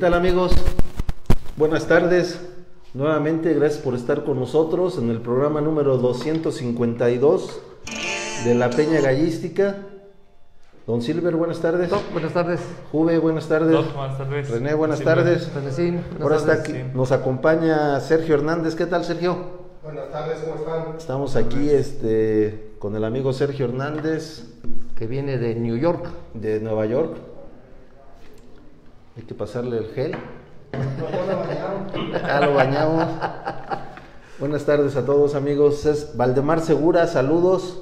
tal amigos? Buenas tardes. Nuevamente gracias por estar con nosotros en el programa número 252 de la Peña Gallística. Don Silver, buenas tardes. Doc, buenas tardes. Juve, buenas tardes. Doc, buenas tardes. René, buenas Silver. tardes. Renecín, buenas Ahora está aquí, sí. nos acompaña Sergio Hernández. ¿Qué tal, Sergio? Buenas tardes, ¿cómo están? Estamos aquí este, con el amigo Sergio Hernández Que viene de New York. de Nueva York. Hay que pasarle el gel. Ya lo bañamos. Buenas tardes a todos amigos. Es Valdemar Segura, saludos.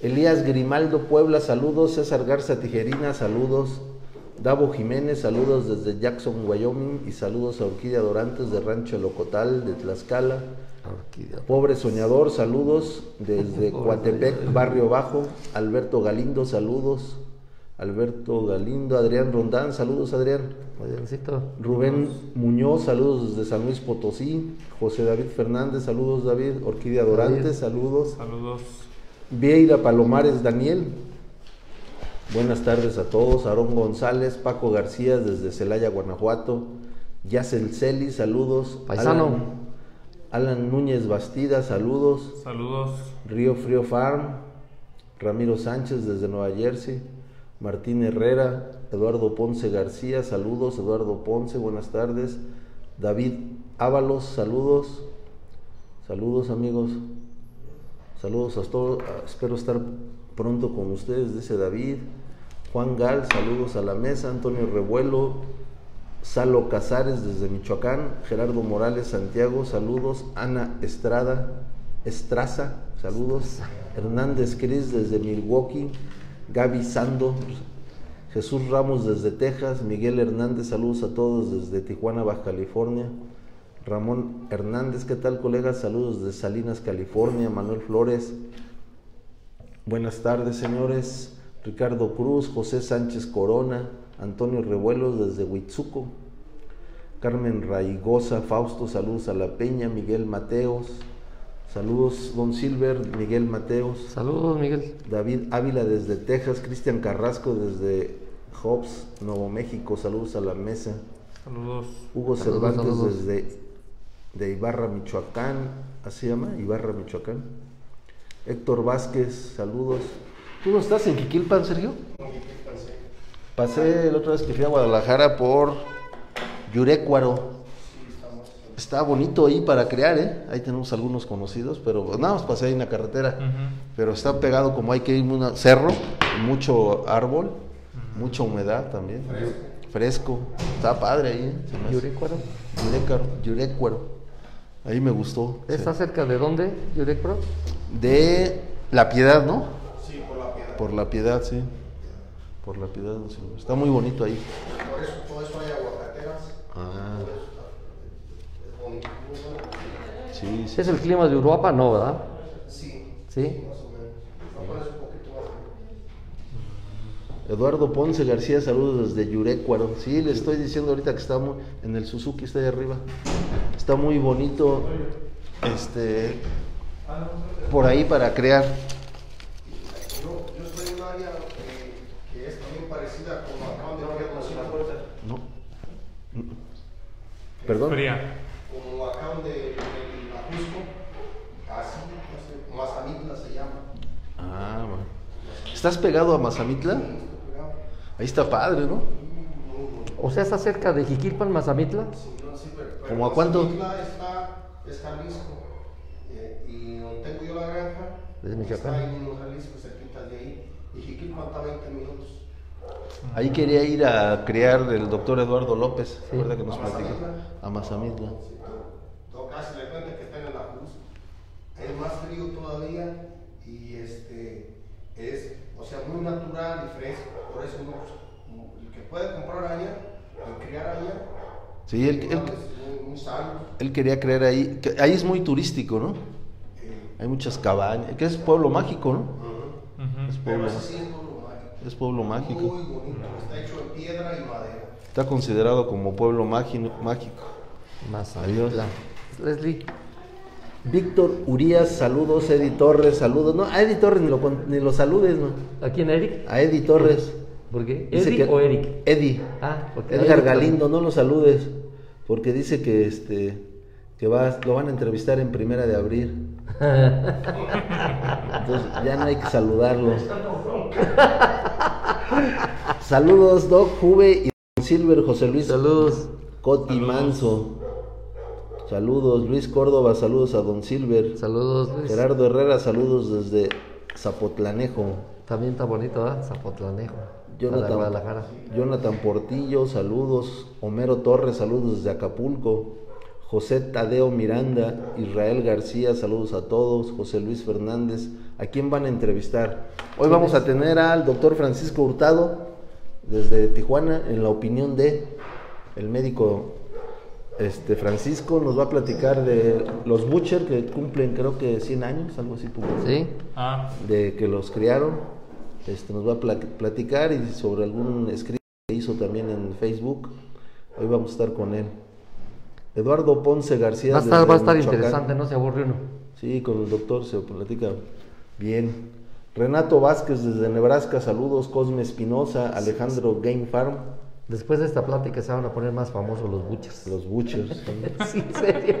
Elías Grimaldo Puebla, saludos. César Garza Tijerina, saludos. Davo Jiménez, saludos desde Jackson, Wyoming. Y saludos a Orquídea Dorantes de Rancho Locotal de Tlaxcala. Pobre Soñador, saludos. Desde Coatepec, Barrio Bajo. Alberto Galindo, saludos. Alberto Galindo, Adrián Rondán, saludos Adrián. Adriancito. Rubén Muñoz, saludos desde San Luis Potosí. José David Fernández, saludos David. Orquídea Dorantes, saludos. Saludos. Vieira Palomares Daniel. Buenas tardes a todos. Aarón González, Paco García desde Celaya, Guanajuato. Yacel Celi, saludos. Paisano. Alan, Alan Núñez Bastida, saludos. Saludos. Río Frío Farm, Ramiro Sánchez desde Nueva Jersey, Martín Herrera, Eduardo Ponce García, saludos, Eduardo Ponce, buenas tardes, David Ábalos, saludos, saludos amigos, saludos a todos, espero estar pronto con ustedes, dice David, Juan Gal, saludos a la mesa, Antonio Revuelo, Salo Casares desde Michoacán, Gerardo Morales Santiago, saludos, Ana Estrada, Estraza, saludos, Hernández Cris desde Milwaukee, Gaby Sando, Jesús Ramos desde Texas, Miguel Hernández, saludos a todos desde Tijuana, Baja California, Ramón Hernández, ¿qué tal colegas? Saludos desde Salinas, California, Manuel Flores, Buenas tardes, señores. Ricardo Cruz, José Sánchez Corona, Antonio Revuelos desde Huitzuco, Carmen Raigosa, Fausto, saludos a la Peña, Miguel Mateos, saludos Don Silver, Miguel Mateos, Saludos, Miguel. David Ávila desde Texas, Cristian Carrasco desde Hobbs, Nuevo México, saludos a la mesa, Saludos. Hugo Saludos, Cervantes saludos. desde de Ibarra, Michoacán, ¿así se llama? Ibarra, Michoacán. Héctor Vázquez, saludos. ¿Tú no estás en Quiquilpan, Sergio? Pasé la otra vez que fui a Guadalajara por Yurecuaro. Está bonito ahí para crear, ¿eh? Ahí tenemos algunos conocidos, pero pues, nada más pasé ahí en la carretera. Pero está pegado como hay que ir un cerro, mucho árbol, mucha humedad también. Fresco. Está padre ahí, ¿eh? Yurecuaro. Yurecaro, Yurecuaro. Ahí me gustó. ¿Está sí. cerca de dónde, Yurecuaro? De La Piedad, ¿no? Sí, por la piedra. Por La Piedad, sí. Por La Piedad, no sé. Está muy bonito ahí. Por eso, todo eso hay aguacateras. Ah, Es bonito, muy bueno. Sí, sí. ¿Es el clima de Uruapa? No, ¿verdad? Sí, Sí. más o menos. No parece un poquito más. Eduardo Ponce García, saludos desde Yurecuaro. Sí, le estoy diciendo ahorita que estamos en el Suzuki, está ahí arriba. Está muy bonito. Este. Por ahí para crear. Yo, yo estoy en un área que, que es también parecida como acaban de. ¿No? Perdón. Fría. ¿Estás pegado a Mazamitla? Estoy pegado. Ahí está padre, ¿no? O sea, está cerca de Jiquilpan, Mazamitla. Sí, no, sí, pero- pero ¿Cómo a cuánto? Mazamitla está, es Jalisco. eh, y donde tengo yo la granja, Desde Michoacán. está ahí en Jalisco, cerquita de ahí. Y Jiquilpan está a 20 minutos. Ahí quería ir a crear el doctor Eduardo López, Sí. ¿recuerda que nos ¿A platicó? Mazamitla? A Mazamitla. Sí, todo- todo casi le cuenta que está en la cruz. Es más frío todavía y este es, o sea, muy natural y fresco. Por eso no, el que puede comprar allá, el criar allá, Sí, él, él, muy, muy sano. él quería crear ahí. que ahí es muy turístico, ¿no? Eh, Hay muchas cabañas, que es pueblo mágico, ¿no? Es pueblo mágico. sí es pueblo Es pueblo mágico. Muy bonito, está hecho en piedra y madera. Está considerado como pueblo mágico. mágico. Mazamitla. Leslie. Víctor Urias, saludos. Eddie Torres, saludos. No, a Eddie Torres ni lo, con- ni lo saludes, ¿no? ¿A quién, Eric? A Eddie Torres. ¿Por qué? ¿Eric que- o Eric? Eddie. Ah, porque Edgar Eric- Galindo, no lo saludes. Porque dice que este que va, lo van a entrevistar en primera de abril. Entonces ya no hay que saludarlo. Saludos, Doc Juve y Don Silver, José Luis Saludos. Coti Manso. Saludos, Luis Córdoba, saludos a Don Silver. Saludos, Luis. Gerardo Herrera, saludos desde Zapotlanejo. También está bonito, ¿ah? Zapotlanejo. Para Jonathan, Guadalajara. Jonathan Portillo, saludos. Homero Torres, saludos desde Acapulco. José Tadeo Miranda, Israel García, saludos a todos. José Luis Fernández, ¿a quién van a entrevistar? Hoy vamos a tener al doctor Francisco Hurtado, desde Tijuana, en la opinión de el médico este, Francisco. Nos va a platicar de los Butcher, que cumplen creo que 100 años, algo así. ¿Sí? Ah, de que los criaron. Este, nos va a pla- platicar y sobre algún escrito que hizo también en Facebook. Hoy vamos a estar con él. Eduardo Ponce García. Va a estar, va a estar interesante, no se aburre uno. Sí, con el doctor se platica bien. Renato Vázquez desde Nebraska, saludos. Cosme Espinosa, Alejandro Game Farm, Después de esta plática se van a poner más famosos los buchers. los Butchers. Sí, en serio.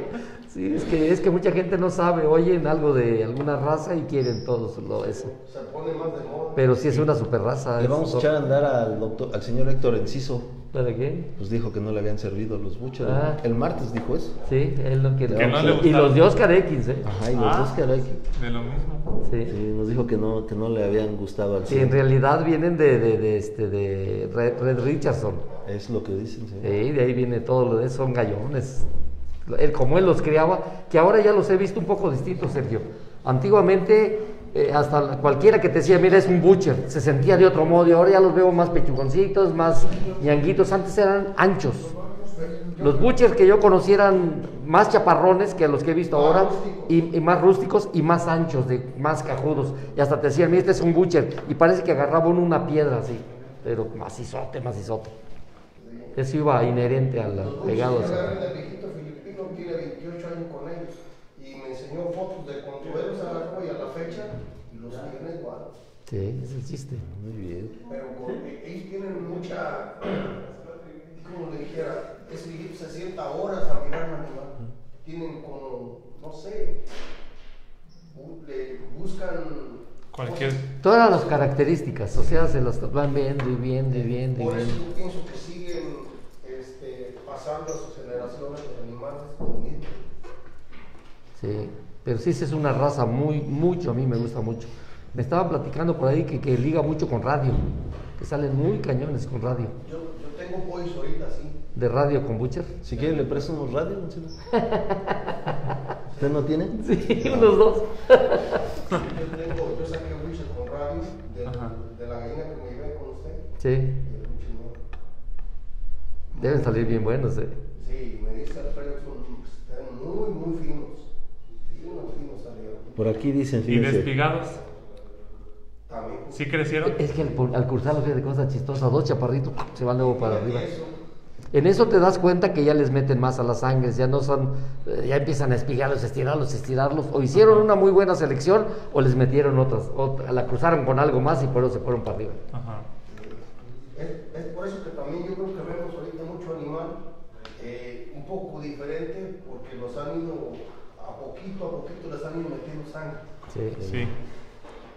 Sí, es que, es que mucha gente no sabe, oyen algo de alguna raza y quieren todos lo, eso. Se pone más de moda. Pero sí es una super raza. Le vamos a echar a andar al doctor, al señor Héctor Enciso. ¿Para qué? Pues dijo que no le habían servido los Butchers. Ah. El martes dijo eso. Sí, él no quiere. Que no le y los de Oscar X, ¿eh? Ajá, y los Ah. dos que hay. de lo mismo. Sí. Sí, nos dijo que no, que no le habían gustado al Sí, en realidad vienen de, de, de, este, de Red, Red Richardson. Es lo que dicen, sí. Sí, de ahí viene todo lo de eso, son gallones. Él, como él los criaba, que ahora ya los he visto un poco distintos, Sergio. Antiguamente, eh, hasta cualquiera que te decía, mira, es un butcher, se sentía de otro modo, y ahora ya los veo más pechugoncitos, más ñanguitos. Antes eran anchos. Los butchers que yo conocí eran más chaparrones que los que he visto ahora, y, y más rústicos y más anchos, de, más cajudos. Y hasta te decían, mira, este es un butcher, y parece que agarraba uno una piedra así, pero macizote, macizote. Eso iba inherente al así. agarré del viejito filipino, tiene 28 años con ellos. Enseñó fotos de cuando él los agarró y a la fecha, los tiene igual. Sí, es el chiste. Muy bien. Pero con- e- ellos tienen mucha, como le dijera, ese viejito se sienta horas a mirar un animal. Tienen como, no sé, le buscan Cualquier. Todas las características, o sea, se las van viendo y viendo y viendo y Por eso yo pienso que siguen este, pasando a sus generaciones los animales los. Sí, pero sí, sí es una raza muy, mucho, a mí me gusta mucho. Me estaban platicando por ahí que, que liga mucho con radio, que salen muy cañones con radio. Yo, yo tengo pollos ahorita así. De radio con Butcher. Si quiere le presto unos radios. ¿sí? ¿Usted no tiene? Sí, unos dos. Yo tengo, yo saqué buches con radio de, la gallina que me llevé con usted. Sí, deben salir bien buenos, ¿eh? Sí, me dice Alfredo, son, están muy, muy finos. Finos, finos salieron. Por aquí dicen, ¿Y fíjense. despigados? También. ¿Sí crecieron? Es que al, al cruzarlos de cosas chistosas, dos chaparritos, se van luego para arriba. Eso, En eso te das cuenta que ya les meten más a las sangres, ya no son, eh, ya empiezan a espigarlos, estirarlos, estirarlos, o hicieron una muy buena selección o les metieron otras, otra- la cruzaron con algo más y por eso se fueron para arriba. Ajá. es, es por eso que también yo creo que vemos ahorita mucho animal eh, un poco diferente porque los han ido, a poquito a poquito les han ido metiendo sangre. Sí. Sí.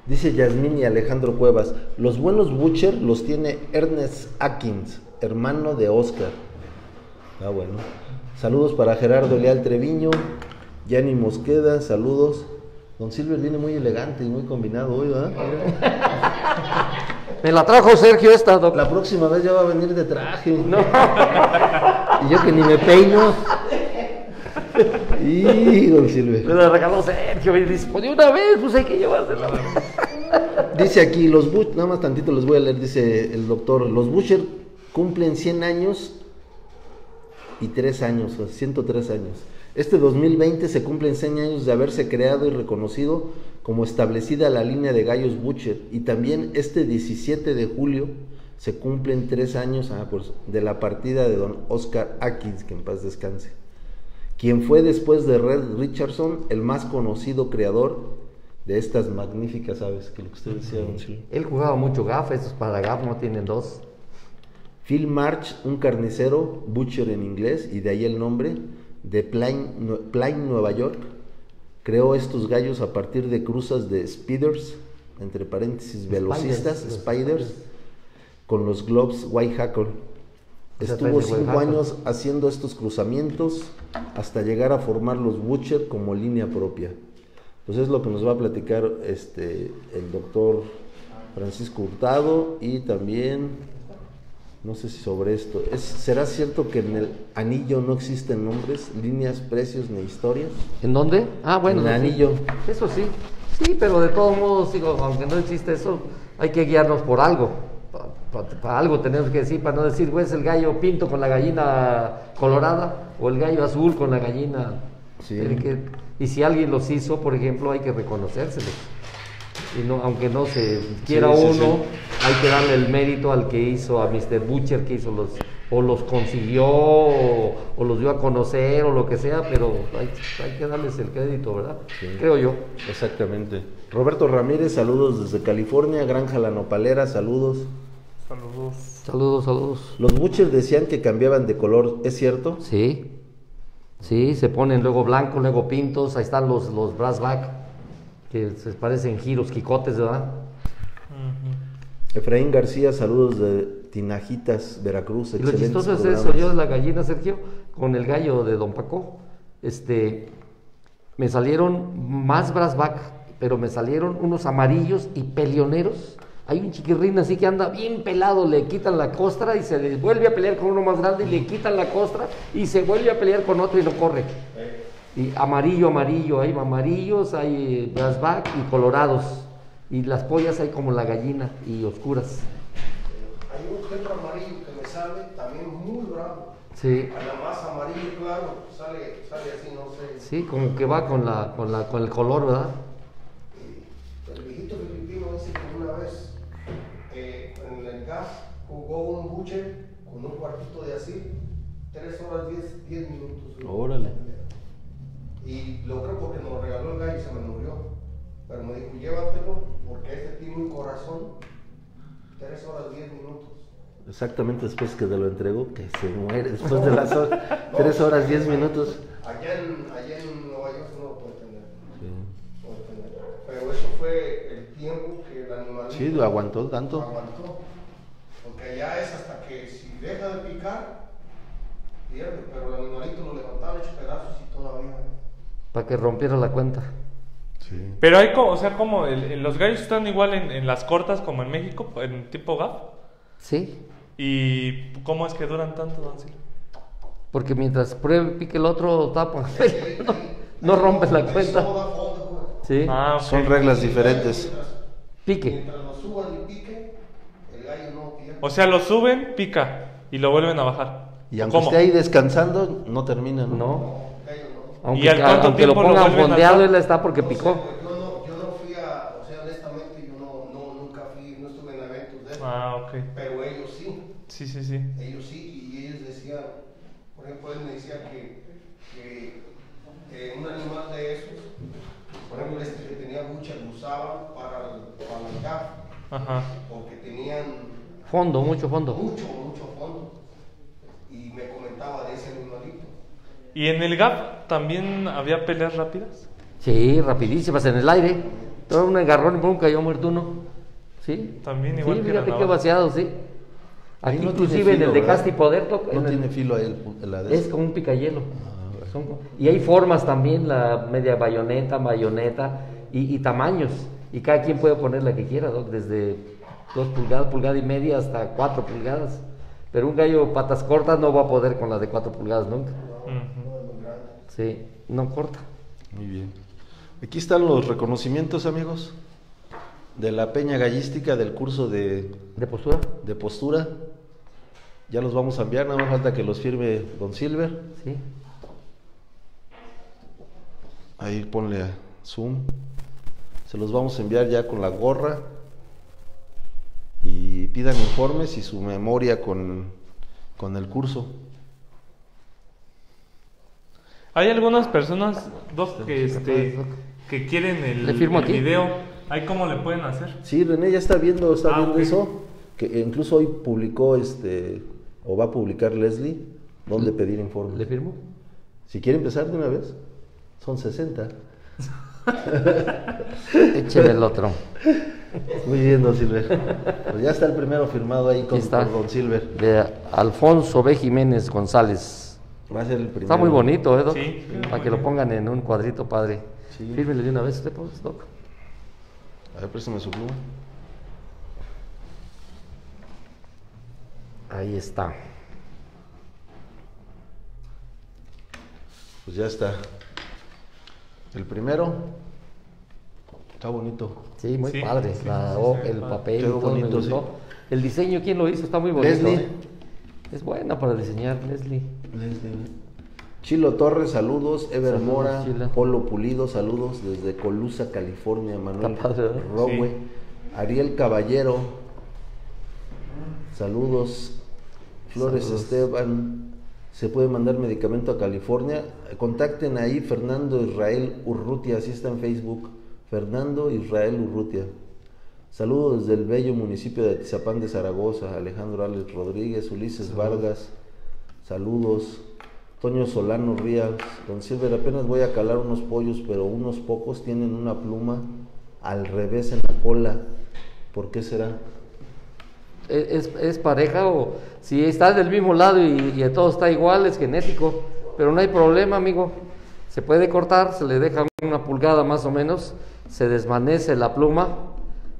Dice Yasmín y Alejandro Cuevas, los buenos Butcher los tiene Ernest Atkins, hermano de Oscar. Ah, bueno. Saludos para Gerardo Leal Treviño, Yanni Mosqueda, saludos. Don Silver viene muy elegante y muy combinado hoy, ¿verdad? Me la trajo Sergio esta, doc. La próxima vez ya va a venir de traje. Y yo que ni me peino. Y don Me Silver. la regaló Sergio y dice, pues de una vez, pues hay que llevársela. Dice aquí, los Butcher, nada más tantito les voy a leer, dice el doctor, los Butcher cumplen 100 años y 3 años, o 103 años. Este 2020 se cumplen 100 años de haberse creado y reconocido como establecida la línea de gallos Butcher. Y también este 17 de julio se cumplen tres años ah, pues, de la partida de don Oscar Atkins, que en paz descanse, quien fue después de Red Richardson el más conocido creador de estas magníficas aves, que lo que usted decía, don Silvio. Él jugaba mucho GAF, esos para GAF no tienen dos. Phil March, un carnicero, Butcher en inglés, y de ahí el nombre, de Plain, Plain, Nueva York, creó estos gallos a partir de cruzas de speeders, entre paréntesis, velocistas, Spiders, spiders, con los globes Whitehacker. Esa Estuvo cinco años haciendo estos cruzamientos hasta llegar a formar los Butcher como línea propia. Pues es lo que nos va a platicar este, el doctor Francisco Hurtado y también, no sé si sobre esto, ¿es, ¿será cierto que en el anillo no existen nombres, líneas, precios ni historias? ¿En dónde? Ah, bueno. En el anillo. Eso sí. Sí, pero de todos modos, digo, aunque no existe eso, hay que guiarnos por algo. Para algo tenemos que decir, para no decir, güey, es el gallo pinto con la gallina colorada o el gallo azul con la gallina. Sí. Que- y si alguien los hizo, por ejemplo, hay que reconocérselos. Y no, aunque no se quiera sí, uno, sí. hay que darle el mérito al que hizo, a Mr. Butcher, que hizo los, o los consiguió, o, o los dio a conocer, o lo que sea, pero hay, hay que darles el crédito, ¿verdad? Creo yo. Exactamente. Roberto Ramírez, saludos desde California, Granja La Nopalera, saludos. Saludos. Saludos, saludos. Los Butcher decían que cambiaban de color, ¿es cierto? Sí, sí, se ponen luego blancos, luego pintos, ahí están los, los brassback, que se parecen giros, quicotes, ¿verdad? Efraín García, saludos de Tinajitas, Veracruz. Y lo chistoso es eso, yo de la gallina, Sergio, con el gallo de Don Paco, este, me salieron más brassback, pero me salieron unos amarillos y peleoneros. Hay un chiquirrín así que anda bien pelado, le quitan la costra y se le vuelve a pelear con uno más grande y le quitan la costra y se vuelve a pelear con otro y no corre. Y amarillo, amarillo, hay amarillos, hay brassback y colorados. Y las pollas hay como la gallina y oscuras. Hay un ejemplo amarillo que me sale también muy bravo. Sí. A la más amarillo claro, sale, sale así, no sé. Sí, como que va con la, con la, con el color, ¿verdad? El viejito filipino dice que una vez en el gas jugó un butcher con un cuartito de así, 3 horas 10, 10 minutos. Órale. Y lo creo porque nos regaló el gallo y se me murió. Pero me dijo, llévatelo porque este tiene un corazón, 3 horas 10 minutos. Exactamente después que te lo entregó, que se muere después de las 3 horas 10 minutos. Allá en, allá en Nueva York no lo puede tener. Sí. no puede tener. Pero eso fue el tiempo que el animal Sí, lo aguantó tanto. aguantó. Porque allá es hasta que si deja de picar, pierde. Pero el animalito lo levantaron hecho pedazos y todavía. Para que rompiera la cuenta. Sí. Pero hay como, o sea, como el- el- los gallos están igual en, en las cortas como en México, en tipo GAP. Sí, ¿Y cómo es que duran tanto, Don porque mientras pruebe pique el otro tapa. No, no rompes la cuenta. Sí, Ah, ok. Son reglas diferentes. Pique. Mientras lo suban y pique, el gallo no pierde. O sea, lo suben, pica y lo vuelven a bajar. Y aunque ¿Cómo? esté ahí descansando, no termina, ¿no? No, el gallo no. aunque, ¿Y al cuánto aunque lo tiempo lo pongan vuelven a él está porque No picó. yo, no, yo no fui a, o sea, honestamente, yo no, no, nunca fui, no estuve en eventos de eso. Ah, ok. Pero ellos sí, Sí, sí, sí. ellos sí, y ellos decían, por ejemplo, él me decía que, que, que un animal de esos, por ejemplo, este que tenía bucha, lo usaban para el, para el GAF, Ajá. porque tenían Fondo, mucho fondo. mucho, mucho fondo. Y me comentaba de ese animalito. ¿Y en el GAP también había peleas rápidas? Sí, rapidísimas en el aire. Todo un engarrón y pum, cayó muerto uno. Sí. También igual Sí, que fíjate qué vaciado, sí. Aquí no tiene inclusive en filo, el de ¿verdad? Casti Poder No en el- tiene filo ahí el, la de Es como un picayelo. Son y hay formas también, la media bayoneta, bayoneta y, y tamaños. Y cada quien puede poner la que quiera, Doc, desde 2 pulgadas, pulgada y media hasta 4 pulgadas. Pero un gallo patas cortas no va a poder con la de 4 pulgadas nunca. Sí, no corta. Muy bien. Aquí están los reconocimientos, amigos, de la peña gallística del curso de, ¿De postura? de postura. Ya los vamos a enviar, nada más falta que los firme Don Silver. Sí. Ahí ponle a zoom. Se los vamos a enviar ya con la gorra. Y pidan informes y su memoria con, con el curso. Hay algunas personas, Doc, que, este, que quieren el, ¿Le firmo el aquí? video. ¿Ahí cómo le pueden hacer? Sí, René ya está viendo, está Ah, viendo eso. Que incluso hoy publicó este, o va a publicar Leslie, dónde pedir informes. ¿Le firmo? Si quiere empezar de una vez, son 60. Écheme el otro. Muy bien, don Silver. Pues ya está el primero firmado ahí con, está. con don Silver. De Alfonso B. Jiménez González. Va a ser el primero. Está muy bonito, ¿eh, Doc? Sí, Para que lo pongan en un cuadrito padre. Sí. Fírmele de una vez, ¿usted, pues, Doc? A ver, préstame su pluma. Ahí está. Pues ya está. El primero. Está bonito. Sí, muy Sí, padre. sí, La sí, el papel, todo me bonito, gustó. sí. El diseño, ¿quién lo hizo? Está muy bonito. Leslie. ¿eh? Es buena para diseñar, Leslie. Chilo Torres, saludos. Ever Saludos, Mora. Polo Pulido, saludos desde Colusa, California. Manuel padre. Rowe. Sí. Ariel Caballero, saludos. Flores Saludos. Esteban, se puede mandar medicamento a California. Contacten ahí Fernando Israel Urrutia, así está en Facebook. Fernando Israel Urrutia. Saludos desde el bello municipio de Atizapán de Zaragoza, Alejandro Alex Rodríguez, Ulises Vargas, saludos. Toño Solano Rías, Don Silver, apenas voy a calar unos pollos, pero unos pocos tienen una pluma al revés en la cola. ¿Por qué será? ¿Es, es- pareja o si está del mismo lado y, y todo está igual, es genético? Pero no hay problema, amigo. Se puede cortar, se le deja una pulgada más o menos, se desvanece la pluma,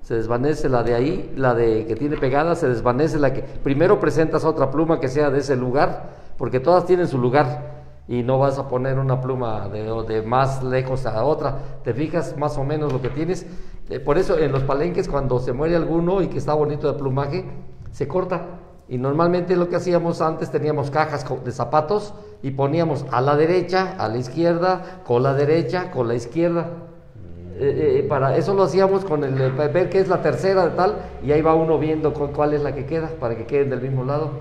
se desvanece la de ahí, la de que tiene pegada, se desvanece la que primero presentas otra pluma que sea de ese lugar, porque todas tienen su lugar y no vas a poner una pluma de, de más lejos a otra. Te fijas más o menos lo que tienes. Eh, por eso en los palenques cuando se muere alguno y que está bonito de plumaje, se corta. Y normalmente lo que hacíamos antes teníamos cajas de zapatos y poníamos a la derecha, a la izquierda, con la derecha, con la izquierda. Eh, eh, para eso lo hacíamos con el ver qué es la tercera de tal y ahí va uno viendo cu- cuál es la que queda para que queden del mismo lado.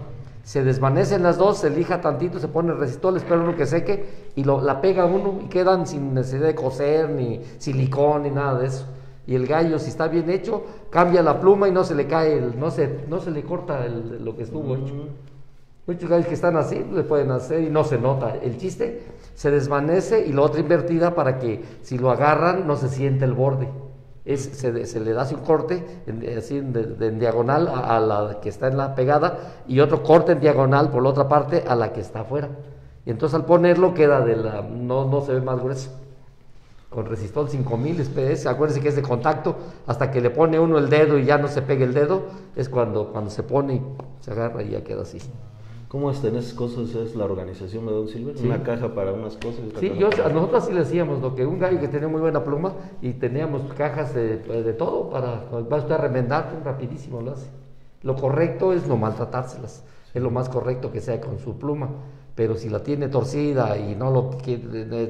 Se desvanecen las dos, se lija tantito, se pone resistol, espera uno que seque y lo, la pega uno y quedan sin necesidad de coser ni silicón ni nada de eso. Y el gallo, si está bien hecho, cambia la pluma y no se le cae, el- no, se, no se le corta el- lo que estuvo hecho. Muchos gallos que están así le pueden hacer y no se nota. El chiste se desvanece y la otra invertida para que si lo agarran no se siente el borde. Es, se, se le da así un corte en, así en, de- en diagonal a, a la que está en la pegada y otro corte en diagonal por la otra parte a la que está afuera. Y entonces al ponerlo queda de la, no, no se ve más grueso. Con resistol 5000 SPS, acuérdense que es de contacto, hasta que le pone uno el dedo y ya no se pegue el dedo, es cuando, cuando se pone y se agarra y ya queda así. ¿Cómo es en esas cosas? ¿Es la organización de Don Silver? Sí. Una caja para unas cosas y otra Sí, yo, para a nosotros así le hacíamos, lo que un gallo que tenía muy buena pluma y teníamos cajas de, de todo para, va usted a remendar, pues, rapidísimo lo hace. Lo correcto es no maltratárselas, es lo más correcto que sea con su pluma, pero si la tiene torcida y no, lo, que,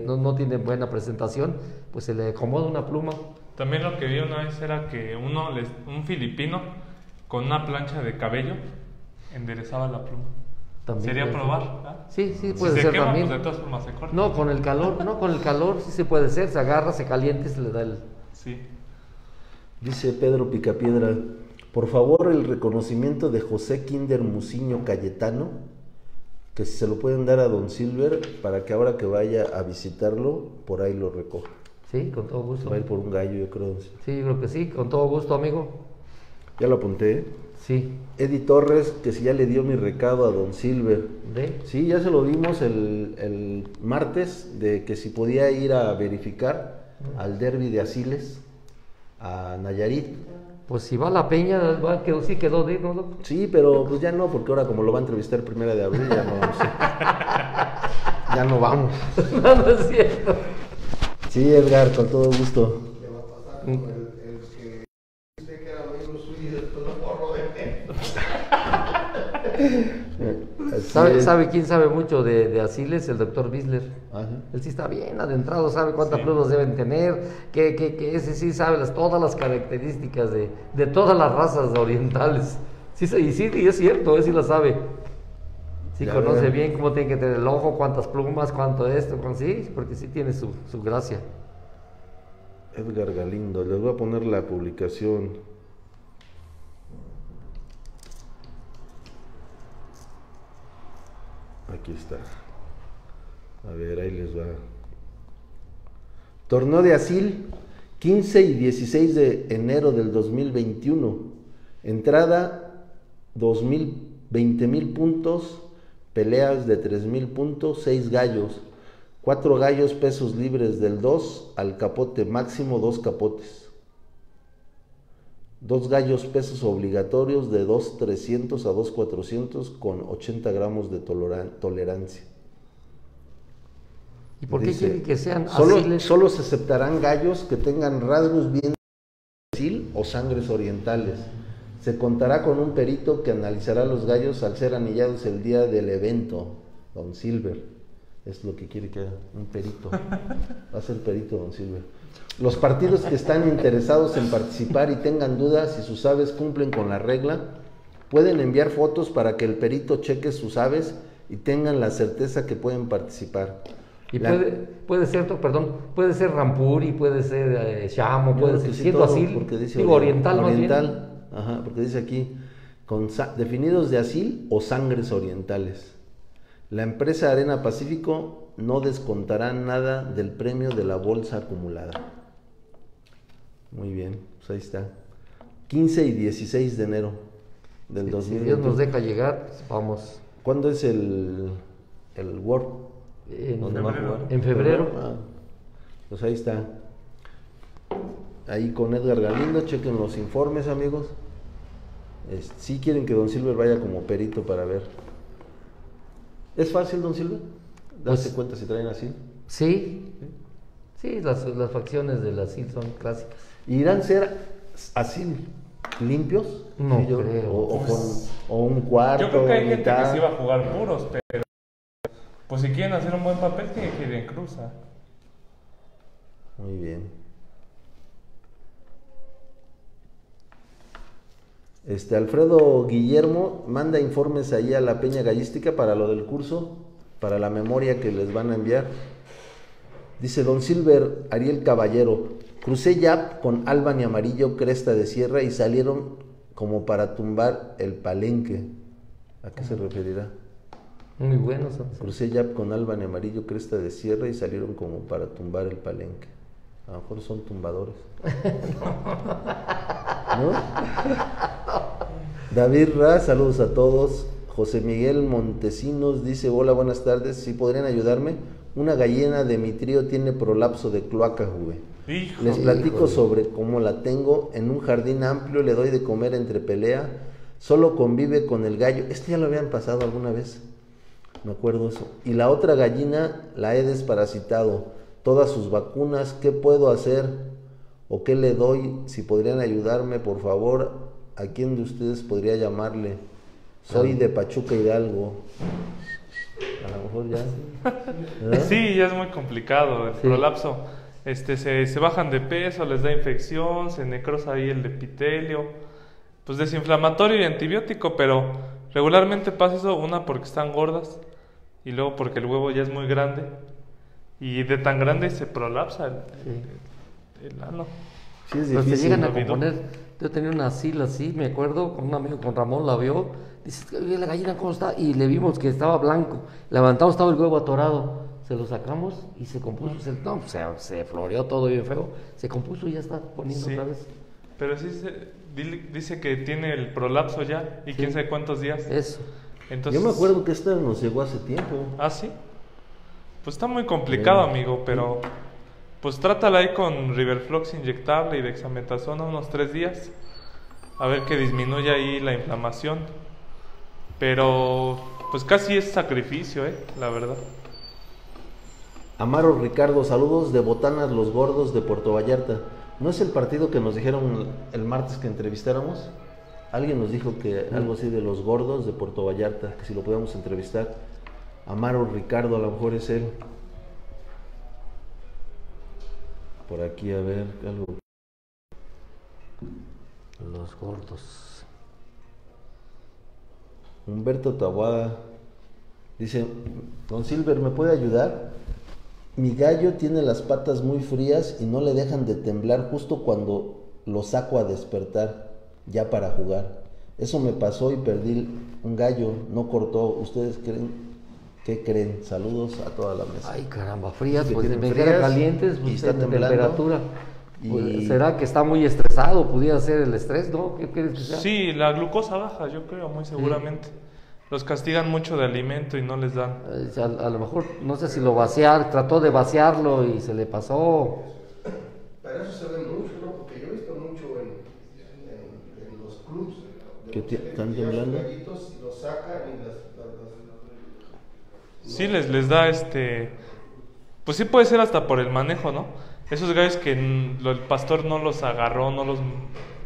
no, no tiene buena presentación, pues se le acomoda una pluma. También lo que vi una vez era que uno, les- un filipino, con una plancha de cabello, enderezaba la pluma. También Sería probar. ser. ¿ah? Sí, sí, Si puede se ser quema, también. pues de todas formas se corta. No, con el calor, no, con el calor sí se puede ser, se agarra, se calienta y se le da el... Sí. Dice Pedro Picapiedra, por favor el reconocimiento de José Kinder Muciño Cayetano, que si se lo pueden dar a Don Silver para que ahora que vaya a visitarlo, por ahí lo recoja. Sí, con todo gusto. Va a ir por un gallo, yo creo. Sí, creo que sí, con todo gusto, amigo. Ya lo apunté. ¿eh? Sí, Eddie Torres, que si ya le dio mi recado a Don Silver. de... Sí, ya se lo dimos el, el martes, de que si podía ir a verificar al derby de Asiles, a Nayarit. Pues si va a la peña, va, quedó, sí quedó de, ¿no? Sí, pero pues ya no, porque ahora como lo va a entrevistar el primera de abril, ya no, sé. Ya no vamos. no, no es cierto. Sí, Edgar, con todo gusto. Le va a pasar como el, el que dice que era amigo suyo y después lo borró de ¿Sabe, es. sabe quién sabe mucho de, de asiles? El doctor Bisler. Ajá. Él sí está bien adentrado, sabe cuántas Sí. plumas deben tener, que, que, que ese sí sabe las, todas las características de, de todas las razas orientales. Sí, sí, y sí, y es cierto, él sí lo sabe. Sí Ya conoce bien cómo tiene que tener el ojo, cuántas plumas, cuánto esto, cuánto, sí, porque sí tiene su, su gracia. Edgar Galindo, les voy a poner la publicación. Aquí está. A ver, ahí les va. Torneo de Asil, 15 y 16 de enero del 2021. Entrada, 2000, 20 mil puntos. Peleas de 3 mil puntos, 6 gallos. 4 gallos pesos libres del 2 al capote máximo, 2 capotes. 2 gallos pesos obligatorios de 2.300 a 2.400 con 80 gramos de tolera- tolerancia. ¿Y por qué Dice, quieren que sean solo, asiles? solo se aceptarán gallos que tengan rasgos bien o sangres orientales. Se contará con un perito que analizará los gallos al ser anillados el día del evento, Don Silver. Es lo que quiere que haga, un perito. Va a ser perito, Don Silver. Los partidos que están interesados en participar y tengan dudas si sus aves cumplen con la regla, pueden enviar fotos para que el perito cheque sus aves y tengan la certeza que pueden participar. Y La- puede, puede ser, perdón, puede ser Rampuri, puede ser eh, Shamo, puede ser, sí, siendo asil, porque dice digo oriental, más bien. oriental, ajá, porque dice aquí con definidos de asil o sangres orientales. La empresa Arena Pacífico no descontará nada del premio de la bolsa acumulada. Muy bien, pues ahí está. 15 y 16 de enero del Si 2021. Dios nos deja llegar, vamos. ¿Cuándo es el, el World? En, ¿Dónde va a febrero. jugar? En febrero. Ah, pues ahí está. Ahí con Edgar Galindo, chequen los informes, amigos. Es- sí quieren que Don Silver vaya como perito para ver. ¿Es fácil, Don Silver? Darse Pues- cuenta si traen así. Sí, sí, las, las facciones del asil son clásicas. ¿Irán a ser así limpios? No Sí, yo- creo. O, o con, o un cuarto, Yo creo que hay gente que sí va a jugar puros, pero pues si quieren hacer un buen papel tienen que ir en cruza. Muy bien. Este Alfredo Guillermo manda informes ahí a la Peña Gallística para lo del curso, para la memoria que les van a enviar. Dice Don Silver Ariel Caballero, crucé ya con Alban y Amarillo Cresta de Sierra y salieron como para tumbar el palenque. ¿A qué se referirá? Muy buenos. Crucé ya con Alban y Amarillo Cresta de Sierra y salieron como para tumbar el palenque. A lo mejor son tumbadores. ¿No? David Ra, saludos a todos. José Miguel Montesinos dice, hola, buenas tardes. Si podrían ayudarme, una gallina de mi trío tiene prolapso de cloaca, juve. Les platico Híjole. sobre cómo la tengo. En un jardín amplio le doy de comer entre pelea. Solo convive con el gallo. Este ya lo habían pasado alguna vez. Me acuerdo eso. Y la otra gallina la he desparasitado. Todas sus vacunas. ¿Qué puedo hacer? ¿O qué le doy? Si podrían ayudarme, por favor. ¿A quién de ustedes podría llamarle? Soy de Pachuca Hidalgo. A lo mejor ya. ¿verdad? Sí, ya es muy complicado el Sí. prolapso. Este, se, se bajan de peso, les da infección, se necrosa ahí el epitelio. Pues desinflamatorio y antibiótico, pero regularmente pasa eso, una porque están gordas y luego porque el huevo ya es muy grande. Y de tan grande se prolapsa el, Sí. el ano. Sí, es difícil. llegan a componer. Yo tenía una asila así, me acuerdo, con un amigo, con Ramón, la vio. Dice, "Oye, la gallina, ¿cómo está? Y le vimos que estaba blanco. Levantamos, estaba el huevo atorado. Se lo sacamos y se compuso. Se, no, se, se floreó todo bien feo. Se compuso y ya está poniendo Sí. otra vez. Pero sí se, dice que tiene el prolapso ya y Sí. quién sabe cuántos días. Eso. Entonces, Yo me acuerdo que esta nos llegó hace tiempo. ¿Ah, sí? Pues está muy complicado, amigo, pero pues trátala ahí con Riverflox inyectable y dexametasona unos tres días. A ver que disminuya ahí la inflamación. Pero pues casi es sacrificio, ¿eh? La verdad. Amaro Ricardo, saludos de Botanas Los Gordos de Puerto Vallarta. ¿No es el partido que nos dijeron el martes que entrevistáramos? Alguien nos dijo que algo así de los gordos de Puerto Vallarta, que si lo podíamos entrevistar. Amaro Ricardo, a lo mejor es él. Por aquí, a ver, algo. Los gordos. Humberto Tabuada dice, Don Silver, ¿me puede ayudar? Mi gallo tiene las patas muy frías y no le dejan de temblar justo cuando lo saco a despertar, ya para jugar. Eso me pasó y perdí un gallo, no cortó. ¿Ustedes creen? ¿Qué creen? Saludos a toda la mesa. Ay, caramba, frías, Que pues de frías calientes, y pues está temblando. temperatura. Y- Pues, ¿Será que está muy estresado? Pudiera ser el estrés, ¿no? ¿Qué crees que sea? Sí, la glucosa baja, yo creo, muy seguramente. Los castigan mucho de alimento y no les dan. Eh, A, a lo mejor, no sé si lo vaciar, trató de vaciarlo y se le pasó. Pero eso se ve mucho, ¿no? Porque yo he visto mucho en, en, en los clubs. ¿Que están temblando? los sacan y las... las- las- Sí, les, les da este... Pues sí puede ser hasta por el manejo, ¿no? Esos gallos que el pastor no los agarró, no los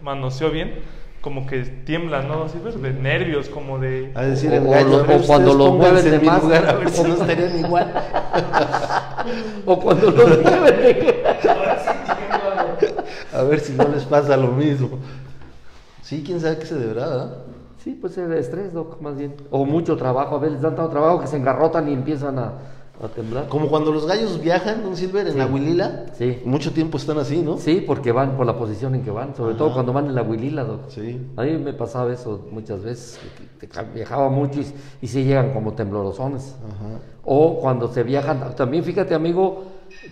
manoseó bien, como que tiemblan, ¿no? Así. De nervios, como de... A decir O- el o gallo, o cuando lo mueven de en mi más. lugar, a ver si no estarían igual. O cuando lo lleven. A ver si no les pasa lo mismo. Sí, quién sabe qué se deberá, ¿verdad? Sí, pues el estrés, Doc, más bien. O mucho trabajo, a veces dan tanto trabajo que se engarrotan y empiezan a, a temblar. Como cuando los gallos viajan, don Silver, en Sí. la Huilila. Sí. Mucho tiempo están así, ¿no? Sí, porque van por la posición en que van, sobre todo cuando van en la huilila, Doc. Sí. A mí me pasaba eso muchas veces, viajaba mucho y, y sí llegan como temblorosones. Ajá. O cuando se viajan, también fíjate amigo,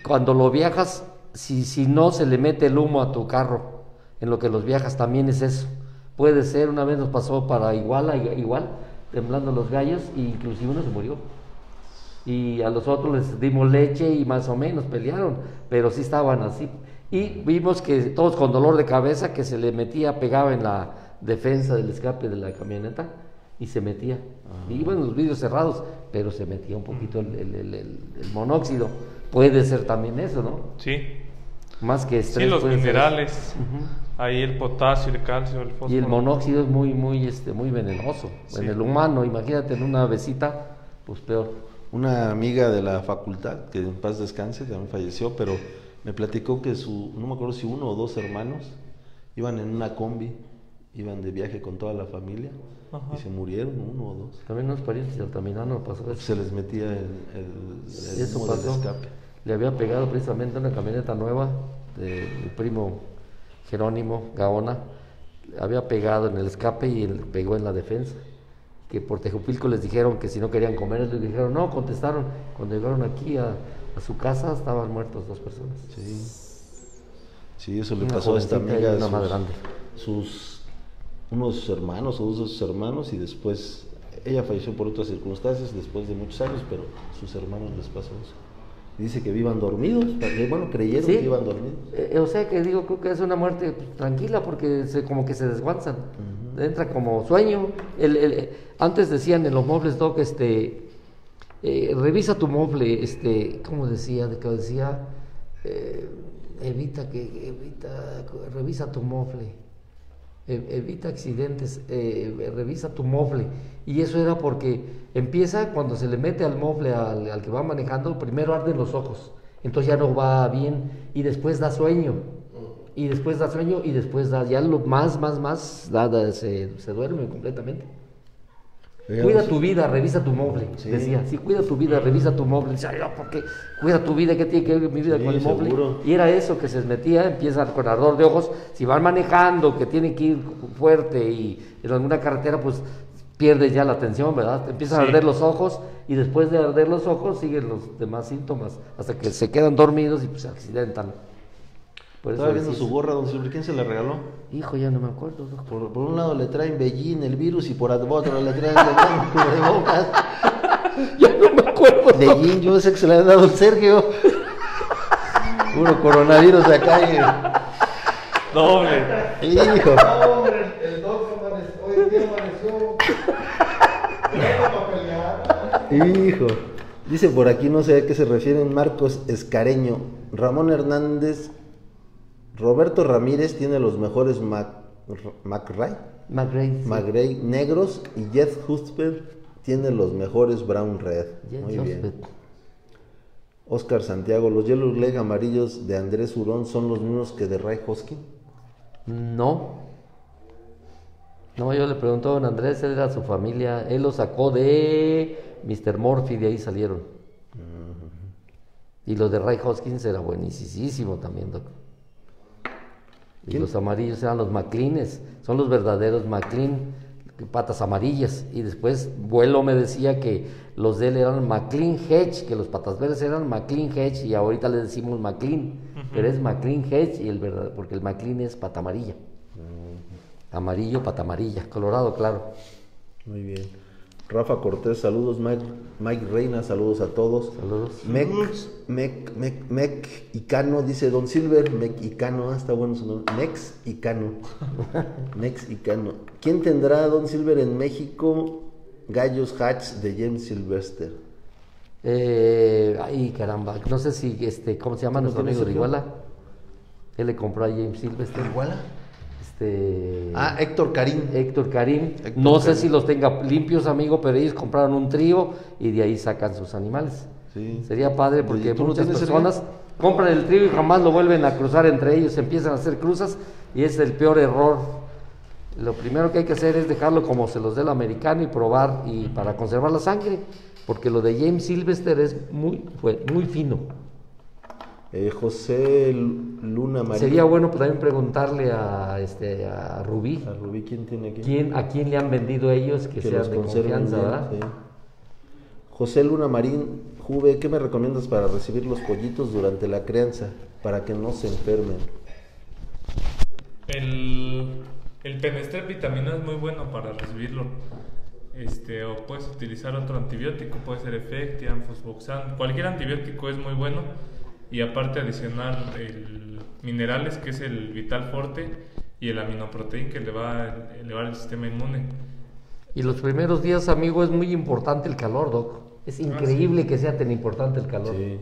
cuando lo viajas, si, si no se le mete el humo a tu carro, en lo que los viajas también es eso. Puede ser, una vez nos pasó para Iguala, igual, temblando los gallos, e inclusive uno se murió. Y a los otros les dimos leche y más o menos pelearon, pero sí estaban así. Y vimos que todos con dolor de cabeza, que se le metía, pegaba en la defensa del escape de la camioneta y se metía. Y bueno, los vidrios cerrados, pero se metía un poquito el, el- el- monóxido. Puede ser también eso, ¿no? Sí. Más que estrés. Sí, los minerales. Ahí el potasio, el calcio, el fósforo. Y el monóxido es muy, muy, este, muy venenoso. Sí. En el humano, imagínate en una besita, pues peor. Una amiga de la facultad, que en paz descanse, también falleció, pero me platicó que su, no me acuerdo si uno o dos hermanos, iban en una combi, iban de viaje con toda la familia Ajá. y se murieron, uno o dos. También unos parientes de Altamirano pasó eso. Se les metía el, el, el Eso humo del pasó. escape. Le había pegado precisamente una camioneta nueva de mi primo Jerónimo Gaona. Había pegado en el escape y él pegó en la defensa. Que por Tejupilco les dijeron que si no querían comer, les dijeron no, contestaron. Cuando llegaron aquí a, a su casa estaban muertos dos personas. Sí. Sí, eso le Una pasó a esta amiga. una más sus- grande. Sus, uno de sus hermanos o dos de sus hermanos y después, ella falleció por otras circunstancias después de muchos años, pero sus hermanos les pasó eso. Dice que vivan dormidos, eh, bueno, creyeron Sí. que iban dormidos. Eh, o sea que digo, creo que es una muerte pues, tranquila porque se, como que se desguanzan. Entra como sueño. El- el- eh, antes decían en los muebles, Doc, este, eh, revisa tu mueble, este, ¿cómo decía? De que decía, eh, evita que, evita, revisa tu mueble. E- evita accidentes, eh, revisa tu mueble. Y eso era porque empieza cuando se le mete al mueble al, al que va manejando, primero arden los ojos, entonces ya no va bien y después da sueño. Y después da sueño y después da, ya lo más, más, más, da- da- se, se duerme completamente. Cuida tu vida, revisa tu mueble, Sí. decía. Sí, cuida tu vida, revisa tu mueble. Dice, "Ay, no, ¿por qué? Cuida tu vida, ¿qué tiene que ver mi vida Sí, con el mueble? Y era eso que se metía, empiezan con ardor de ojos. Si van manejando, que tienen que ir fuerte y en alguna carretera, pues pierdes ya la atención, ¿verdad? Empiezan a arder los ojos y después de arder los ojos siguen los demás síntomas hasta que se quedan dormidos y pues se accidentan. Por Estaba viendo su gorra, don Silver, ¿quién se la regaló? Hijo, ya no me acuerdo. doctor. Por, por un lado le traen Bellín, el virus, y por otro le traen el cubrebocas. Ya no me acuerdo. Bellín, yo sé que se le ha dado el Sergio. Puro coronavirus de acá. Doble. y- Hijo. No, hombre, el, el doc amaneció, hoy día amaneció. Bueno para pelear. Hijo. Dice por aquí, no sé a qué se refieren, Marcos Escareño. Ramón Hernández. Roberto Ramírez tiene los mejores Mac, McRae. McRae. sí. McRae negros y Jet Husper tiene los mejores brown red. Muy bien. Oscar Santiago, los Yellow Leg amarillos de Andrés Hurón son los mismos que de Ray Hoskin. No. No, yo le pregunto a don Andrés, él era su familia, él lo sacó de Mr. Morphy, de ahí salieron. Y los de Ray Hoskins era buenísimo también, Doc. Y ¿Quién? los amarillos eran los McLeans, son los verdaderos McLean, patas amarillas. Y después Vuelo me decía que los de él eran McLean Hedge, que los patas verdes eran McLean Hedge, y ahorita le decimos McLean, pero es McLean Hedge, y el verdad, porque el McLean es pata amarilla. Amarillo, pata amarilla, colorado, claro. Muy bien. Rafa Cortés, saludos. Mike, Mike Reina, saludos a todos. Saludos. Mec, Mec, Mec, Mec Icano, dice Don Silver. Mec Icano, ah, está bueno su nombre. Mex Icano. Mex Icano. ¿Quién tendrá Don Silver en México? Gallos Hatch de James Sylvester. Eh, ay, caramba, no sé si, este, ¿cómo se llama ¿Tú no nuestro amigo de Iguala? Él le compró a James Silvestre. ¿Iguala? Este... Ah, Héctor Karim. Héctor Karim. Héctor no sé si los tenga limpios, amigo, pero ellos compraron un trío y de ahí sacan sus animales. Sí. Sería padre porque ¿tú no muchas personas compran el trío y jamás lo vuelven a cruzar entre ellos, empiezan a hacer cruzas y es el peor error. Lo primero que hay que hacer es dejarlo como se los dé el americano y probar y para conservar la sangre, porque lo de James Sylvester es muy, fue muy fino. Eh, José Luna María. Sería bueno pues, también preguntarle a, este, a Rubí A Rubí, ¿quién tiene aquí? quién, a quién le han vendido ellos que, que sean los de conserven confianza, bien, ¿verdad? sí. José Luna Marín, Juve, ¿qué me recomiendas para recibir los pollitos durante la crianza? Para que no se enfermen. El, el Penestrep vitamina es muy bueno para recibirlo. Este, o puedes utilizar otro antibiótico, puede ser Effectian, Fosboxan, cualquier antibiótico es muy bueno. Y aparte adicionar el minerales que es el Vital Forte y el aminoproteín que le va a elevar el sistema inmune. Y los primeros días, amigo, es muy importante el calor, Doc. Es increíble que sea tan importante el calor. Sí.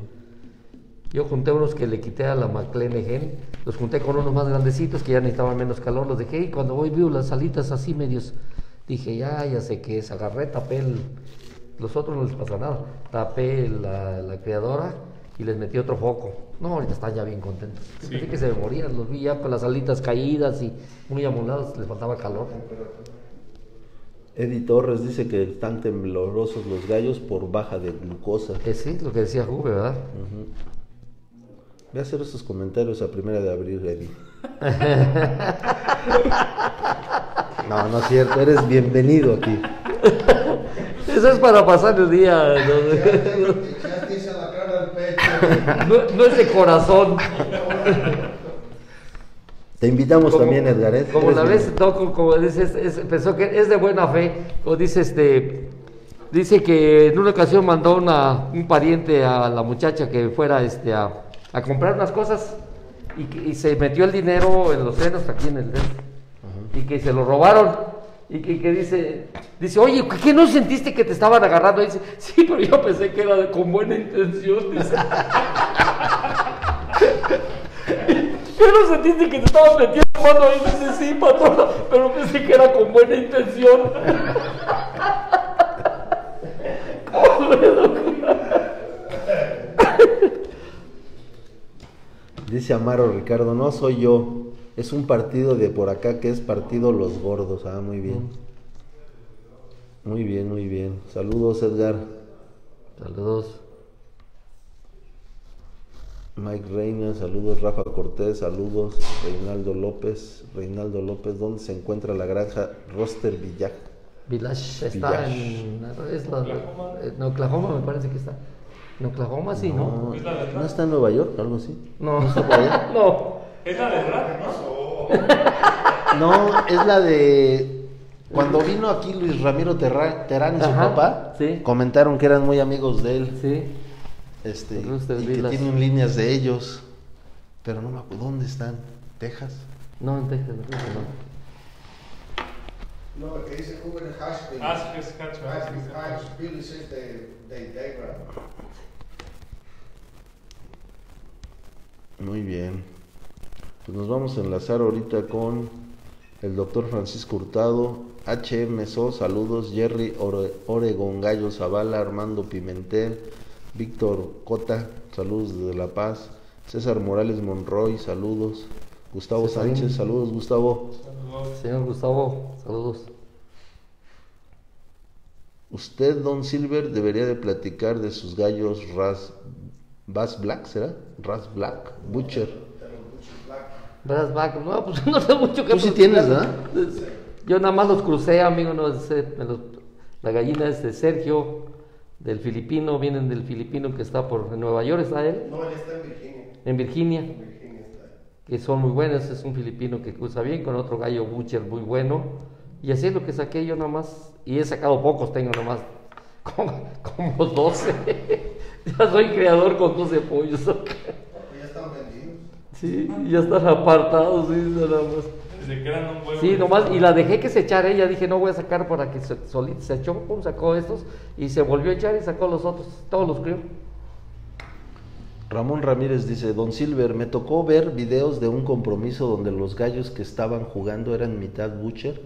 Yo junté unos que le quité a la McLenegen, los junté con unos más grandecitos que ya necesitaban menos calor, los dejé y cuando voy vi las alitas así medios, dije, ya, ya sé qué es, agarré, tapé el, los otros no les pasa nada, tapé la, la criadora y les metí otro foco. No, ahorita están ya bien contentos. Sí. Pensé que se morían, los vi ya con las alitas caídas y muy amolados, les faltaba calor. Eddie Torres dice que están temblorosos los gallos por baja de glucosa. Que sí, lo que decía Juve, ¿verdad? Voy a hacer esos comentarios a primera de abril, Eddie. no, no es cierto, eres bienvenido aquí. Eso es para pasar el día. ¿no? Ya te hice la cara del pecho. No, no es de corazón. Te invitamos Como- también, Edgar. ¿eh? Como la vez, Doc, como dices, es- pensó que es de buena fe. O dice este. Dice que en una ocasión mandó una, un pariente a la muchacha que fuera este, a, a comprar unas cosas y se metió el dinero en los senos aquí en el dedo y que se lo robaron y que, que dice, dice, oye, ¿qué no sentiste que te estaban agarrando? Dice, sí, pero yo pensé que era con buena intención. Dice. ¿Qué no sentiste que te estaban metiendo mano? Y dice, sí, patrona, pero pensé que era con buena intención. Dice Amaro Ricardo, no soy yo. Es un partido de por acá que es partido Los Gordos. Ah, muy bien. Muy bien, muy bien. Saludos, Edgar. Saludos. Mike Reina, saludos. Rafa Cortés, saludos. Reinaldo López. Reinaldo López, ¿dónde se encuentra la granja Roster Villaj? Village está en, es la- en Oklahoma, me parece que está. En Oklahoma, sí, ¿no? ¿no está en Nueva York? Algo así. No, ¿No está por allá? no. ¿Es la verdad? No, es la de. Cuando vino aquí Luis Ramiro Terra- Terán y su Ajá, papá, sí. comentaron que eran muy amigos de él. Sí. Este, Rooster y que Villas. tienen líneas de ellos. Pero no me acuerdo dónde están. ¿Texas? No, en Texas, no, no. No, el que dice Uber Hashville. Hashville es de, de Integra. Muy bien. Pues nos vamos a enlazar ahorita con el doctor Francisco Hurtado, HMSO, saludos, Jerry Ore- Oregon Gallo Zavala, Armando Pimentel, Víctor Cota, saludos desde La Paz, César Morales Monroy, saludos, Gustavo. Sánchez, saludos Gustavo. Señor Gustavo, saludos. Usted, Don Silver, debería de platicar de sus gallos Ras Bass Black, ¿será? Ras Black, Butcher. Brass Back, no, pues no sé mucho que Tú sí tienes, ¿verdad? Yo nada más los crucé, amigo, no sé, me los- la gallina es de Sergio, del filipino, vienen del filipino que está por en Nueva York, está él, No, él está en Virginia. en Virginia, En Virginia está. que son muy buenos, es un filipino que cruza bien, con otro gallo butcher muy bueno, y así es lo que saqué yo nada más, y he sacado pocos, tengo nada más como, como 12, ya soy creador con 12 pollos, Pues ya están vendidos. Sí, ya están apartados, sí, nada más. Desde que eran un buen Sí, nomás, y la dejé que se echara ella, dije, no voy a sacar para que se, solito se echó, pum, sacó estos, y se volvió a echar y sacó los otros, todos los crió. Ramón Ramírez dice, Don Silver, me tocó ver videos de un compromiso donde los gallos que estaban jugando eran mitad Butcher,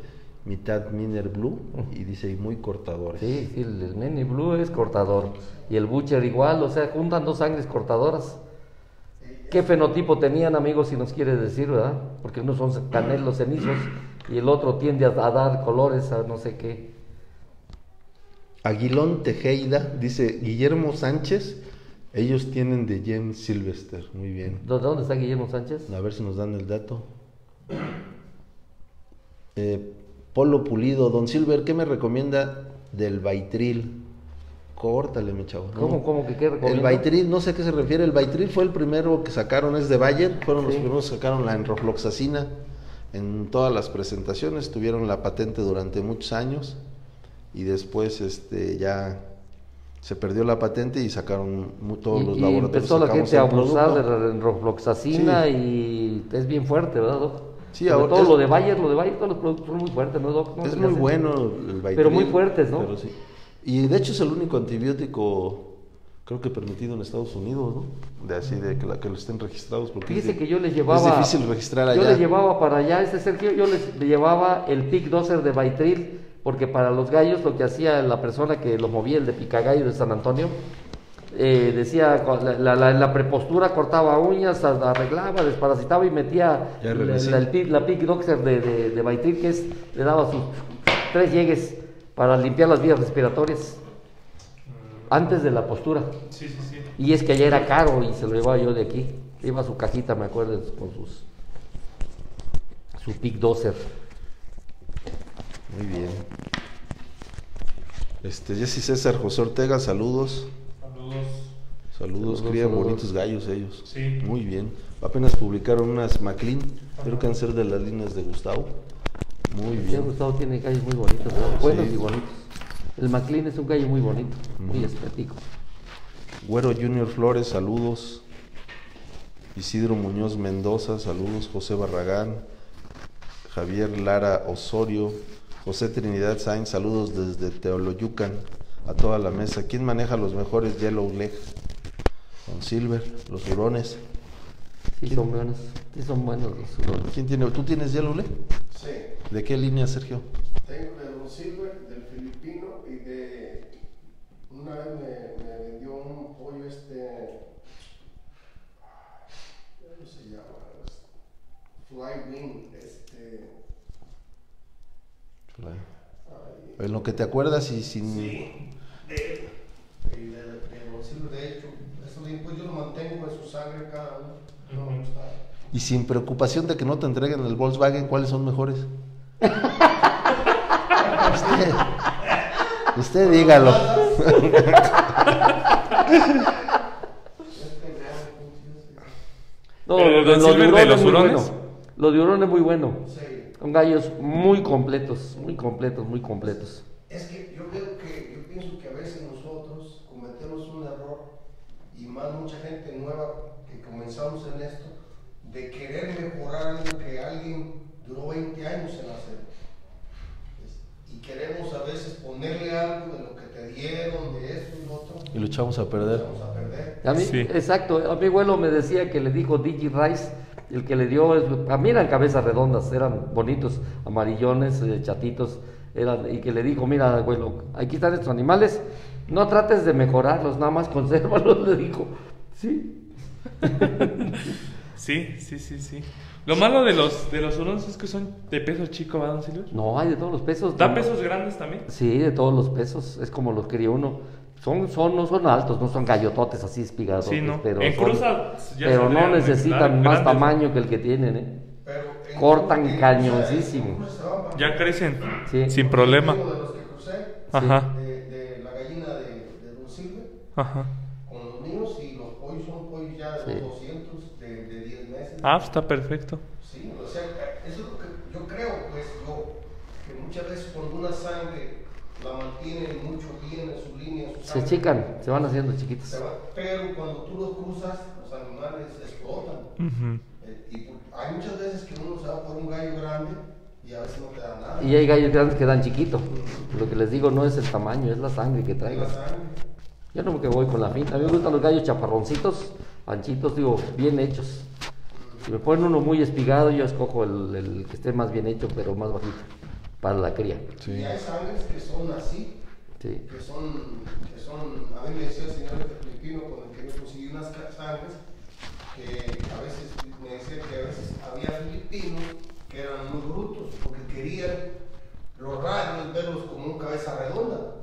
mitad Miner Blue, y dice, y muy cortadores. Sí, sí, el, el Mini Blue es cortador, y el Butcher igual, o sea, juntan dos sangres cortadoras. ¿Qué fenotipo tenían, amigos, si nos quiere decir, verdad? Porque unos son canelos cenizos, y el otro tiende a, a dar colores a no sé qué. Aguilón Tejeda dice, Guillermo Sánchez, ellos tienen de James Sylvester. Muy bien. ¿De dónde está Guillermo Sánchez? A ver si nos dan el dato. Eh, Polo Pulido, Don Silver, ¿qué me recomienda del Baitril? Córtale, mi chavo. ¿no? ¿Cómo, cómo que qué El recomienda? Baitril, no sé a qué se refiere. El Baitril fue el primero que sacaron, es de Bayer. Fueron los primeros que sacaron la enrofloxacina en todas las presentaciones. Tuvieron la patente durante muchos años. Y después este, ya se perdió la patente y sacaron todos y, los y laboratorios. empezó la gente a el abusar de la enrofloxacina Sí. y es bien fuerte, ¿verdad, Doc? Sí, Sobre ahora todo es- lo de Bayer, lo de Bayer, todos los productos son muy fuertes, ¿no, Doc? ¿No Es muy bueno el Baitril. Pero muy fuertes, ¿no? pero sí. Y de hecho es el único antibiótico, creo que permitido en Estados Unidos, ¿no? De así, de que, la, que lo estén registrados. Porque Fíjese es que yo les llevaba. Es difícil registrar allá. Yo les llevaba para allá, ese Sergio, yo les le llevaba el pic doser de Baitril, porque para los gallos lo que hacía la persona que lo movía, el de Picagallo de San Antonio, eh, decía, la, la, prepostura cortaba uñas, arreglaba, desparasitaba y metía la, la- el la pic doser de, de, de Baitril, que es, le daba sus tres llegues para limpiar las vías respiratorias antes de la postura. Sí, sí, sí. Y es que allá era caro y se lo llevaba yo de aquí. Iba a su cajita, me acuerdo, con sus su Pic Doser. Muy bien. Este, Jesse César José Ortega, saludos. Saludos. Saludos, Saludos, crían bonitos gallos ellos. Sí. Muy bien. Apenas publicaron unas McLean, creo que han ser de las líneas de Gustavo. Muy El bien. Gustavo tiene gallos muy ¿verdad? buenos Sí. y bonitos. El McLean es un gallo muy bonito, muy estético. Güero Junior Flores, saludos. Isidro Muñoz Mendoza, saludos. José Barragán. Javier Lara Osorio. José Trinidad Sainz, saludos desde Teoloyucan a toda la mesa. ¿Quién maneja los mejores Yellow Leg? Con Silver, los hurones. Sí, son buenos. Sí, son buenos los. ¿Quién tiene? ¿Tú tienes Yellow Leg? Sí. ¿De qué línea, Sergio? Tengo de Don Silver, del filipino y de. Una vez me, me vendió un pollo este. ¿Cómo se llama? Fly Wing. Este. ay, En lo que te acuerdas y sin... Sí, de, y de, de Don Silver, de hecho. Eso de- pues yo lo mantengo en su sangre cada uno. No me gusta. Y sin preocupación de que no te entreguen el Volkswagen, ¿cuáles son mejores? usted, usted dígalo. No, Pero, lo, ¿don lo de los muy hurones? bueno. Lo de hurón es muy bueno. Sí. Son gallos muy completos, muy completos, muy completos. Es que yo veo que, yo pienso que a veces nosotros cometemos un error y más mucha gente nueva comenzamos en esto, de querer mejorar algo que alguien duró 20 años en hacer. Y queremos a veces ponerle algo de lo que te dieron, de esto y lo otro, Y lo echamos a perder. a perder. A mí, Sí. exacto, a mi abuelo me decía que le dijo Digi Rice El que le dio, es- a mí eran cabezas redondas, eran bonitos, amarillones, eh, chatitos, eran, y que le dijo, mira, bueno, aquí están estos animales, no trates de mejorarlos, nada más consérvalos, le dijo. Sí, Sí, sí, sí, sí. Lo malo de los de los hurones es que son de peso chico, ¿va, don Silvio? no, hay de todos los pesos. ¿Da pesos grandes también? Sí, de todos los pesos, es como los quería uno. Son, son, no son altos, no son gallototes así espigados, Sí, no. pero, En son- cruza ya pero no necesitan más grandes. tamaño que el que tienen, ¿eh? Pero Cortan en- cañoncísimo. en- Ya crecen Sí. sin problema. De los que crucé, Ajá, de, de la gallina de, de Don Silva, ajá. con los míos y los pollos son pollos ya de Sí. los 200, de, de 10 meses. Ah, está perfecto. Sí, o sea, eso es lo que yo creo, pues yo, que muchas veces cuando una sangre la mantiene mucho bien en su línea, en su Se sangre, chican, se van haciendo se chiquitos. va- pero cuando tú los cruzas, los animales explotan. Ujú. Eh, y pu- hay muchas veces que uno se va por un gallo grande y a veces no te da nada. Y hay gallos grandes que dan chiquito. Lo que les digo no es el tamaño, es la sangre que sangre. Yo no me voy con la finta. A mí me gustan los gallos chaparroncitos, anchitos, digo, bien hechos. Si me ponen uno muy espigado, yo escojo el, el que esté más bien hecho, pero más bajito, para la cría. Y hay sangres que son así, Sí. que son, que son, a mí me decía el señor este filipino con el que yo conseguí unas sangres, que a veces me decía que a veces había filipinos que eran muy brutos, porque querían los radios verlos como un cabeza redonda.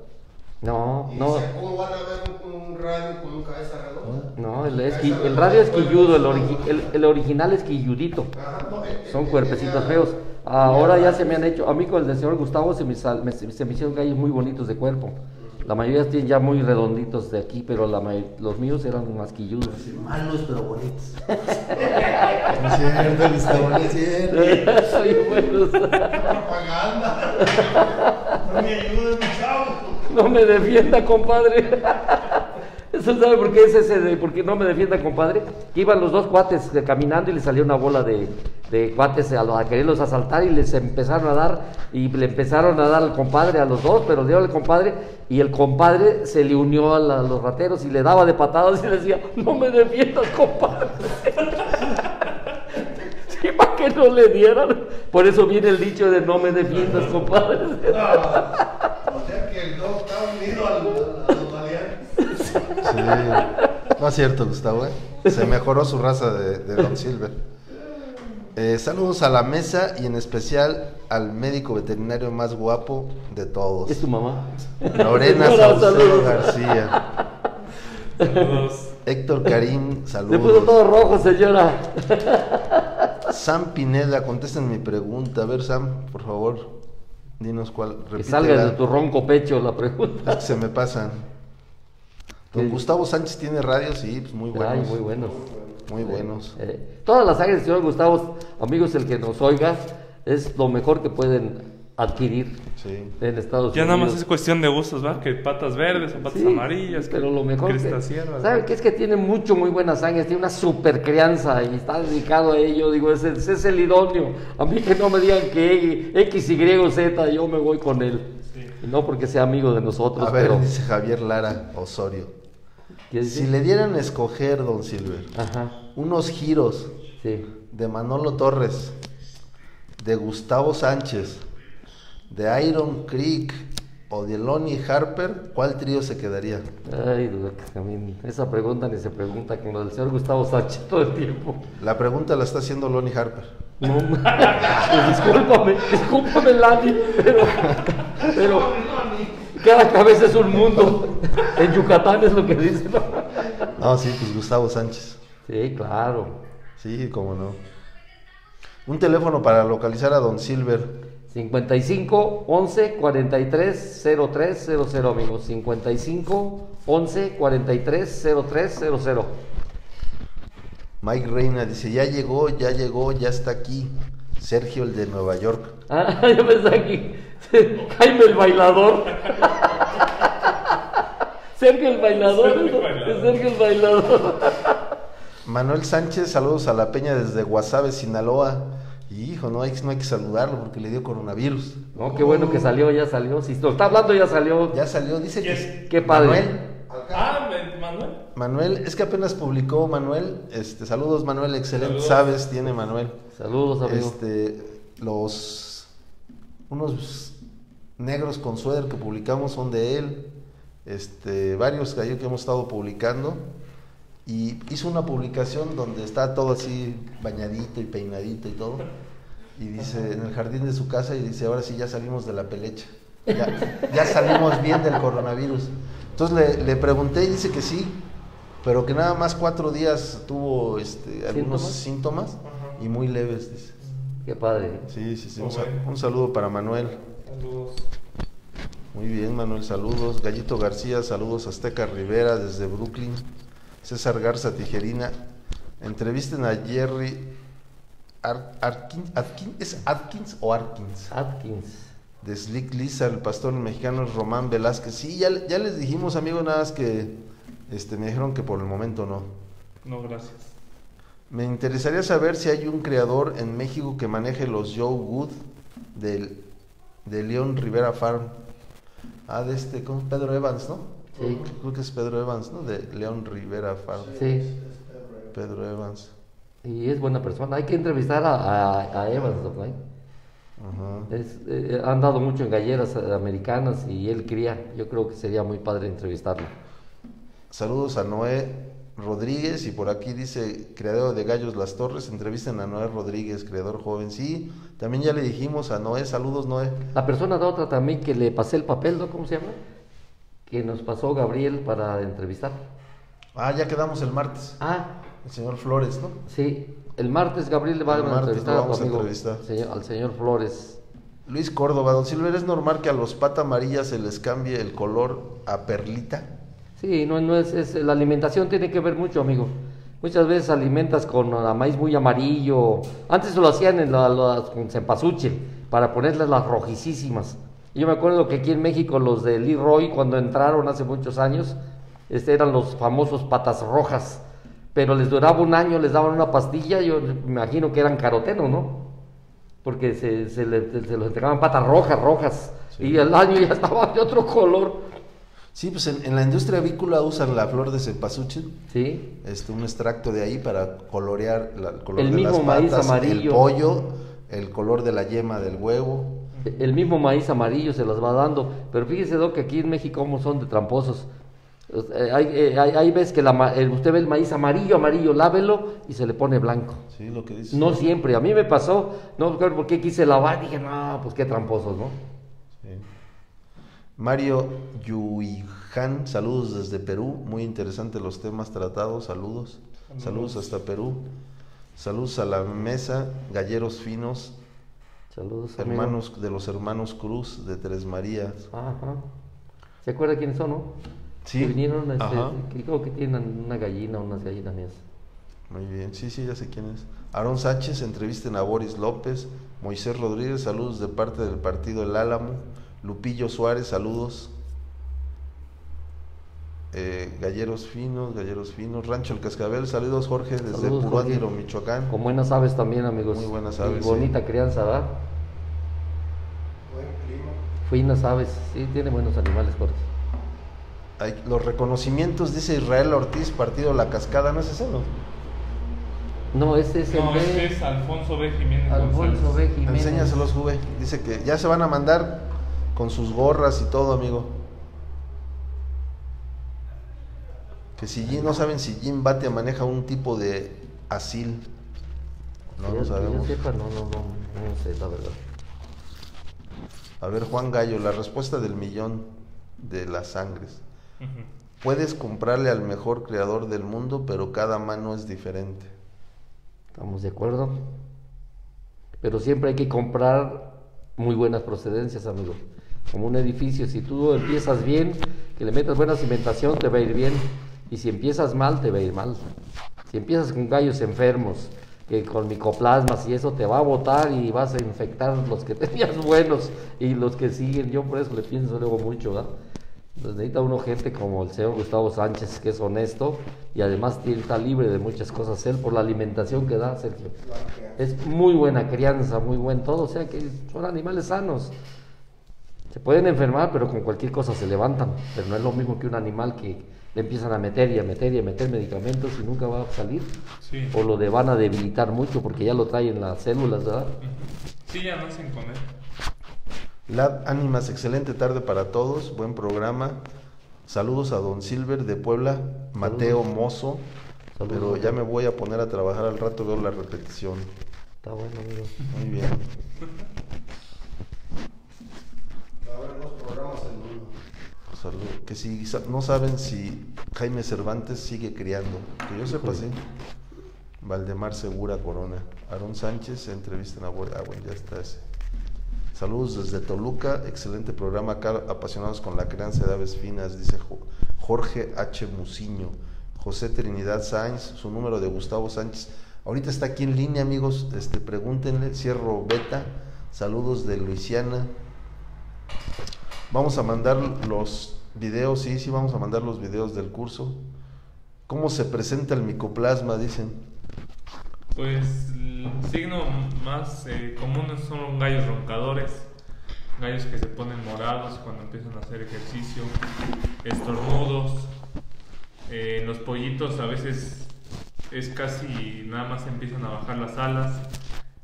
No, Y no, ¿cómo van a ver un, un radio con un cabeza redonda? no, el, es Cabeza el radio es quilludo, el, origi- el, el original es quilludito. Ajá, no, él- Son él cuerpecitos feos. Ahora ya se me han hecho, a mí con el del señor Gustavo se me, sal- me- se me hicieron gallos muy bonitos de cuerpo. La mayoría tienen ya muy redonditos de aquí, pero la los míos eran más quilludos. Malos pero bonitos. No es cierto, Gustavo, no es cierto. Buenos. propaganda. No me ayudes, mi chavo. No me defienda, compadre. ¿Eso sabe por qué es ese de por qué no me defienda, compadre? Iban los dos cuates caminando y le salió una bola de, de cuates a, a quererlos asaltar y les empezaron a dar y le empezaron a dar al compadre a los dos, pero dio al compadre y el compadre se le unió a, los rateros y le daba de patadas y le decía, no me defiendas, compadre. Sí, para que no le dieran. Por eso viene el dicho de no me defiendas, compadre. O sea que el no unido al- a los maleantes. Sí. No es cierto, Gustavo. ¿eh? Se mejoró su raza de, de Don Silver. Eh, saludos a la mesa y en especial al médico veterinario más guapo de todos. Es tu mamá. Lorena Saucedo saludos. García. Saludos. Héctor Karim, Se puso todo saludos. rojo, señora. Sam Pineda, contesten mi pregunta. A ver, Sam, por favor, dinos cuál. Que repítela. salga de tu ronco pecho la pregunta. Se me pasan. Don. Gustavo Sánchez tiene radios, sí, pues muy buenos. Ay, muy buenos. Muy buenos. Eh, todas las áreas, señor Gustavo, amigos, el que nos oiga, es lo mejor que pueden adquirir Sí. en Estados Ya Unidos. nada más es cuestión de gustos, ¿va? Que patas verdes o patas Sí, amarillas. pero que lo mejor que, ¿sabe qué? Es que tiene mucho, muy buena sangre, tiene una super crianza y está dedicado a ello, digo, es, el- es el idóneo. A mí que no me digan que X, Y, Z, yo me voy con él. No porque sea amigo de nosotros, A ver, pero... dice Javier Lara Osorio. Si le dieran a escoger, don Silver, Ajá, unos giros sí. de Manolo Torres, de Gustavo Sánchez, de Iron Creek o de Lonnie Harper, ¿cuál trío se quedaría? Ay, mí esa pregunta ni se pregunta con lo del señor Gustavo Sánchez todo el tiempo. La pregunta la está haciendo Lonnie Harper. No, pues discúlpame, discúlpame, Lani, pero, pero cada cabeza es un mundo. En Yucatán es lo que dicen. ¿no? No, sí, pues Gustavo Sánchez. Sí, claro. Sí, cómo no. Un teléfono para localizar a don Silver. 55 11 43 03 00, amigos. 55 11 43 03 00. Mike Reina dice, ya llegó, ya llegó, ya está aquí. Sergio, el de Nueva York. Ah, yo pensé aquí. Jaime el bailador. Sergio el bailador. Sergio el bailador. Sergio el bailador. Manuel Sánchez, saludos a la peña desde Guasave, Sinaloa. Y, hijo, no hay, no hay que saludarlo porque le dio coronavirus. No, qué bueno que salió, ya salió. Si nos está hablando, ya salió. Ya salió, dice que... Qué padre. Manuel. Ah, ¿me- Manuel. Manuel, es que apenas publicó Manuel, este, saludos Manuel, excelentes Saludos. aves tiene Manuel. Saludos, amigo. Este, los unos negros con suéter que publicamos son de él. Este, varios gallos que hemos estado publicando. Y hizo una publicación donde está todo así bañadito y peinadito y todo. Y dice, en el jardín de su casa, y dice, ahora sí ya salimos de la pelecha. Ya, ya salimos bien del coronavirus. Entonces le, le pregunté y dice que sí, pero que nada más cuatro días tuvo este, algunos ¿Síntomas? síntomas y muy leves, dice. Qué padre. Sí, sí, sí. Un, un saludo para Manuel. Saludos. Muy bien, Manuel, saludos. Gallito García, saludos. Azteca Rivera desde Brooklyn. César Garza Tijerina. Entrevisten a Jerry Ar- Arkin-. ¿Es Atkins o Arkins? Atkins. De Slick Lizard, el pastor mexicano Román Velázquez. Sí, ya, ya les dijimos, amigo, nada más que este, me dijeron que por el momento no. No, gracias. Me interesaría saber si hay un creador en México que maneje los Joe Good del, de León Rivera Farm. Ah, de este, ¿cómo? Pedro Evans, ¿no? Sí. Creo que es Pedro Evans, ¿no? De León Rivera Farm. Sí. Pedro Evans. Y es buena persona. Hay que entrevistar a, a, a Evans, ¿no? Ajá. Es, eh, han dado mucho en galleras eh, americanas y él cría. Yo creo que sería muy padre entrevistarlo. Saludos a Noé Rodríguez y por aquí dice creador de Gallos Las Torres, entrevisten a Noé Rodríguez, creador joven. Sí, también ya le dijimos a Noé, saludos Noé. La persona de otra también que le pasé el papel, ¿no? ¿Cómo se llama? Que nos pasó Gabriel para entrevistar. Ah, ya quedamos el martes. Ah, El señor Flores, ¿no? sí. El martes Gabriel le va El a entrevistar a tu vamos a amigo, entrevistar. señor- al señor Flores. Luis Córdoba, don Silver, ¿es normal que a los pata amarillas se les cambie el color a perlita? Sí, no, no es, es- la alimentación tiene que ver mucho, amigo. Muchas veces alimentas con ah, maíz muy amarillo. Antes lo hacían en la, con cempasúchil para ponerles las rojicísimas. Yo me acuerdo que aquí en México los de Leroy cuando entraron hace muchos años, este eran los famosos patas rojas. Pero les duraba un año, les daban una pastilla, yo me imagino que eran caroteno, ¿no? Porque se, se, le- se los entregaban patas rojas, rojas. Y el año ya estaba de otro color. Sí, pues en, en la industria avícola usan la flor de cempasúchil, Sí, este, un extracto de ahí para colorear la- el color El de las mismo maíz patas, el amarillo. pollo, el color de la yema del huevo. El mismo maíz amarillo se las va dando, pero fíjese, Doc, que aquí en México como son de tramposos. Eh, hay, eh, hay, hay veces que la usted ve el maíz amarillo, amarillo, lávelo y se le pone blanco. Sí, lo que dice. No siempre, a mí me pasó, no recuerdo por qué quise lavar, dije, no, pues qué tramposos, ¿no? Sí. Mario Yuijan, saludos desde Perú, muy interesantes los temas tratados, saludos. Saludos hasta Perú. Saludos a la mesa, galleros finos, Saludos, amigo. hermanos de los hermanos Cruz de Tres Marías. Ajá. ¿Se acuerda quiénes son, no? Sí. Que vinieron, este, creo que tienen una gallina, unas gallinas mías. Muy bien, sí, sí, ya sé quién es. Aarón Sánchez, entrevisten a Boris López. Moisés Rodríguez, saludos de parte del partido El Álamo. Lupillo Suárez, saludos. Eh, galleros Finos, Galleros Finos. Rancho El Cascabel, saludos Jorge desde Saludos, Jorge. Michoacán. Con buenas aves también, amigos. Muy buenas Y aves, sí. bonita crianza, ¿verdad? Buen clima. Finas aves, sí, tiene buenos animales, Jorge. Hay- los reconocimientos, dice Israel Ortiz, partido La Cascada, ¿no es ese, no? No, ese es el No, de este es Alfonso B. Jiménez Alfonso. B. Jiménez. Enséñaselos, Juve. Dice que ya se van a mandar con sus gorras y todo, amigo. Que si Jim, no saben si Jim Batia maneja un tipo de asil. No lo yo- que sabemos. Yo sepa, no, no, no, no sé, la verdad. A ver, Juan Gallo, la respuesta del millón de las sangres. Puedes comprarle al mejor creador del mundo, pero cada mano es diferente. Estamos de acuerdo. Pero siempre hay que comprar muy buenas procedencias, amigo. Como un edificio, si tú empiezas bien, que le metas buena cimentación, te va a ir bien. Y si empiezas mal, te va a ir mal. Si empiezas con gallos enfermos, que con micoplasmas y eso te va a botar y vas a infectar los que tenías buenos y los que siguen. Yo por eso le pienso luego mucho, ¿verdad? Pues necesita uno gente como el señor Gustavo Sánchez, que es honesto y además está libre de muchas cosas él por la alimentación que da, Sergio. Es muy buena crianza, muy buen todo, o sea que son animales sanos. Se pueden enfermar, pero con cualquier cosa se levantan. Pero no es lo mismo que un animal que le empiezan a meter y a meter y a meter medicamentos y nunca va a salir. Sí. O lo de van a debilitar mucho porque ya lo traen las células, ¿verdad? Sí, ya nacen con él. Lab Ánimas, excelente tarde para todos, buen programa. Saludos a Don Silver de Puebla, Mateo Mozo. Saludos. Pero ya me voy a poner a trabajar al rato, veo la repetición. Está bueno, amigo. Muy bien. Va a haber dos programas en uno. Salud. Que si no saben si Jaime Cervantes sigue criando, que yo sepa sí. Valdemar Segura Corona. Aarón Sánchez, entrevista en Abue- Ah, bueno, ya está ese. Saludos desde Toluca, excelente programa acá, apasionados con la crianza de aves finas, dice Jo- Jorge H. Muciño. José Trinidad Sáenz, su número de Gustavo Sánchez. Ahorita está aquí en línea, amigos, este, pregúntenle, cierro beta. Saludos de Luisiana. Vamos a mandar los videos, sí, sí, vamos a mandar los videos del curso. ¿Cómo se presenta el micoplasma? Dicen. Pues el signo más eh, común son gallos roncadores, gallos que se ponen morados cuando empiezan a hacer ejercicio, estornudos. Eh, los pollitos a veces es casi nada más empiezan a bajar las alas,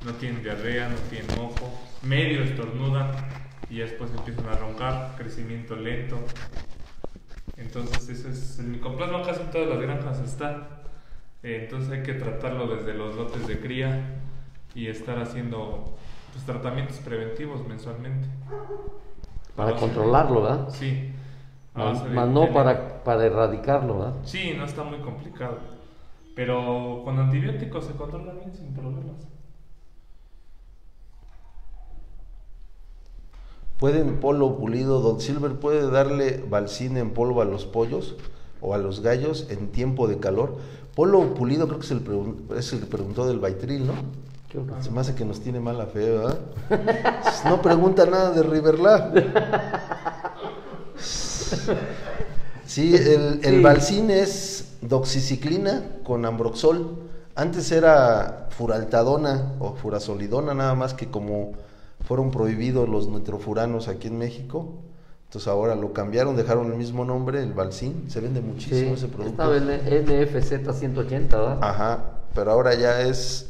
no tienen diarrea, no tienen mojo, medio estornudan y después empiezan a roncar, crecimiento lento. Entonces eso es el micoplasma casi en todas las granjas está. Entonces hay que tratarlo desde los lotes de cría y estar haciendo pues, tratamientos preventivos mensualmente. Para controlarlo, ¿verdad? Sí. Más, no para, para erradicarlo, ¿verdad? Sí, no está muy complicado. Pero con antibióticos se controla bien sin problemas. ¿Pueden polo pulido? Don Silver puede darle balsín en polvo a los pollos o a los gallos en tiempo de calor. Polo pulido creo que es el, es el que preguntó del Baitril, ¿no? Se me hace que nos tiene mala fe, ¿verdad? No pregunta nada de Riverla. Sí, el, el Sí. Balsín es doxiciclina con ambroxol. Antes era furaltadona o furasolidona, nada más que como fueron prohibidos los nitrofuranos aquí en México, entonces ahora lo cambiaron, dejaron el mismo nombre, el Balsín. Se vende muchísimo Sí, ese producto. estaba en NFZ 180, ¿verdad? Ajá, pero ahora ya es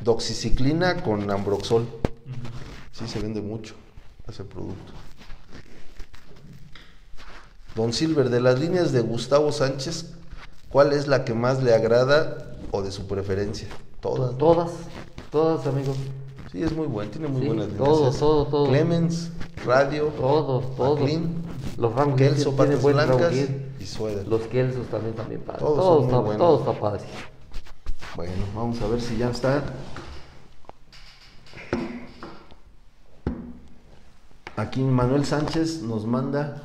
doxiciclina con ambroxol. Sí, se vende mucho ese producto. Don Silver, de las líneas de Gustavo Sánchez, ¿cuál es la que más le agrada o de su preferencia? Todas. Todas, todas, amigos. Sí, es muy bueno, tiene muy Sí, buenas líneas. todo, todo, todo. Clemens, Radio, Todos, todos. Maclean, Los Wrangler Kelso, Patas Blancas y Sueder. Los Kelsos también, también padres. Todos Todos, son muy está, buenos. todo está padre. Bueno, vamos a ver si ya está. Aquí Manuel Sánchez nos manda.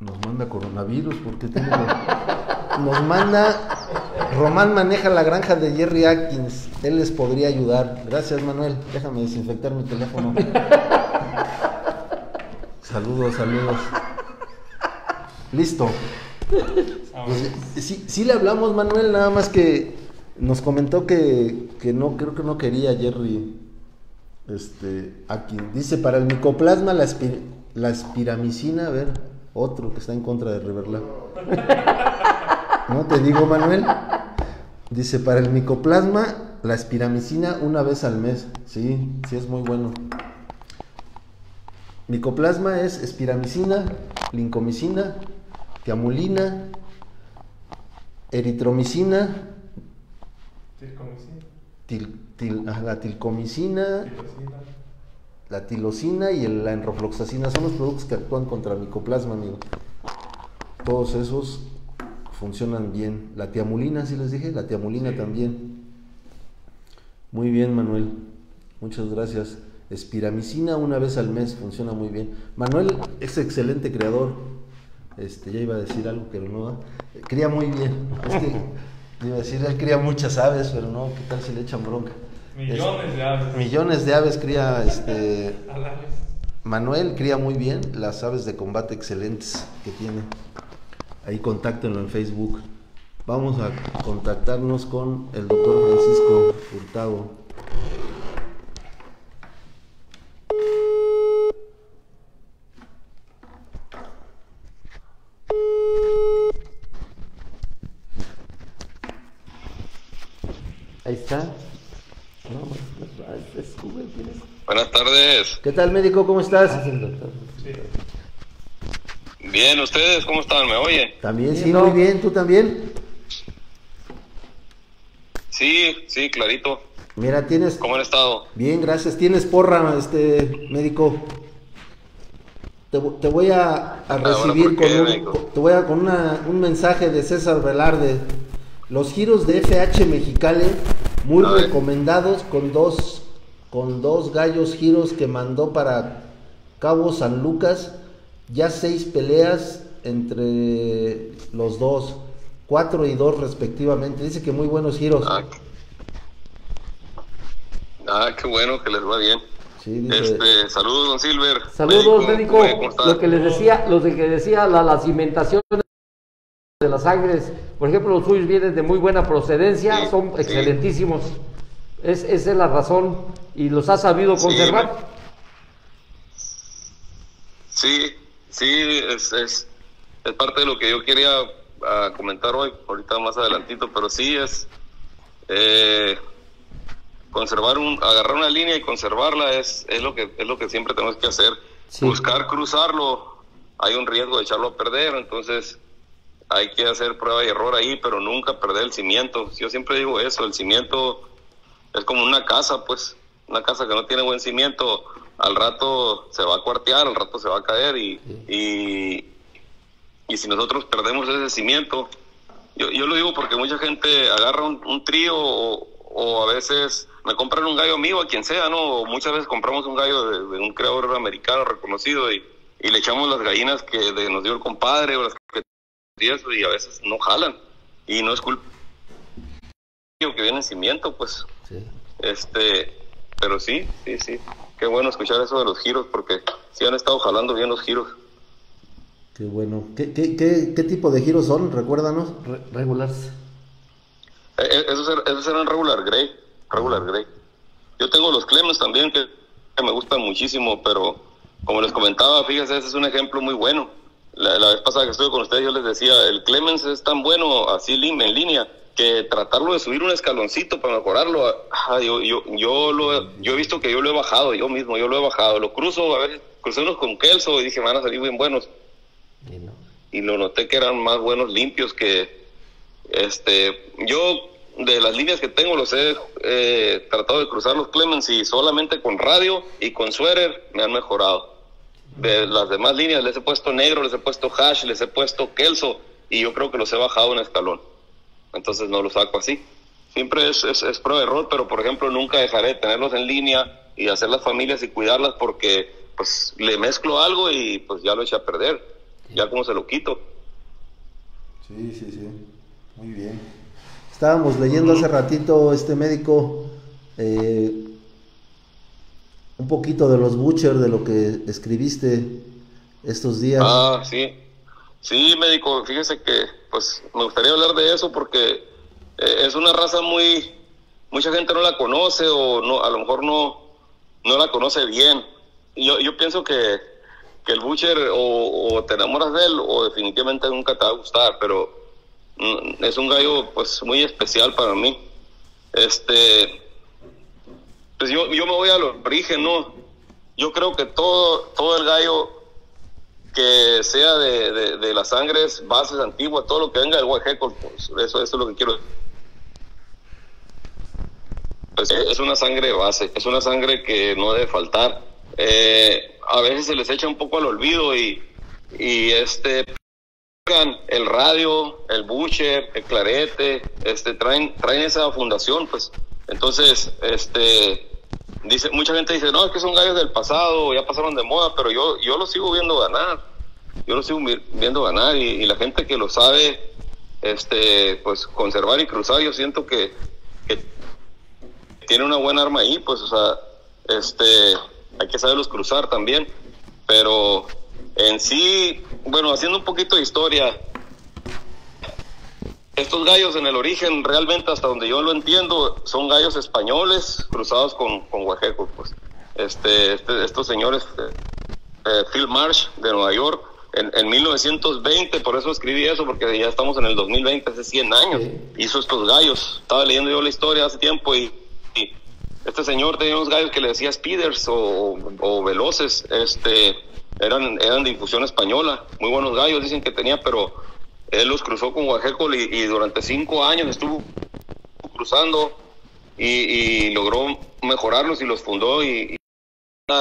Nos manda coronavirus porque tengo. Nos manda. Román maneja la granja de Jerry Atkins. Él les podría ayudar. Gracias, Manuel. Déjame desinfectar mi teléfono. Saludos, saludos. Listo. Pues, sí, sí le hablamos, Manuel, nada más que nos comentó que, que no, creo que no quería Jerry. Este, aquí dice para el micoplasma la, la espiramicina, a ver, otro que está en contra de Riverla. ¿No te digo, Manuel? Dice para el micoplasma la espiramicina una vez al mes. Sí, sí es muy bueno. Micoplasma es espiramicina, lincomicina, tiamulina, eritromicina, Tircomicina, til- til- ah, la tilcomicina, tirosina. la tilosina y el- la enrofloxacina son los productos que actúan contra el micoplasma, amigo. Todos esos funcionan bien. La tiamulina, sí les dije, la tiamulina Sí. también. Muy bien, Manuel. Muchas gracias. Espiramicina una vez al mes funciona muy bien. Manuel es excelente creador. Este, ya iba a decir algo, pero no. ¿eh? Cría muy bien. Es que iba a decir, él cría muchas aves, pero no, ¿qué tal si le echan bronca? Millones de aves. Millones de aves cría este. Manuel cría muy bien las aves de combate excelentes que tiene ahí contáctenlo en Facebook. Vamos a contactarnos con el doctor Francisco Hurtado. Ahí está. Buenas tardes. ¿Qué tal, médico? ¿Cómo estás? Sí. Bien, ¿ustedes cómo están? ¿Me oyen? También, Sí, no. muy bien. ¿Tú también? Sí, sí, clarito. Mira, tienes... ¿Cómo han estado? Bien, gracias. Tienes porra, este médico. Te, vo- te voy a, a bueno, recibir ¿por qué, con, un, te voy a con una- un mensaje de César Velarde. Los giros de FH Mexicali muy A ver. recomendados con dos con dos gallos giros que mandó para Cabo San Lucas. Ya seis peleas entre los dos, cuatro y dos respectivamente. Dice que muy buenos giros. Ah, ah, qué bueno que les va bien. Sí, dice- Este, saludos, don Silver. Saludos, médico. Lo que les decía, lo de que decía la, la cimentación de las sangres, por ejemplo, los suyos vienen de muy buena procedencia, Sí, son sí. excelentísimos. Es, esa es la razón y los ha sabido Sí, conservar. Sí, sí, es, es, es parte de lo que yo quería ah, comentar hoy, ahorita más adelantito, pero sí es eh, conservar un, agarrar una línea y conservarla es, es lo que es lo que siempre tenemos que hacer. Sí. Buscar cruzarlo, hay un riesgo de echarlo a perder, entonces hay que hacer prueba y error ahí, pero nunca perder el cimiento. Yo siempre digo eso, el cimiento es como una casa, pues, una casa que no tiene buen cimiento, al rato se va a cuartear, al rato se va a caer y, y, y si nosotros perdemos ese cimiento, yo, yo lo digo porque mucha gente agarra un, un trío o, o a veces me compran un gallo mío, a quien sea, ¿no? O muchas veces compramos un gallo de, de un creador americano reconocido y, y le echamos las gallinas que de- nos dio el compadre o las que y a veces no jalan y no es culpa que viene en cimiento, pues sí. este, pero sí, sí, sí. Qué bueno escuchar eso de los giros, porque sí han estado jalando bien los giros. Qué bueno. ¿Qué, qué, qué, qué tipo de giros son? Recuérdanos. Re- regularse. Eh, eh, esos, er- esos eran regular grey, regular grey. Yo tengo los Clemens también, que, que me gustan muchísimo, pero como les comentaba, fíjense, ese es un ejemplo muy bueno. La, la vez pasada que estuve con ustedes, yo les decía, el Clemens es tan bueno así en línea, que tratarlo de subir un escaloncito para mejorarlo, ah, yo, yo, yo, lo, he- yo he visto que yo lo he bajado, yo mismo, yo lo he bajado. Lo cruzo, a ver, crucé unos con Kelso y dije, van a salir bien buenos. Y no. y lo noté que eran más buenos limpios que este yo de las líneas que tengo los he eh, tratado de cruzar los Clemens y solamente con radio y con suéter me han mejorado de las demás líneas les he puesto negro les he puesto hash les he puesto kelso y yo creo que los he bajado un escalón entonces no los saco así siempre es, es, es prueba de error pero por ejemplo nunca dejaré de tenerlos en línea y hacer las familias y cuidarlas porque pues le mezclo algo y pues ya lo eché a perder ya como se lo quito Sí, sí, sí. Muy bien. Estábamos leyendo hace ratito, este médico, eh, un poquito de los Butcher, de lo que escribiste estos días. Ah, sí. Sí, médico, fíjese que pues me gustaría hablar de eso porque eh, es una raza muy mucha gente no la conoce o no a lo mejor no no la conoce bien. Yo yo pienso que que el butcher o, o te enamoras de él o definitivamente nunca te va a gustar, pero mm, es un gallo pues muy especial para mí. Este pues yo, yo me voy al origen, ¿no? Yo creo que todo, todo el gallo que sea de, de, de las sangres bases antiguas, todo lo que venga del Huajeco, pues eso, eso es lo que quiero. Pues es una sangre base, es una sangre que no debe faltar. Eh, a veces se les echa un poco al olvido y, y este el radio, el butcher, el clarete, este traen traen esa fundación, pues. Entonces, este dice mucha gente dice, "No, es que son gallos del pasado, ya pasaron de moda", pero yo yo los sigo viendo ganar. Yo los sigo vi- viendo ganar y, y la gente que lo sabe este pues conservar y cruzar, yo siento que, que tiene una buena arma ahí, pues, o sea, este, hay que saberlos cruzar también, pero en sí, bueno, haciendo un poquito de historia, estos gallos en el origen, realmente hasta donde yo lo entiendo, son gallos españoles cruzados con, con huajecos, pues. Este, este- estos señores, eh, eh, Phil Marsh de Nueva York, en, en 1920, por eso escribí eso, porque ya estamos en el 2020, hace 100 años, hizo estos gallos. Estaba leyendo yo la historia hace tiempo y, y este señor tenía unos gallos que le decía speeders o, o veloces, este, eran, eran de infusión española, muy buenos gallos dicen que tenía, pero él los cruzó con Guajeco y, durante cinco años estuvo cruzando y, logró mejorarlos y los fundó y,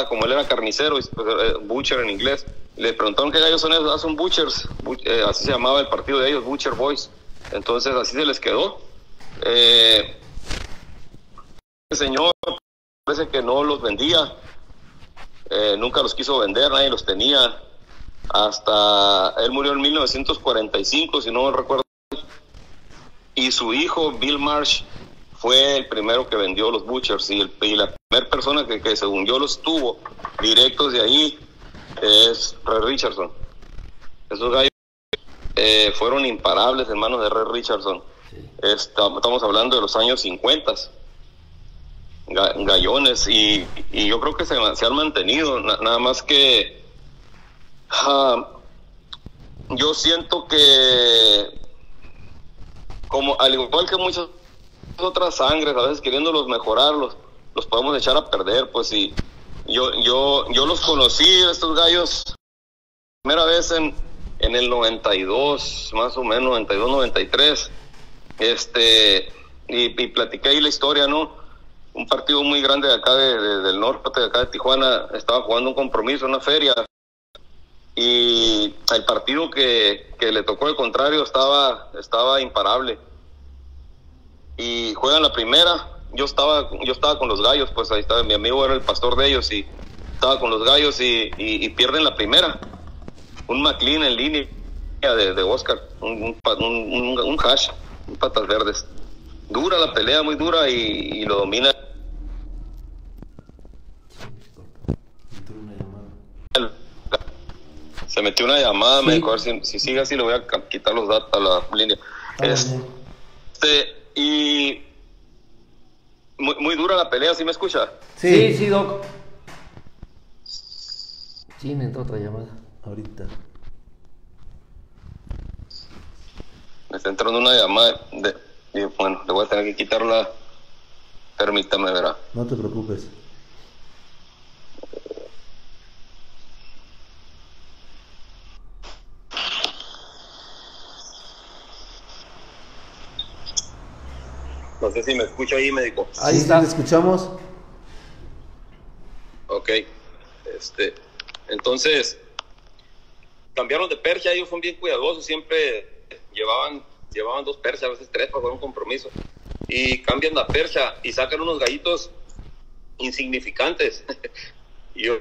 como él era carnicero, pues, eh, butcher en inglés, le preguntaron qué gallos son esos, ah, son butchers, Bu- eh, así se llamaba el partido de ellos, Butcher Boys, entonces así se les quedó. Eh, el señor parece que no los vendía, nunca los quiso vender, nadie los tenía, hasta él murió en 1945, si no recuerdo, y su hijo Bill Marsh fue el primero que vendió los butchers y, el- y la primera persona que, que según yo los tuvo directos de ahí es Red Richardson. Esos gallos eh, fueron imparables en manos de Red Richardson. Esta- estamos hablando de los años 50 ga- gallones y, y yo creo que se, han mantenido na- nada más que ah, yo siento que como al igual que muchas otras sangres a veces queriéndolos mejorarlos los podemos echar a perder pues y yo yo yo los conocí estos gallos primera vez en en el 92 más o menos 92 93 este y, y platiqué ahí la historia no un partido muy grande de acá de, de- del norte de acá de Tijuana estaba jugando un compromiso una feria y el partido que, que le tocó el contrario estaba estaba imparable. Y juegan la primera. Yo estaba yo estaba con los gallos pues ahí estaba mi amigo era el pastor de ellos y estaba con los gallos y, y- pierden la primera. Un McLean en línea de, de Oscar un, un, un, hash patas verdes. Dura la pelea muy dura y, y lo domina se metió una llamada me dijo a ver si, si sigue así le voy a quitar los datos a la línea Ah, Este, y muy, muy dura la pelea, ¿sí me escucha? Sí, sí, Doc. Sí, me entró otra llamada. Ahorita. Me está entrando una llamada de, y bueno, le voy a tener que quitarla. Permítame, verá. No te preocupes. No sé si me escucha ahí, médico. Ahí está. te escuchamos. Ok. Este, entonces, cambiaron de percha, ellos son bien cuidadosos, siempre llevaban, llevaban dos perchas, a veces tres para jugar un compromiso. Y cambian la percha y sacan unos gallitos insignificantes. y, yo,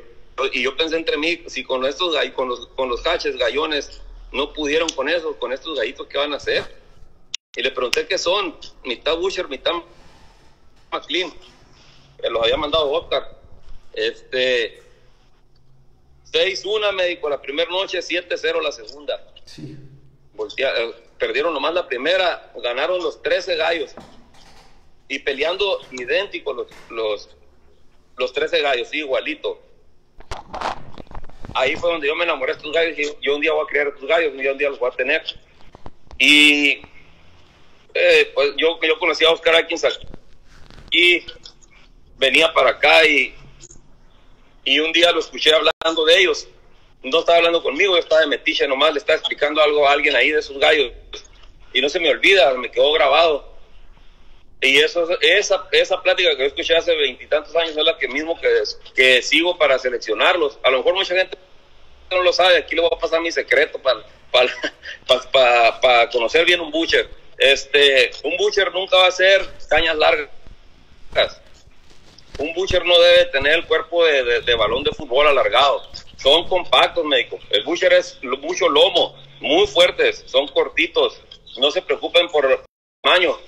y yo pensé entre mí, si con estos con los, con los haches, gallones, no pudieron con eso, con estos gallitos, ¿qué van a hacer? Y le pregunté qué son, mitad Busher, mitad McLean. Eh, los había mandado Oscar. Este, 6-1 me dijo la primera noche, 7-0 la segunda. Sí. Voltea- eh, perdieron nomás la primera, ganaron los 13 gallos. Y peleando idénticos los, los, los 13 gallos, sí, igualito. Ahí fue donde yo me enamoré de estos gallos. Y yo un día voy a criar estos gallos, y yo un día los voy a tener. Y eh, pues yo, yo conocí a Oscar Atkins aquí, venía para acá y, y un día lo escuché hablando de ellos. No estaba hablando conmigo, yo estaba de metiche nomás, le estaba explicando algo a alguien ahí de esos gallos. Y no se me olvida, me quedó grabado. Y eso, esa, esa plática que yo escuché hace veintitantos años es la que mismo que, que sigo para seleccionarlos. A lo mejor mucha gente no lo sabe, aquí le voy a pasar mi secreto para, para, para, para conocer bien un butcher. Este, un butcher nunca va a ser cañas largas. Un butcher no debe tener el cuerpo de, de, balón de fútbol alargado. Son compactos, médico. El butcher es mucho lomo, muy fuertes, son cortitos. No se preocupen por tamaño.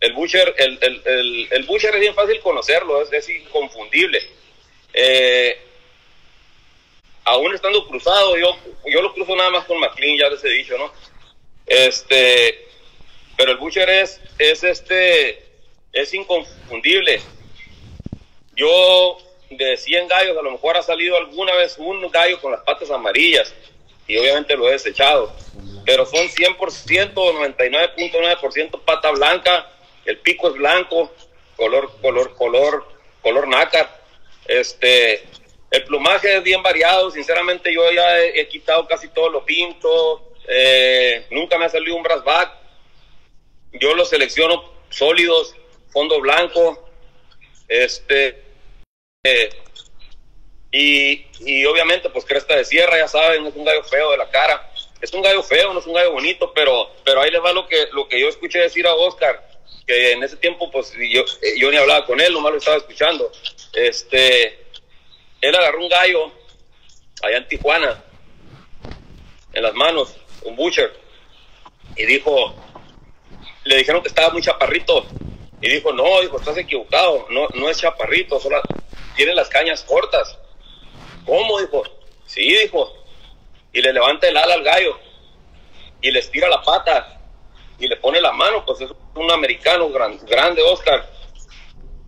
El butcher, el, el, el, el butcher es bien fácil conocerlo, es, es inconfundible. Eh, aún estando cruzado, yo, yo lo cruzo nada más con McLean, ya les he dicho, ¿no? Este, pero el Butcher es, es este, es inconfundible. Yo, de 100 gallos, a lo mejor ha salido alguna vez un gallo con las patas amarillas. y obviamente lo he desechado. Pero son 100% o 99.9% pata blanca, el pico es blanco, color, color, color, color nácar. Este, el plumaje es bien variado, sinceramente yo ya he, he quitado casi todo lo pinto, eh, nunca me ha salido un brass back. Yo los selecciono sólidos, fondo blanco, este, eh, y, y obviamente pues cresta de sierra, ya saben, es un gallo feo de la cara. Es un gallo feo, no es un gallo bonito, pero, pero ahí le va lo que, lo que yo escuché decir a Oscar, que en ese tiempo pues yo, eh, yo ni hablaba con él, nomás lo estaba escuchando. Este, él agarró un gallo allá en Tijuana, en las manos, un butcher, y dijo, le dijeron que estaba muy chaparrito, y dijo, no, dijo, estás equivocado, no, no es chaparrito, solo tiene las cañas cortas. ¿Cómo? Dijo, sí, dijo, y le levanta el ala al gallo, y le estira la pata, y le pone la mano, pues es un americano gran- grande, Oscar.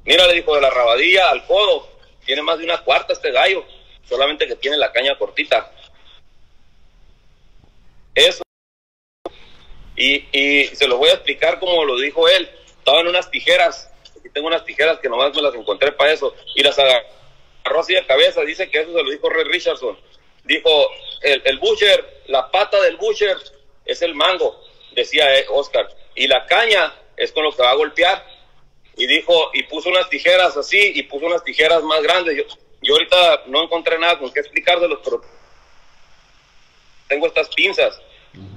Mira, le dijo, de la rabadilla al codo, tiene más de una cuarta este gallo, solamente que tiene la caña cortita. Eso. Y, y se lo voy a explicar como lo dijo él. Estaban unas tijeras, aquí tengo unas tijeras que nomás me las encontré para eso, y las agarró así de cabeza. Dice que eso se lo dijo Red Richardson. Dijo, el, el butcher, la pata del butcher es el mango, decía eh, Oscar, y la caña es con lo que va a golpear y dijo, y puso unas tijeras así, y puso unas tijeras más grandes. Yo, yo ahorita no encontré nada con qué explicárselos, pero tengo estas pinzas,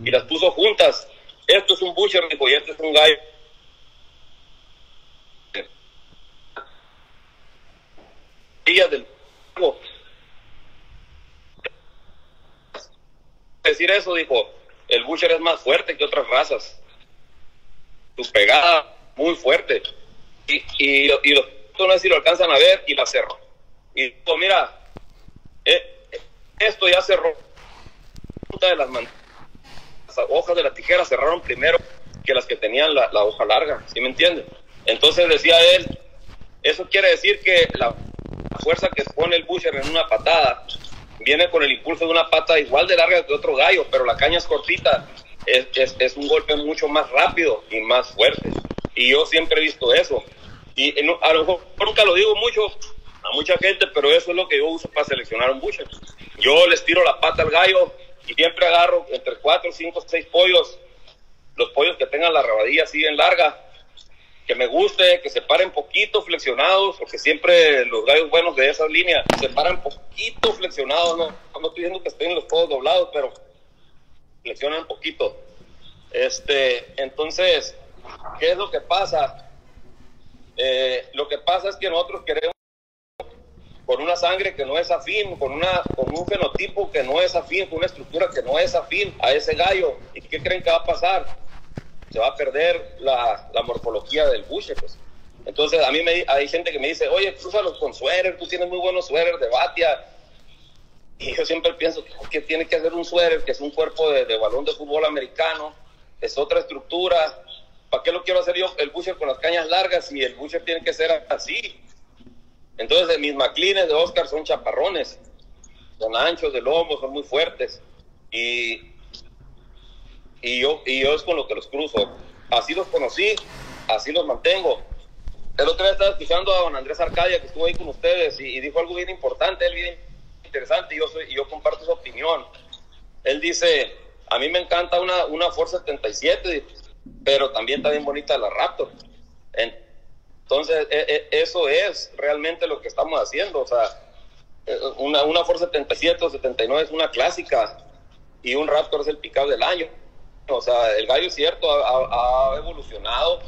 y las puso juntas. Esto es un butcher, dijo, y este es un gallo. Días del decir eso, dijo, el butcher es más fuerte que otras razas. Su pegada muy fuerte y, y, y los no sé si lo alcanzan a ver y la cerró. Y dijo, mira, eh, esto ya cerró. Punta de las, man- las hojas de la tijera cerraron primero que las que tenían la, la hoja larga, ¿sí me entienden? Entonces decía él, eso quiere decir que la fuerza que pone el butcher en una patada viene con el impulso de una pata igual de larga que otro gallo, pero la caña es cortita, es, es, es un golpe mucho más rápido y más fuerte. Y yo siempre he visto eso. Y en- a lo mejor nunca lo digo mucho a mucha gente, pero eso es lo que yo uso para seleccionar un butcher. Yo les tiro la pata al gallo y siempre agarro entre 4, 5, 6 pollos, los pollos que tengan la rabadilla así bien larga, que me guste, que se paren poquito flexionados, porque siempre los gallos buenos de esa línea se paran poquito flexionados, no, no estoy diciendo que estén los codos doblados, pero flexionan poquito. Este, entonces, ¿qué es lo que pasa? Eh, lo que pasa es que nosotros queremos con una sangre que no es afín, con, una, con un fenotipo que no es afín, con una estructura que no es afín a ese gallo. ¿Y qué creen que va a pasar? Se va a perder la, la morfología del buche, pues. Entonces, a mí me, hay gente que me dice, oye, crúzalos con suéter, tú tienes muy buenos suéter de batia. Y yo siempre pienso que, tiene que hacer un suéter, que es un cuerpo de, de balón de fútbol americano, es otra estructura. ¿Para qué lo quiero hacer yo el butcher con las cañas largas si el butcher tiene que ser así? Entonces, mis maclines de Oscar son chaparrones, son anchos de lomo, son muy fuertes. Y, y, yo, y yo es con lo que los cruzo. Así los conocí, así los mantengo. El otro día estaba escuchando a don Andrés Arcadia, que estuvo ahí con ustedes, y, y dijo algo bien importante, él bien interesante, y yo, soy, y yo comparto su opinión. Él dice, a mí me encanta una, una Ford 77, pero también está bien bonita la Raptor. Entonces, e, e, eso es realmente lo que estamos haciendo. O sea, eh, una, una Ford 77 o 79 es una clásica y un Raptor es el picado del año. O sea, el gallo es cierto, ha, evolucionado.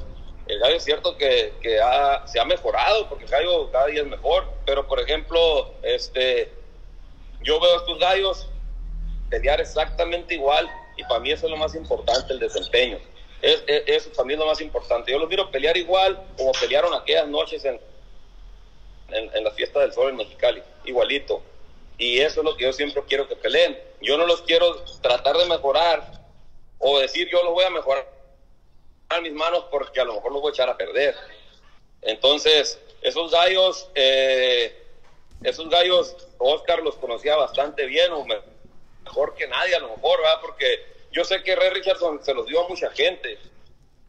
El gallo es cierto que, que ha, se ha mejorado porque el gallo cada día es mejor. Pero, por ejemplo, este, yo veo a estos gallos pelear exactamente igual y para mí eso es lo más importante, el desempeño. Es, es, es lo más importante. Yo los miro pelear igual como pelearon aquellas noches en, en, en, la fiesta del sol en Mexicali, igualito. Y eso es lo que yo siempre quiero que peleen. Yo no los quiero tratar de mejorar o decir yo los voy a mejorar a mis manos porque a lo mejor los voy a echar a perder. Entonces, esos gallos, eh, esos gallos, Oscar los conocía bastante bien, o mejor que nadie, a lo mejor, ¿verdad? Porque yo sé que Ray Richardson se los dio a mucha gente.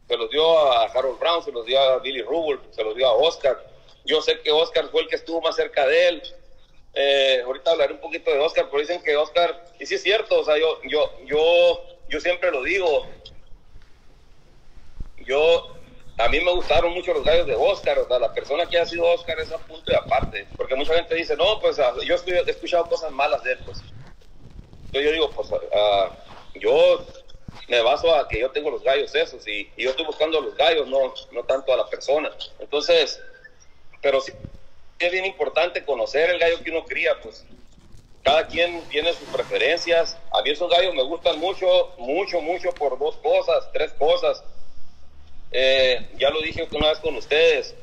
Se los dio a Harold Brown, se los dio a Billy Rubel, se los dio a Oscar. Yo sé que Oscar fue el que estuvo más cerca de él. Eh, ahorita hablaré un poquito de Oscar, pero dicen que Oscar, y sí es cierto, o sea, yo, yo, yo, yo siempre lo digo. Yo, a mí me gustaron mucho los gallos de Oscar, o sea, la persona que ha sido Oscar es a punto y aparte, porque mucha gente dice, no, pues yo he escuchado cosas malas de él, pues. Entonces yo digo, pues ah, yo me baso a que yo tengo los gallos esos y, yo estoy buscando a los gallos, no, no tanto a la persona. Entonces, pero sí es bien importante conocer el gallo que uno cría, pues cada quien tiene sus preferencias. A mí esos gallos me gustan mucho, mucho, mucho por dos cosas, tres cosas. Eh, ya lo dije una vez con ustedes.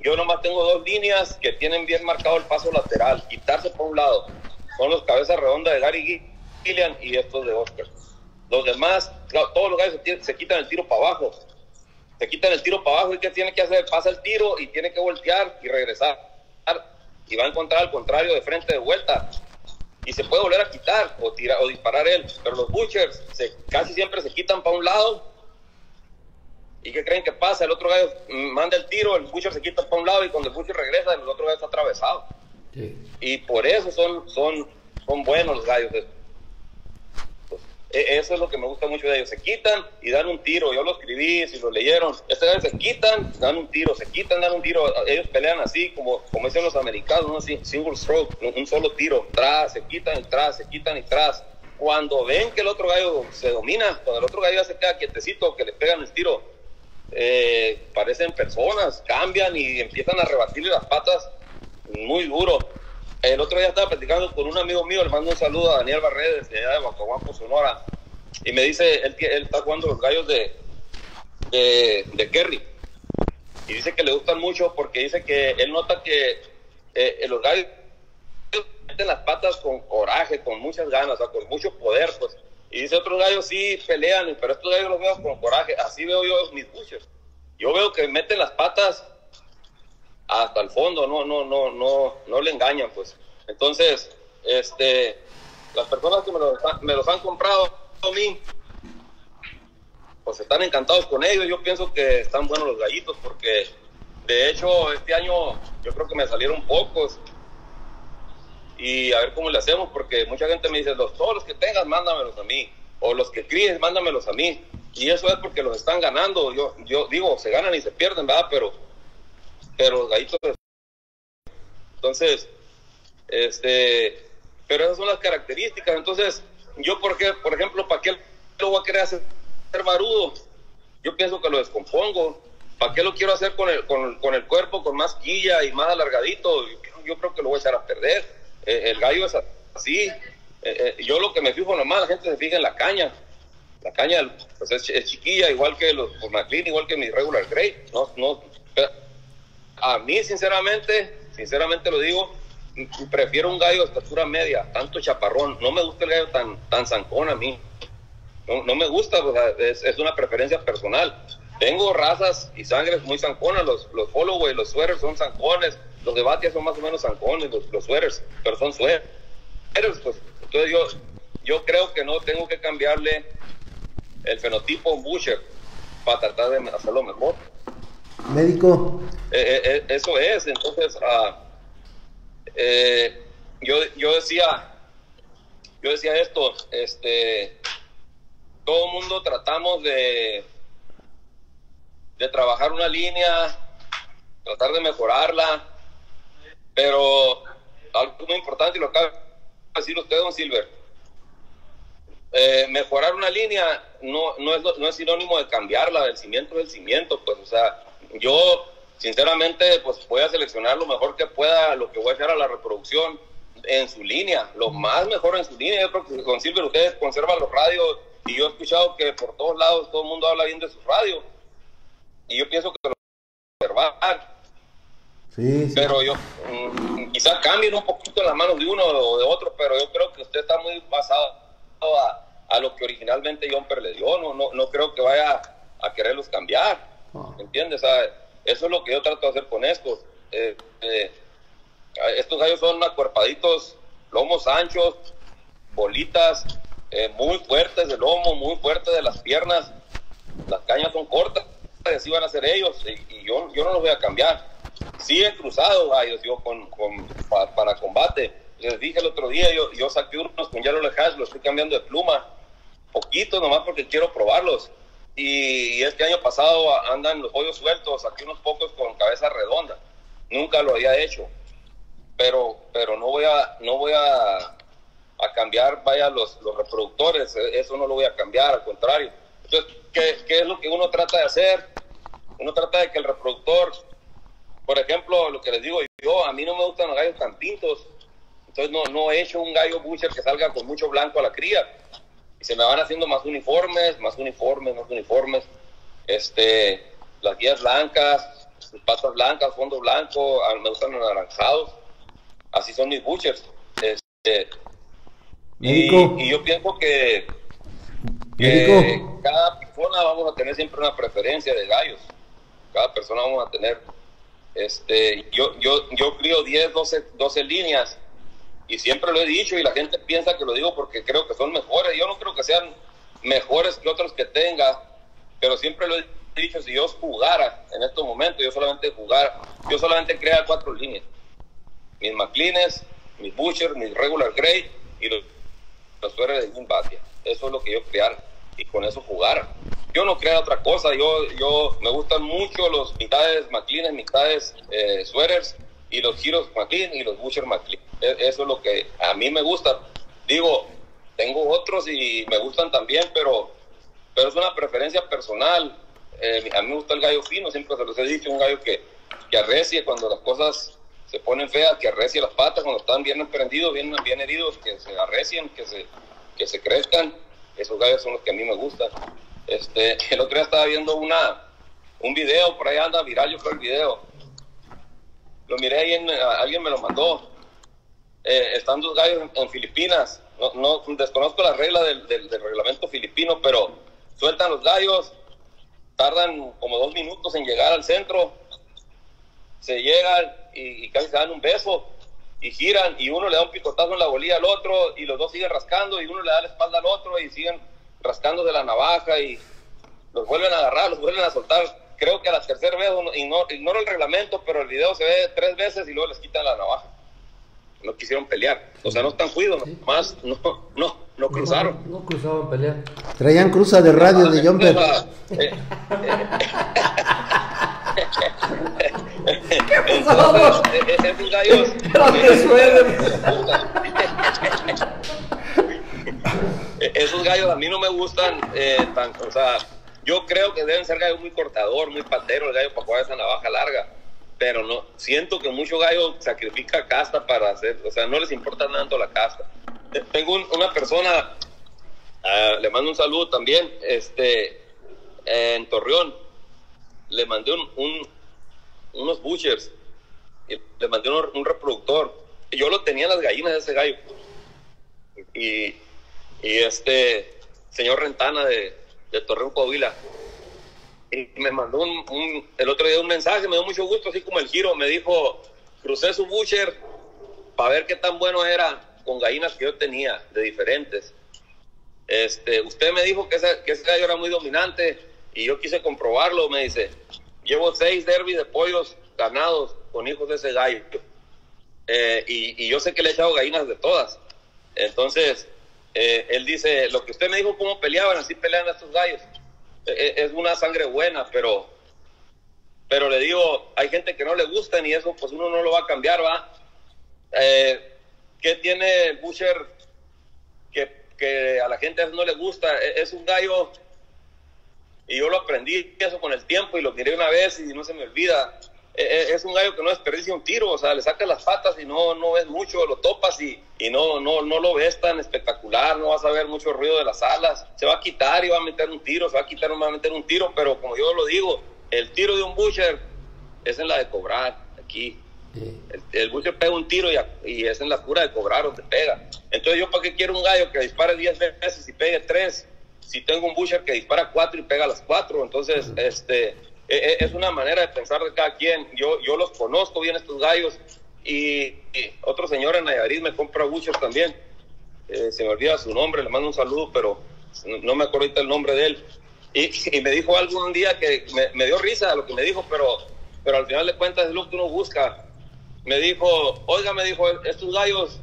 Yo nomás tengo dos líneas que tienen bien marcado el paso lateral, quitarse por un lado. Son los cabezas redondas de Gary Gillian y estos de Oscar. Los demás, claro, todos los gallos se, quitan el tiro para abajo. Se quitan el tiro para abajo y ¿qué tiene que hacer? Pasa el tiro y tiene que voltear y regresar. Y va a encontrar al contrario de frente de vuelta. Y se puede volver a quitar o, tirar, o disparar él. Pero los butchers se, casi siempre se quitan para un lado ¿Y qué creen que pasa? El otro gallo manda el tiro, el butcher se quita para un lado y cuando el butcher regresa, el otro gallo está atravesado. Sí. Y por eso son, son, son buenos los gallos. E- eso es lo que me gusta mucho de ellos. Se quitan y dan un tiro. Yo lo escribí, si lo leyeron. Gallo se quitan, dan un tiro. Se quitan, dan un tiro. Ellos pelean así, como, como dicen los americanos, ¿no? Single stroke, un un solo tiro. Tras, se quitan y tras, se quitan y tras. Cuando ven que el otro gallo se domina, cuando el otro gallo ya se queda quietecito, que le pegan el tiro, eh, parecen personas, cambian y empiezan a rebatirle las patas muy duro. El otro día estaba platicando con un amigo mío, le mando un saludo a Daniel Barredes, de allá de Guacahuampo, Sonora, y me dice, él, que- él está jugando los gallos de, de, Kerry, y dice que le gustan mucho porque dice que él nota que eh, los gallos meten las patas con coraje, con muchas ganas, o con mucho poder, pues. Y dice otros gallos sí pelean, pero estos gallos los veo con coraje. Así veo yo mis buchers. Yo veo que meten las patas hasta el fondo, no, no, no, no, no le engañan, pues. Entonces, este, las personas que me los, me los han comprado a mí, pues están encantados con ellos. Yo pienso que están buenos los gallitos porque, de hecho, este año yo creo que me salieron pocos y a ver cómo le hacemos, porque mucha gente me dice, los, todos los que tengas, mándamelos a mí, o los que críes, mándamelos a mí, y eso es porque los están ganando, yo, yo digo, se ganan y se pierden, ¿verdad? Pero, pero los gallitos, entonces, este, pero esas son las características, entonces, yo, por, qué, por ejemplo, ¿para qué lo voy a querer hacer barudo? Yo pienso que lo descompongo, ¿para qué lo quiero hacer con el, con, con el cuerpo, con más quilla y más alargadito? Yo, yo creo que lo voy a echar a perder. Eh, el gallo es así. Eh, eh, yo lo que me fijo nomás, la gente se fija en la caña. La caña pues, es, es chiquilla, igual que los por McLean, igual que mi regular grade. No, no, a mí, sinceramente, sinceramente lo digo, prefiero un gallo de estatura media, tanto chaparrón. No me gusta el gallo tan, tan zancón a mí. No, me gusta, es, una preferencia personal. Tengo razas y sangres muy zanconas, los, los Holloway, los sweaters son zancones, los de Batia son más o menos zancones, los, los sweaters, pero son sweaters. Pues, entonces yo, yo creo que no tengo que cambiarle el fenotipo a un Butcher para tratar de hacerlo mejor. Médico, Eh, eh, eh, eso es, entonces ah, yo, yo decía, yo decía esto, este, todo el mundo tratamos de, de trabajar una línea, tratar de mejorarla, pero algo muy importante lo acaba de decir usted, don Silver, mejorar una línea no, no, es, no es sinónimo de cambiarla, el cimiento es el cimiento, pues, o sea, yo sinceramente pues voy a seleccionar lo mejor que pueda, lo que voy a hacer a la reproducción en su línea, lo más mejor en su línea, yo creo que con Silver ustedes conservan los radios y yo he escuchado que por todos lados todo el mundo habla bien de sus radios y yo pienso que lo conservar sí, sí. pero yo mm, quizás cambien un poquito en las manos de uno o de otro, pero yo creo que usted está muy basado a, a lo que originalmente Jumper le dio, no, no, no creo que vaya a quererlos cambiar. ¿Entiendes? O eso es lo que yo trato de hacer con estos. Eh, estos gallos son acuerpaditos, lomos anchos, bolitas, eh, muy fuertes del lomo, muy fuertes de las piernas. Las cañas son cortas, así van a ser ellos, y, yo, yo no los voy a cambiar. Sí he cruzado yo con, con- pa- para combate. Les dije el otro día, yo, saqué unos con Yellow Hash, los estoy cambiando de pluma. Poquito nomás porque quiero probarlos. Y, este año pasado andan los hoyos sueltos, saqué unos pocos con cabeza redonda. Nunca lo había hecho. Pero, pero no voy a, no voy a, a cambiar, vaya, los, los reproductores, eh, eso no lo voy a cambiar, al contrario. Entonces, ¿qué, ¿qué es lo que uno trata de hacer? Uno trata de que el reproductor, por ejemplo, lo que les digo yo, a mí no me gustan los gallos tan pintos, entonces no, no he hecho un gallo butcher que salga con mucho blanco a la cría. Y se me van haciendo más uniformes, más uniformes, más uniformes. Este, las guías blancas, patas blancas, fondo blanco, me gustan los anaranjados. Así son mis butchers. Este, y, yo pienso que, que cada persona vamos a tener siempre una preferencia de gallos. Cada persona vamos a tener. Este, yo, yo, yo crío 10, 12, 12 líneas y siempre lo he dicho y la gente piensa que lo digo porque creo que son mejores. Yo no creo que sean mejores que otros que tenga, pero siempre lo he dicho, si yo jugara en estos momentos, yo solamente jugara, yo solamente creara cuatro líneas. Mis McLeans, mis Butcher, mis Regular Grey y los, los de Jim Batia. Eso es lo que yo creara y con eso jugara. Yo no creara otra cosa, yo, yo me gustan mucho los mitades McLean, mitades eh, y los giros McLean y los Butcher McLean. E- Eso es lo que a mí me gusta. Digo, tengo otros y me gustan también, pero, pero es una preferencia personal. Eh, a mí me gusta el gallo fino, siempre se los he dicho, un gallo que, que arrecie cuando las cosas se ponen feas, que arrecie las patas cuando están bien emprendidos, bien, bien heridos, que se arrecien, que se, que se crezcan. Esos gallos son los que a mí me gustan. Este, el otro día estaba viendo una, un video, por ahí anda viral, yo creo el video. Lo miré ahí, en, alguien me lo mandó. Eh, están dos gallos en, en Filipinas. No, no desconozco la regla del, reglamento filipino, pero sueltan los gallos, tardan como dos minutos en llegar al centro, se llegan y casi se dan un beso y giran y uno le da un picotazo en la bolilla al otro y los dos siguen rascando y uno le da la espalda al otro y siguen rascando de la navaja y los vuelven a agarrar, los vuelven a soltar. Creo que a la tercera vez, uno- ignoro, ignoro el reglamento, pero el video se ve tres veces y luego les quitan la navaja. No quisieron pelear. O sea, no están cuidos, más no, no, no cruzaron. No, no cruzaban pelea. Traían cruza de radio de Jumper. Eh, pasó? Entonces, eh, eh, esos gallos. Qué. Eh, Esos gallos a mí no me gustan eh, tan, o sea, yo creo que deben ser gallos muy cortador, muy patero, el gallo para jugar esa navaja larga, pero no, siento que mucho gallo sacrifica casta para hacer, o sea, no les importa tanto la casta. Eh, Tengo un- una persona, ah, le mando un saludo también, este, en Torreón, le mandé un, un- unos butchers, le mandé un, un reproductor, yo lo tenía en las gallinas de ese gallo, y, y este señor Rentana de, de Torreón Coahuila y me mandó un, un- el otro día un mensaje, me dio mucho gusto, así como el giro, me dijo, crucé su butcher para ver qué tan bueno era con gallinas que yo tenía, de diferentes. Este, usted me dijo que ese, que ese gallo era muy dominante y yo quise comprobarlo, me dice, llevo seis derbis de pollos ganados con hijos de ese gallo. Eh, y, y yo sé que le he echado gallinas de todas. Entonces, eh, él dice, lo que usted me dijo, cómo peleaban, así pelean estos gallos. Eh, eh, es una sangre buena, pero, pero le digo, hay gente que no le gustan y eso pues uno no lo va a cambiar, ¿va? ¿Qué tiene el Butcher que, que a la gente no le gusta? E- Es un gallo, y yo lo aprendí eso con el tiempo y lo miré una vez y no se me olvida. E- e- Es un gallo que no desperdicia un tiro, o sea, le sacas las patas y no, no ves mucho, lo topas y, y no, no, no lo ves tan espectacular, no vas a ver mucho ruido de las alas. Se va a quitar y va a meter un tiro, se va a quitar y va a meter un tiro, pero como yo lo digo, el tiro de un Butcher es en la de cobrar, aquí. El, el butcher pega un tiro y, a- y es en la cura de cobrar donde pega. Entonces, ¿yo para qué quiero un gallo que dispare 10 veces y pegue 3? Si tengo un butcher que dispara 4 y pega las 4. Entonces, este, es una manera de pensar de cada quien. Yo, yo los conozco bien estos gallos y, y otro señor en Nayarit me compra butchers también. eh, se me olvida su nombre, le mando un saludo, pero no, me acuerdo ahorita el nombre de él. Y, y me dijo algo un día que me, me dio risa lo que me dijo, pero, pero al final de cuentas es lo que uno busca. Me dijo, oiga, me dijo, estos gallos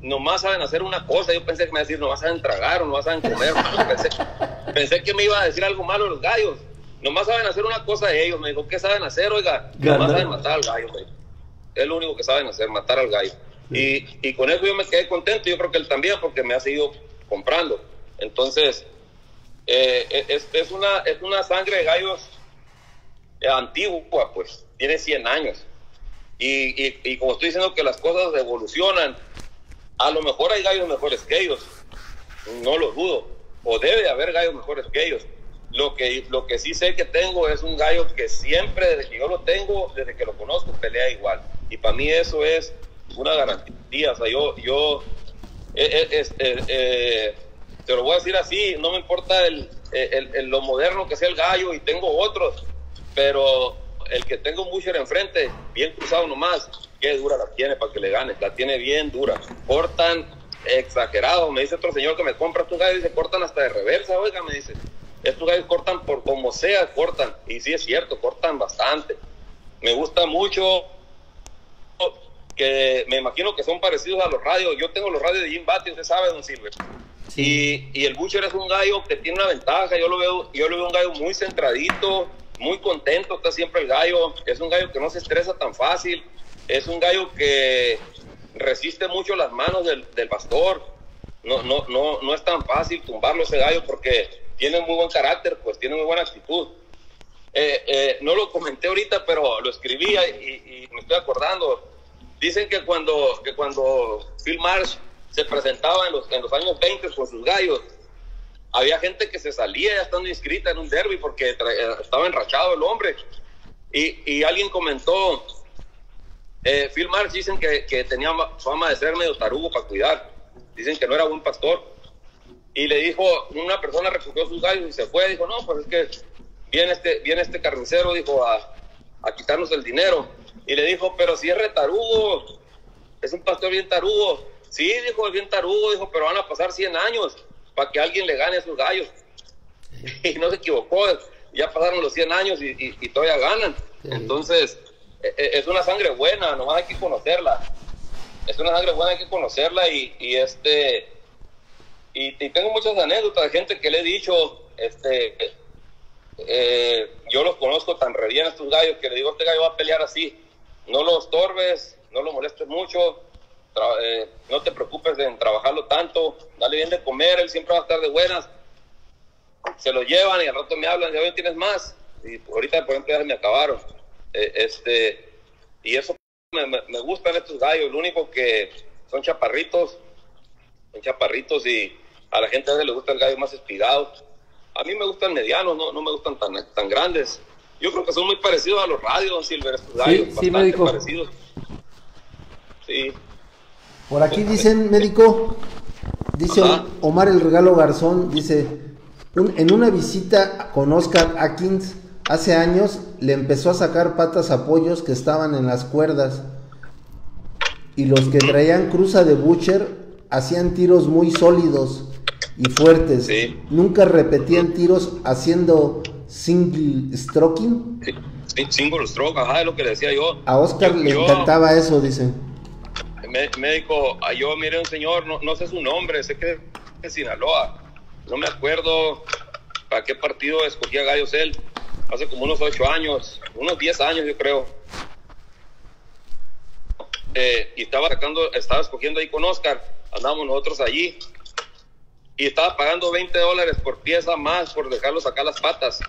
nomás saben hacer una cosa. Yo pensé que me iba a decir, nomás saben tragar o nomás saben comer. pensé, pensé que me iba a decir algo malo los gallos. Nomás saben hacer una cosa de ellos. Me dijo, ¿qué saben hacer? Oiga, nomás Ganar. saben matar al gallo. me dijo. Es lo único que saben hacer, matar al gallo. Y, y con eso yo me quedé contento. Yo creo que él también, porque me ha seguido comprando. Entonces, eh, es, es, una, es una sangre de gallos eh, antigua, pues. Tiene 100 años. Y, y, y como estoy diciendo que las cosas evolucionan, a lo mejor hay gallos mejores que ellos. No lo dudo. O debe de haber gallos mejores que ellos. Lo que, lo que sí sé que tengo es un gallo que siempre, desde que yo lo tengo, desde que lo conozco, pelea igual. Y para mí eso es una garantía. O sea, yo, yo eh, eh, eh, te lo voy a decir así, no me importa el, el- lo moderno que sea el gallo y tengo otros, pero el que tenga un busher enfrente, bien cruzado nomás, qué dura la tiene para que le gane, la tiene bien dura. Cortan exagerado, me dice otro señor que me compra estos gallos, dice, cortan hasta de reversa, oiga, me dice, estos gallos cortan por como sea, cortan, y sí es cierto, cortan bastante. Me gusta mucho que me imagino que son parecidos a los radios. Yo tengo los radios de Jim Batty, usted sabe, don Silver. Y, y el Butcher es un gallo que tiene una ventaja. Yo lo veo, yo lo veo un gallo muy centradito, muy contento, está siempre el gallo. Es un gallo que no se estresa tan fácil. Es un gallo que resiste mucho las manos del, del pastor. No, no, no, no es tan fácil tumbarlo ese gallo porque tiene muy buen carácter, pues tiene muy buena actitud. Eh, eh, no lo comenté ahorita, pero lo escribí y, me estoy acordando. Dicen que cuando, que cuando Phil Marsh se presentaba en los, en los años 20 con sus gallos, había gente que se salía ya estando inscrita en un derby porque eh, estaba enrachado el hombre. Y, y alguien comentó, Phil Marsh dicen que, que tenía ma- fama de ser medio tarugo para cuidar. Dicen que no era buen pastor. Y le dijo, una persona recogió sus gallos y se fue. Dijo, no, pues es que viene este, viene este carnicero, dijo, a, a quitarnos el dinero. Y le dijo, pero si es retarugo, es un pastor bien tarugo. Sí, dijo, es bien tarugo, dijo, pero van a pasar 100 años para que alguien le gane a sus gallos. Y no se equivocó, ya pasaron los 100 años y, y- y todavía ganan. Entonces, e- e- es una sangre buena, nomás hay que conocerla. Es una sangre buena, hay que conocerla y, y este... Y, tengo muchas anécdotas de gente que le he dicho, este, eh, yo los conozco tan re bien estos gallos que le digo, este gallo va a pelear así, no lo estorbes, no lo molestes mucho, eh, no te preocupes en trabajarlo tanto, dale bien de comer, él siempre va a estar de buenas. Se lo llevan y al rato me hablan, ya ven, tienes más. Y ahorita, por ejemplo, ya me acabaron. Eh, este, y eso me, me gustan estos gallos, lo único que son chaparritos, son chaparritos y a la gente a veces le gusta el gallo más espigado. A mí me gustan medianos, no, no me gustan tan, tan grandes. Yo creo que son muy parecidos a los radios, Silver, estos gallos, sí, médico. parecidos. Sí, Por aquí dicen, médico, dice Ajá. Omar el Regalo Garzón, dice, "Un- en una visita con Oscar Atkins hace años le empezó a sacar patas a pollos que estaban en las cuerdas y los que traían cruza de Butcher hacían tiros muy sólidos y fuertes. Sí. Nunca repetían tiros haciendo single stroking. sí, sí, single stroke, ajá, es lo que le decía yo. A Oscar Yo- le yo- encantaba eso, dice. Médico, ah, yo miré a un señor, no, no sé su nombre, sé que es de Sinaloa, no me acuerdo para qué partido escogía gallos él, hace como unos ocho años, unos 10 años yo creo. Eh, y estaba sacando, estaba escogiendo ahí con Oscar, andábamos nosotros allí, y estaba pagando 20 dólares por pieza más por dejarlo sacar las patas.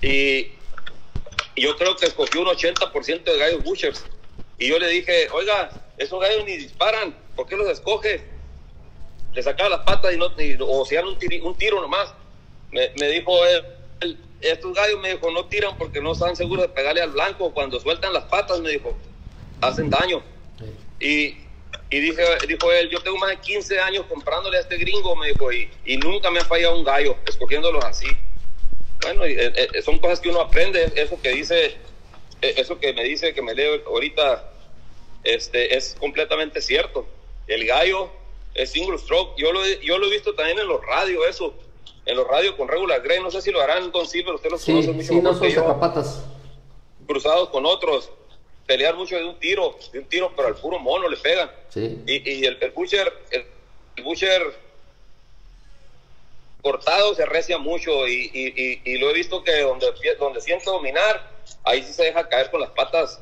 Y, y yo creo que escogió un 80% de gallos Bushers. Y yo le dije, oiga, esos gallos ni disparan, ¿por qué los escoge? Le sacaba las patas y no, y- o hacían un, tiri- un tiro nomás. Me, me dijo él, él, estos gallos me dijo, no tiran porque no están seguros de pegarle al blanco. Cuando sueltan las patas, me dijo, hacen daño. Y, y dije, dijo él, yo tengo más de 15 años comprándole a este gringo, me dijo, y, y nunca me ha fallado un gallo, escogiéndolos así. Bueno, y, eh, eh, son cosas que uno aprende, eso que dice, eh, eso que me dice, que me leo ahorita, este, es completamente cierto. El gallo es single stroke. Yo lo, yo lo he visto también en los radios, eso. En los radios con regular Grey. No sé si lo harán, Don Silver. Usted los Sí, conoce mucho sí, no son sacapatas. Cruzados con otros. Pelear mucho de un tiro. De un tiro, pero al puro mono le pegan. Sí. Y, y el, el Butcher, el, el Butcher cortado se arrecia mucho y, y- y- y lo he visto que donde, donde siente dominar, ahí sí se deja caer con las patas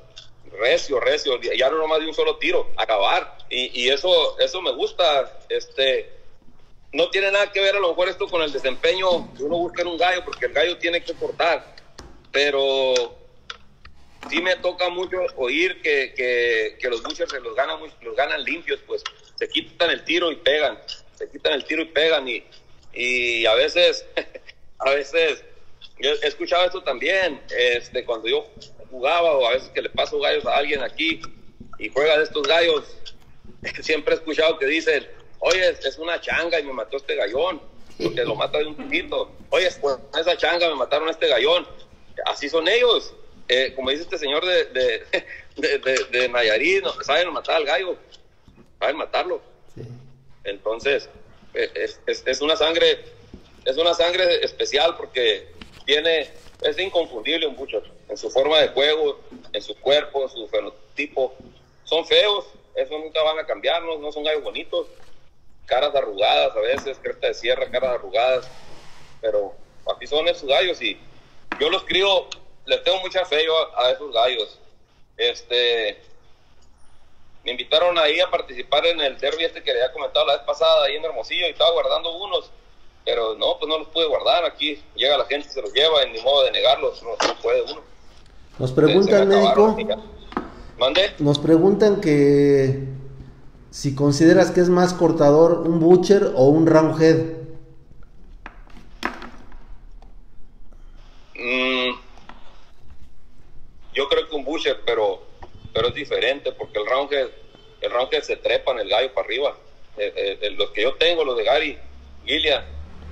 recio, recio, ya no nomás de un solo tiro, acabar. Y, y eso, eso me gusta. Este, no tiene nada que ver a lo mejor esto con el desempeño que uno busca en un gallo, porque el gallo tiene que cortar. Pero sí me toca mucho oír que, que, que los Butchers se los ganan, los ganan limpios, pues se quitan el tiro y pegan, se quitan el tiro y pegan y, y a veces, a veces, yo he escuchado esto también, este, cuando yo jugaba o a veces que le paso gallos a alguien aquí y juega de estos gallos, siempre he escuchado que dicen, oye, es una changa y me mató este gallón, porque lo mata de un poquito. Oye, pues esa changa me mataron a este gallón. Así son ellos. Eh, como dice este señor de, de, de, de- de Nayarit, no, saben matar al gallo, saben matarlo. Sí. Entonces, eh, es, es- es una sangre, es una sangre especial porque tiene, es inconfundible un Butcher en su forma de juego, en su cuerpo, en su fenotipo. Son feos, eso nunca van a cambiar, no, no son gallos bonitos, caras arrugadas a veces, cresta de sierra, caras arrugadas, pero así son esos gallos y yo los crío, les tengo mucha fe yo a, a esos gallos. Este, me invitaron ahí a participar en el derby este que le había comentado la vez pasada ahí en Hermosillo y estaba guardando unos, pero no, pues no los pude guardar. Aquí llega la gente, se los lleva y ni modo de negarlos, no, no puede uno. Nos preguntan, médico. ¿Mande? nos preguntan que si consideras que es más cortador un butcher o un roundhead. Mm, yo creo que un Butcher, pero, pero es diferente porque el roundhead, el roundhead se trepa en el gallo para arriba. Eh, eh, eh, los que yo tengo, los de Gary Gillian,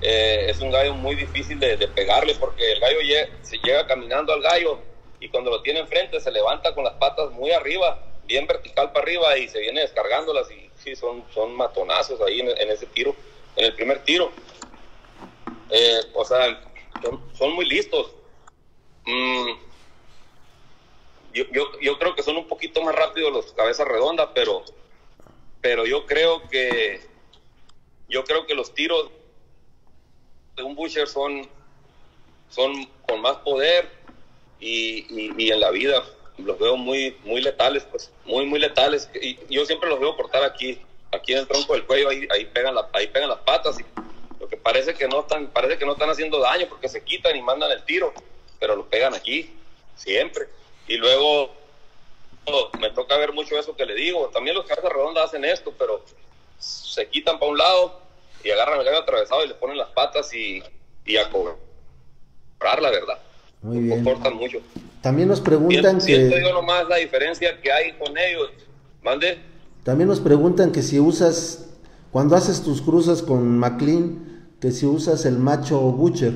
eh, es un gallo muy difícil de, pegarle porque el gallo se llega caminando al gallo y cuando lo tiene enfrente se levanta con las patas muy arriba, bien vertical para arriba y se viene descargándolas y sí, son, son matonazos ahí en, ese tiro, en el primer tiro. O sea, son, son muy listos. Mm, yo, yo, yo creo que son un poquito más rápidos los cabezas redondas, pero, pero yo creo que yo creo que los tiros de un Butcher son, son con más poder y, y- en la vida los veo muy, muy letales, pues, muy, muy letales. Y yo siempre los veo cortar aquí, aquí en el tronco del cuello, ahí, ahí pegan la, ahí pegan las patas y lo que parece que no están, parece que no están haciendo daño porque se quitan y mandan el tiro, pero lo pegan aquí, siempre. Y luego oh, me toca ver mucho eso que le digo. También los cabezas redondas hacen esto, pero se quitan para un lado y agarran el gallo atravesado y le ponen las patas y, y a cobrar, la verdad. Muy bien. cortan mucho. También nos preguntan Siento, siento yo que nomás la diferencia que hay con ellos. Mande. también nos preguntan que si usas cuando haces tus cruzas con McLean, que si usas el macho butcher.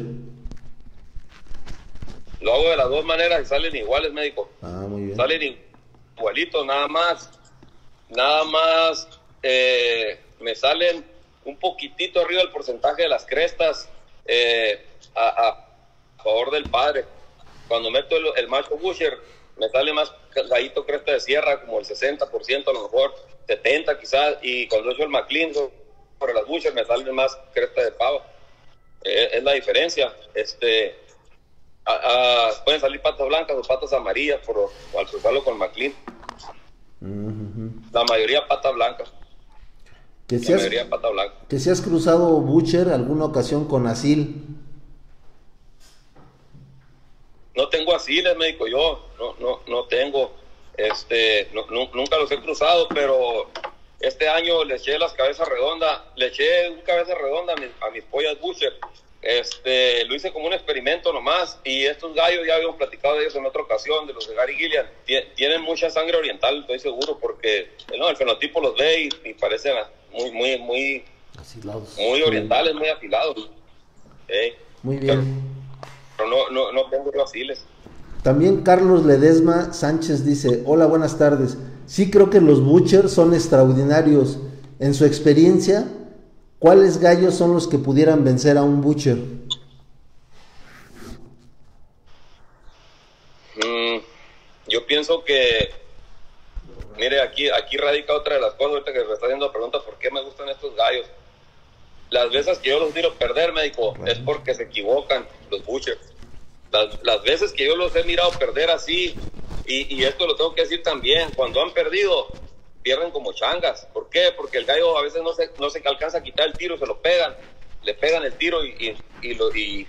Lo hago de las dos maneras y salen iguales, médico. Ah, muy bien. Salen igualitos, nada más. Nada más eh, me salen un poquitito arriba el porcentaje de las crestas eh, a, a favor del padre. Cuando meto el, el macho busher, me sale más gallito cresta de sierra, como el 60% a lo mejor, 70 quizás, y cuando echo el McLean sobre las busher me sale más cresta de pavo. Eh, es la diferencia. Este, a- a- pueden salir patas blancas o patas amarillas por, o al cruzarlo con McLean. La mayoría pata blanca. Que La si has, mayoría pata blanca. que si has cruzado butcher alguna ocasión con Asil. No tengo asiles, médico, yo no, no, no tengo, este, no- nu- nunca los he cruzado, pero este año le eché las cabezas redondas, le eché un cabeza redonda a mis, a mis pollas butcher. Este, lo hice como un experimento nomás y estos gallos ya habíamos platicado de ellos en otra ocasión, de los de Gary Gillian, Tie- tienen mucha sangre oriental, estoy seguro, porque no, el fenotipo los ve y, y parecen muy, muy, muy, muy orientales, muy afilados. Eh, Muy bien. Pero no, no, no tengo yo asiles. También Carlos Ledesma Sánchez dice, hola, buenas tardes. Sí creo que los butchers son extraordinarios en su experiencia, ¿cuáles gallos son los que pudieran vencer a un butcher? Mm, yo pienso que, mire, aquí, aquí radica otra de las cosas, ahorita que me está haciendo la pregunta, ¿por qué me gustan estos gallos? Las veces que yo los miro perder, médico, es porque se equivocan los butchers. Las, las veces que yo los he mirado perder así, y, y esto lo tengo que decir también, cuando han perdido, pierden como changas. ¿Por qué? Porque el gallo a veces no se, no se alcanza a quitar el tiro, se lo pegan, le pegan el tiro y, y, y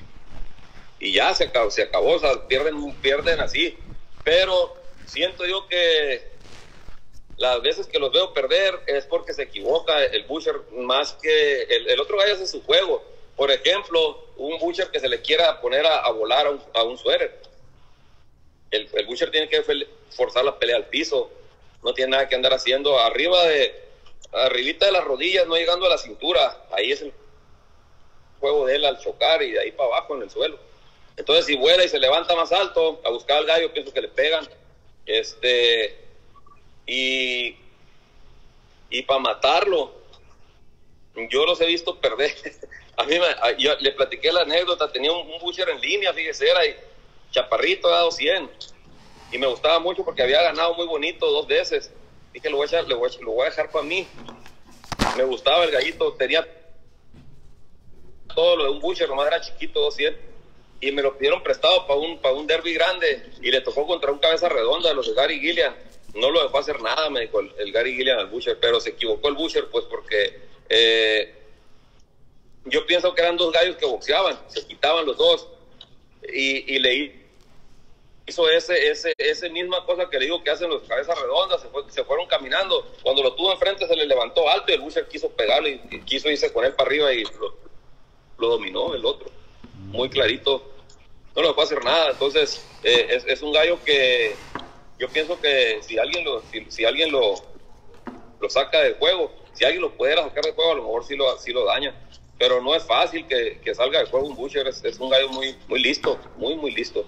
y, ya se acabó, se acabó, o pierden, pierden así. Pero siento yo que las veces que los veo perder es porque se equivoca el butcher más que el, otro gallo hace su juego. Por ejemplo, un butcher que se le quiera poner a, a volar a un, a un suéter. El, el butcher tiene que forzar la pelea al piso. No tiene nada que andar haciendo arriba de, arribita de las rodillas, no llegando a la cintura. Ahí es el juego de él al chocar y de ahí para abajo en el suelo. Entonces, si vuela y se levanta más alto a buscar al gallo, pienso que le pegan. Este, y, y para matarlo, yo los he visto perder. A mí me, yo le platiqué la anécdota, tenía un, un butcher en línea, fíjese, era y chaparrito, ha dado 100. Y me gustaba mucho porque había ganado muy bonito dos veces. Dije, lo voy a, echar, lo voy a dejar para mí. Me gustaba el gallito, tenía todo lo de un butcher, nomás era chiquito, 200 y me lo pidieron prestado para un, para un derby grande y le tocó contra un cabeza redonda de los de Gary Gillian. No lo dejó hacer nada, me dijo el, Gary Gillian al Butcher, pero se equivocó el Butcher pues porque eh, yo pienso que eran dos gallos que boxeaban, se quitaban los dos y, y le hizo ese, ese, ese misma cosa que le digo que hacen los cabezas redondas, se, fue- se fueron caminando. Cuando lo tuvo enfrente se le levantó alto y el Butcher quiso pegarle y, quiso irse con él para arriba y lo, dominó el otro. Muy clarito. No le puede hacer nada. Entonces, eh, es, es un gallo que yo pienso que si alguien lo, si, si alguien lo, lo saca del juego, si alguien lo pudiera sacar del juego, a lo mejor sí lo, sí lo daña. Pero no es fácil que, que salga del juego un Butcher. Es, es un gallo muy, muy listo, muy, muy listo.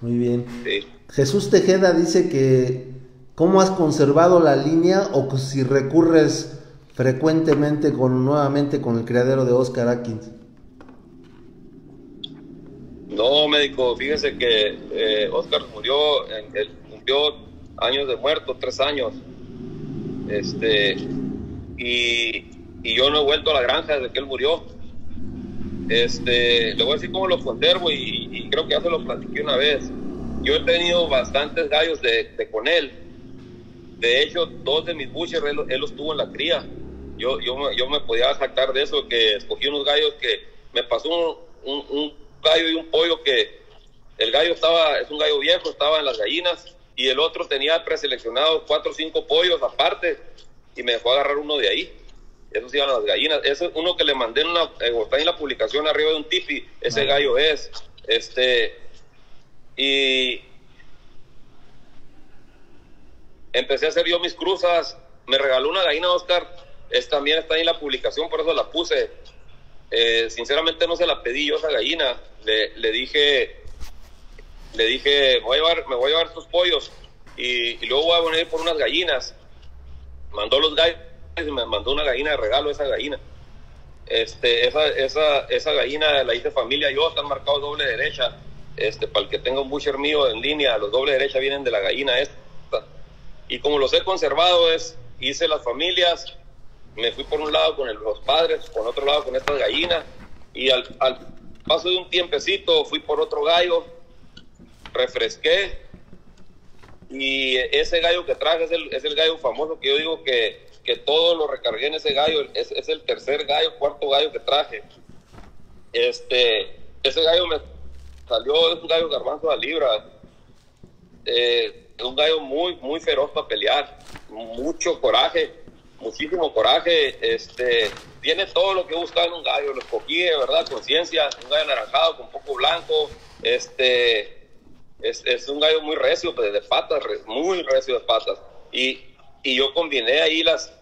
Muy bien. Sí. Jesús Tejeda dice que cómo has conservado la línea o si recurres frecuentemente con nuevamente con el criadero de Oscar Atkins. No, médico, fíjese que eh, Oscar murió, en, él cumplió años de muerto, tres años. Este, y, y yo no he vuelto a la granja desde que él murió. Este, le voy a decir cómo lo conservo y, creo que ya se lo platiqué una vez. Yo he tenido bastantes gallos de, de con él. De hecho, dos de mis buches él, los tuvo en la cría. Yo, yo, yo me podía jactar de eso, que escogí unos gallos que me pasó un, un- gallo y un pollo que el gallo estaba, es un gallo viejo, estaba en las gallinas y el otro tenía preseleccionado cuatro o cinco pollos aparte y me dejó agarrar uno de ahí. Esos iban a las gallinas. Ese es uno que le mandé en una, eh, en la publicación arriba de un tipi. Ese gallo es. Este, y empecé a hacer yo mis cruzas. Me regaló una gallina Oscar. Es, también está ahí en la publicación, por eso la puse. Eh, sinceramente no se la pedí yo esa gallina. Le, le dije, le dije, me voy a llevar, me voy a llevar estos pollos y, y luego voy a venir por unas gallinas. Mandó los gallos y me mandó una gallina de regalo esa gallina. Este, esa, esa, esa gallina la hice familia yo, están marcados doble derecha. Este, para el que tenga un butcher mío en línea, los doble derecha vienen de la gallina esta. Y como los he conservado, es, hice las familias, me fui por un lado con el- los padres, por otro lado con estas gallinas, y al, al paso de un tiempecito fui por otro gallo, refresqué, y ese gallo que traje es el, es el gallo famoso que yo digo que, que todo lo recargué en ese gallo, es, es el tercer gallo, cuarto gallo que traje. Este, ese gallo me salió, es un gallo garbanzo a libra, eh, un gallo muy, muy feroz para pelear, mucho coraje, muchísimo coraje, este, tiene todo lo que he buscado en un gallo, lo escogí de verdad, conciencia, un gallo anaranjado con poco blanco, este, es, es un gallo muy recio, pues, de patas, muy recio de patas, y, y yo combiné ahí las,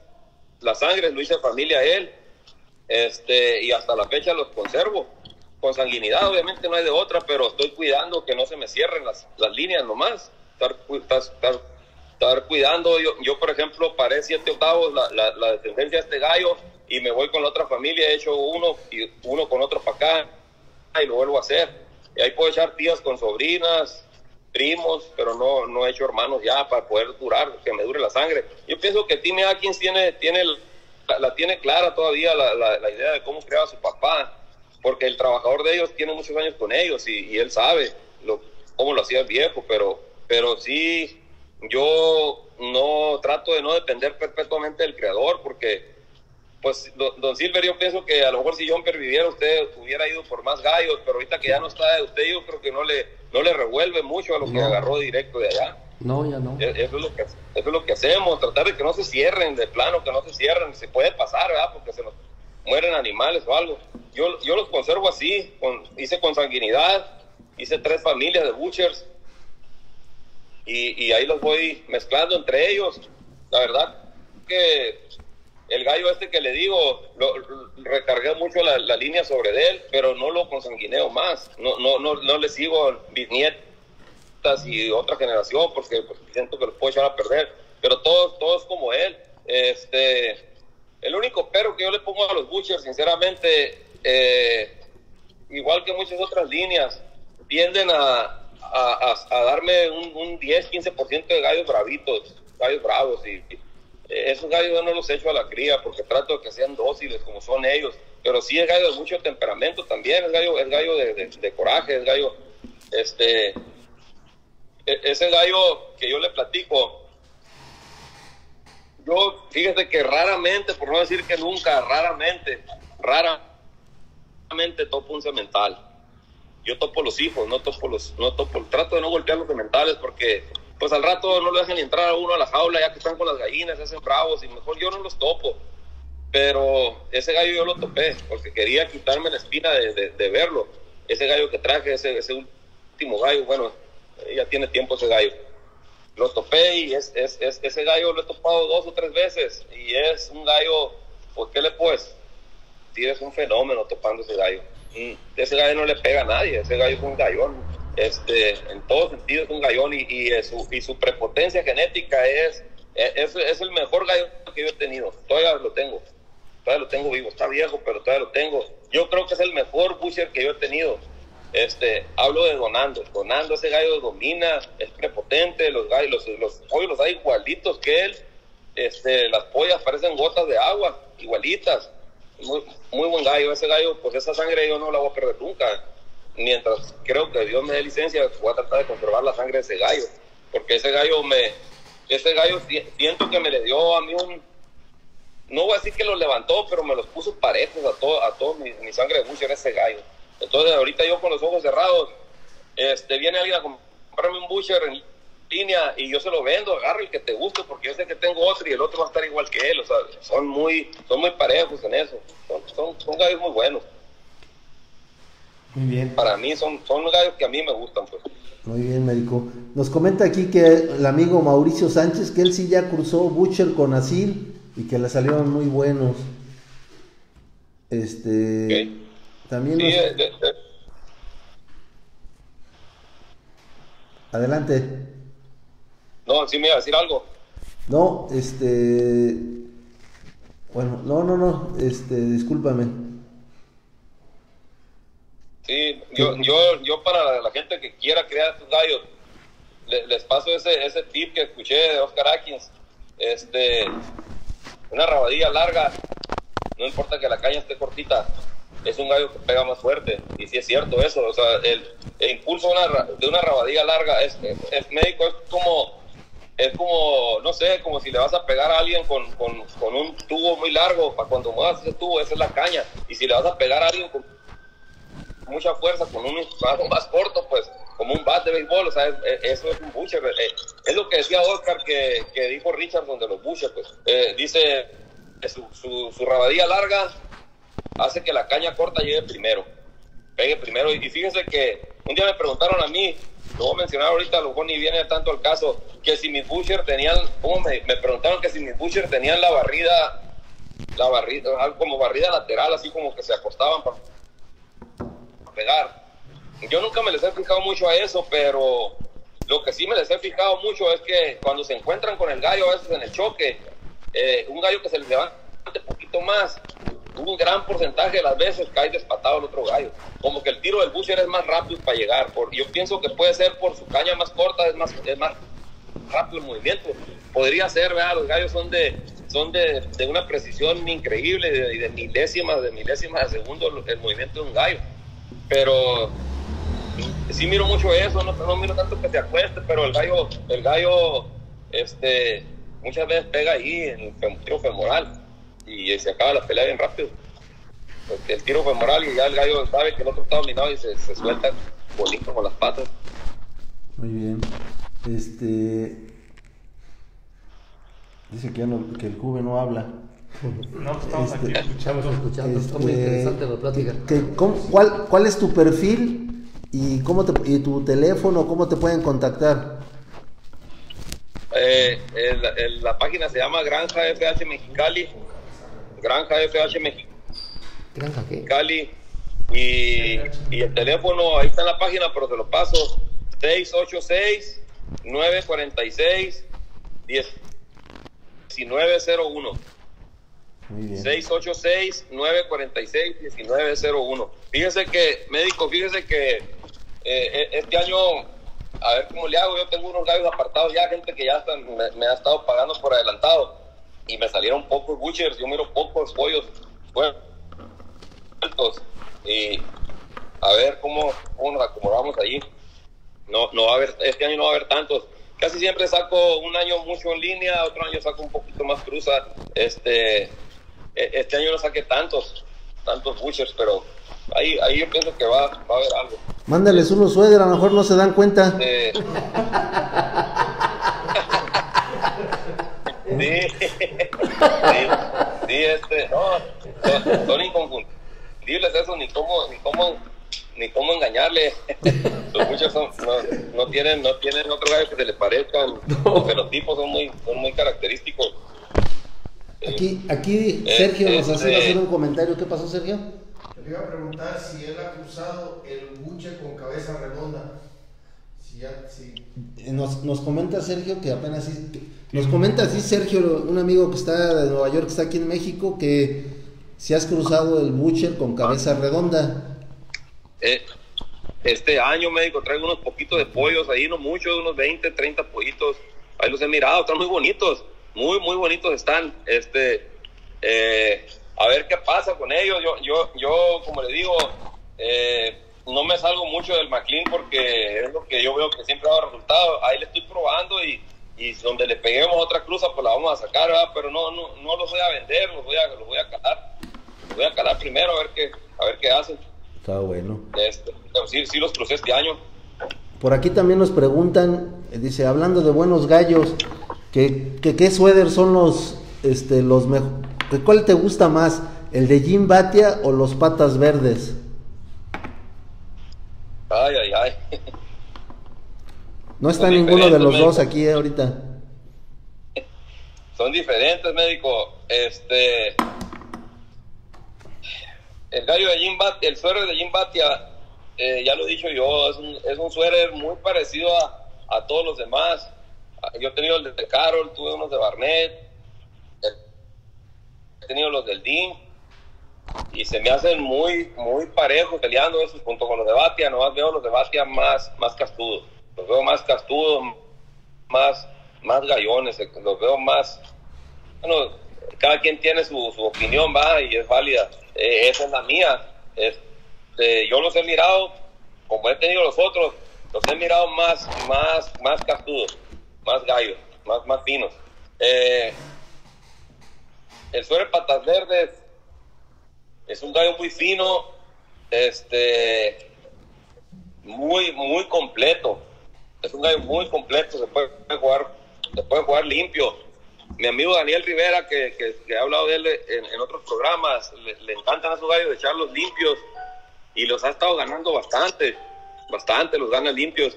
las sangres, lo hice familia a él, este, y hasta la fecha los conservo. Con sanguinidad, obviamente no hay de otra, pero estoy cuidando que no se me cierren las, las líneas nomás. Estar, estar- estar estar cuidando. Yo, yo por ejemplo, paré siete octavos la, la, la descendencia de este gallo y me voy con la otra familia, he hecho uno y uno con otro para acá y lo vuelvo a hacer. Y ahí puedo echar tías con sobrinas, primos, pero no, no he hecho hermanos ya para poder durar, que me dure la sangre. Yo pienso que Timmy Atkins tiene, tiene, la, tiene clara todavía la, la, idea de cómo creaba su papá, porque el trabajador de ellos tiene muchos años con ellos y, y él sabe lo, cómo lo hacía el viejo, pero, pero sí, yo no trato de no depender perpetuamente del creador, porque pues don, don Silver, yo pienso que a lo mejor si Jumper viviera, usted hubiera ido por más gallos, pero ahorita que ya no está usted, yo creo que no le, no le revuelve mucho a lo que No. agarró directo de allá. No, ya no. E- Eso es, lo que, eso es lo que hacemos, tratar de que no se cierren, de plano que no se cierren, se puede pasar, ¿verdad? Porque se nos mueren animales o algo. Yo, yo los conservo así, con, hice consanguinidad, hice tres familias de butchers y, y ahí los voy mezclando entre ellos. La verdad que el gallo este que le digo, recargué mucho la, la línea sobre él, pero no lo consanguineo más, no, no, no, no le sigo bisnietos y otra generación porque pues, siento que los puedo echar a perder pero todos todos como él. Este el único pero que yo le pongo a los butchers sinceramente eh, igual que muchas otras líneas tienden a, a, a- darme un, un 10 15% de gallos bravitos gallos bravos y, esos gallos yo no los echo a la cría porque trato de que sean dóciles como son ellos pero sí es gallo de mucho temperamento también es gallo es gallo de coraje es gallo este e- ese gallo que yo le platico, yo fíjese que raramente, por no decir que nunca, raramente, raramente topo un cemental. Yo topo los hijos, no topo los, no topo, trato de no golpear los cementales porque pues al rato no le dejan entrar a uno a la jaula ya que están con las gallinas, se hacen bravos y mejor yo no los topo. Pero ese gallo yo lo topé porque quería quitarme la espina de, de- de verlo. Ese gallo que traje, ese, ese último gallo, bueno, ya tiene tiempo ese gallo. Lo topé y es, es, es- ese gallo lo he topado dos o tres veces y es un gallo, pues qué le puedes decir, es un fenómeno topando ese gallo. Mm, Ese gallo no le pega a nadie, ese gallo es un gallón. Este, en todo sentido es un gallón y, eh, su, y su prepotencia genética es, eh, es, es el mejor gallo que yo he tenido. Todavía lo tengo, todavía lo tengo vivo. Está viejo, pero todavía lo tengo. Yo creo que es el mejor butcher que yo he tenido. Este, hablo de Donando. Donando, ese gallo domina, es prepotente, los gallos, los, los pollos los hay igualitos que él. Este, las pollas parecen gotas de agua, igualitas. Muy, muy buen gallo, ese gallo, pues esa sangre yo no la voy a perder nunca. Mientras creo que Dios me dé licencia, voy a tratar de conservar la sangre de ese gallo. Porque ese gallo me, ese gallo si- siento que me le dio a mí un, no voy a decir que los levantó, pero me los puso parejos a todo, a todo mi, sangre de butcher ese gallo. Entonces ahorita yo con los ojos cerrados, este, viene alguien a comprarme un butcher en línea y yo se lo vendo, agarra el que te guste porque yo sé que tengo otro y el otro va a estar igual que él, o sea, son muy, son muy parejos en eso, son, son, son gallos muy buenos. Muy bien. Para mí son, son gallos que a mí me gustan, pues. Muy bien, médico. Nos comenta aquí que el amigo Mauricio Sánchez, que él sí ya cruzó Butcher con Asil y que le salieron muy buenos. Este. También Sí, nos- eh, de- de- Adelante. no, sí me iba a decir algo. No, este. Bueno, no, no, no, este, discúlpame. Sí, yo, yo, yo para la, gente que quiera crear estos gallos, le- les paso ese, ese tip que escuché de Oscar Atkins. Este, una rabadilla larga, no importa que la caña esté cortita, es un gallo que pega más fuerte. Y sí es cierto eso, o sea, el, el impulso de una, de una rabadilla larga es, es, es médico, es como, es como, no sé, como si le vas a pegar a alguien con, con, con un tubo muy largo, para cuando muevas ese tubo, esa es la caña. Y si le vas a pegar a alguien con mucha fuerza con un instrumento más corto, pues como un bat de béisbol, o sea, es- es- eso es un butcher. eh, es lo que decía Oscar que, que dijo Richardson de los butchers, pues. Eh, dice su, su, su rabadilla larga hace que la caña corta llegue primero, pegue primero. Y, fíjense que un día me preguntaron a mí, lo voy a mencionar ahorita, a lo mejor ni viene tanto al caso, que si mis butchers tenían, ¿cómo me, me preguntaron que si mis butchers tenían la barrida, la barrida, como barrida lateral, así como que se acostaban para pegar. Yo nunca me les he fijado mucho a eso, pero Lo que sí me les he fijado mucho es que cuando se encuentran con el gallo, a veces en el choque, eh, un gallo que se les levanta un poquito más, un gran porcentaje de las veces cae despatado el otro gallo. Como que el tiro del búcher es más rápido para llegar. Por, yo pienso que puede ser por su caña más corta, es más, es más rápido el movimiento. Podría ser, ¿verdad? Los gallos son de, son de, de una precisión increíble y de, de milésimas, de milésimas de segundo el movimiento de un gallo. Pero sí miro mucho eso, no, no miro tanto que se acueste, pero el gallo, el gallo, este, muchas veces pega ahí en el tiro femoral y se acaba la pelea bien rápido. Porque el tiro femoral y ya el gallo sabe que el otro está dominado y se, suelta bonito con las patas. Muy bien. Este. Dice que, ya que el Cube no habla. No, pues estamos aquí Este, escuchando. Estamos escuchando, está muy Este, interesante la plática. que- ¿cómo- cuál, ¿Cuál es tu perfil y, cómo te, y tu teléfono? ¿Cómo te pueden contactar? Eh, el- el- la página se llama Granja FH Mexicali. Granja FH Mexicali. ¿Granja qué? Cali y, y el teléfono ahí está en la página, pero te lo paso 686 946 1901 Muy bien. 686 946 1901 Fíjese que, médico, fíjese que eh, eh, este año, a ver cómo le hago, yo tengo unos gallos apartados ya, gente que ya están, me, ha estado pagando por adelantado y me salieron pocos butchers, yo miro pocos pollos, bueno, altos y a ver cómo, cómo nos acomodamos ahí. No, no va a haber, este año no va a haber tantos. Casi siempre saco un año mucho en línea, otro año saco un poquito más cruza. Este, e- este año no saqué tantos, tantos butchers, pero ahí, ahí yo pienso que va, va a haber algo. Mándales uno suegra, a lo mejor no se dan cuenta. Eh, sí, sí, sí, este, no, son, son inconfundibles eso, ni cómo, ni cómo, ni cómo engañarle. Los muchos son, no, no tienen, no tienen otro gallo que se le parezcan, los fenotipos son muy, son muy característicos. Aquí, aquí Eh, Sergio nos este- hace hacer un comentario. ¿Qué pasó, Sergio? Le iba a preguntar si él ha cruzado el buche con cabeza redonda. Si ya, si Eh, Nos, nos comenta Sergio que apenas sí- que- nos comenta así Sergio, un amigo que está de Nueva York, que está aquí en México, que si has cruzado el butcher con cabeza redonda. Eh, este año, médico, traigo unos poquitos de pollos ahí, no muchos, unos 20, 30 pollitos. Ahí los he mirado, están muy bonitos, muy, muy bonitos están. Este, eh, a ver qué pasa con ellos. Yo, yo, yo como le digo, eh, no me salgo mucho del McLean porque es lo que yo veo que siempre da resultados. Ahí le estoy probando y, y donde le peguemos otra cruza, pues la vamos a sacar, ¿verdad? Pero no, no, no los voy a vender, los voy a, los voy a calar. Los voy a calar primero a ver qué, a ver qué hacen. Está bueno. Este, sí, sí los crucé este año. Por aquí también nos preguntan, eh, dice, hablando de buenos gallos, que, que qué suéter son los, este, los mejores, ¿cuál te gusta más? ¿El de Jim Batia o los patas verdes? Ay, ay, ay. No está Son ninguno de los dos aquí eh, ahorita. Son diferentes, médico. Este. El gallo de Jim Batia, el suéter de Jim Batia, eh, ya lo he dicho yo, es un, es un suéter muy parecido a, a todos los demás. Yo he tenido el de Carol, tuve unos de Barnett, he tenido los del Dean, y se me hacen muy, muy parejos peleando esos junto con los de Batia. Nomás veo los de Batia más, más castudos. Los veo más castudos, más, más gallones, los veo más. Bueno, cada quien tiene su, su opinión, va, y es válida. Eh, esa es la mía. Este, yo los he mirado, como he tenido los otros, los he mirado más, más, más castudos, más gallos, más, más finos. Eh, el suéter patas verdes es un gallo muy fino, este, muy, muy completo. Es un gallo muy completo, se puede jugar, se puede jugar limpio. Mi amigo Daniel Rivera, que, que, he hablado de él en, otros programas, le, le encantan a esos gallos de echarlos limpios y los ha estado ganando bastante, bastante, los gana limpios.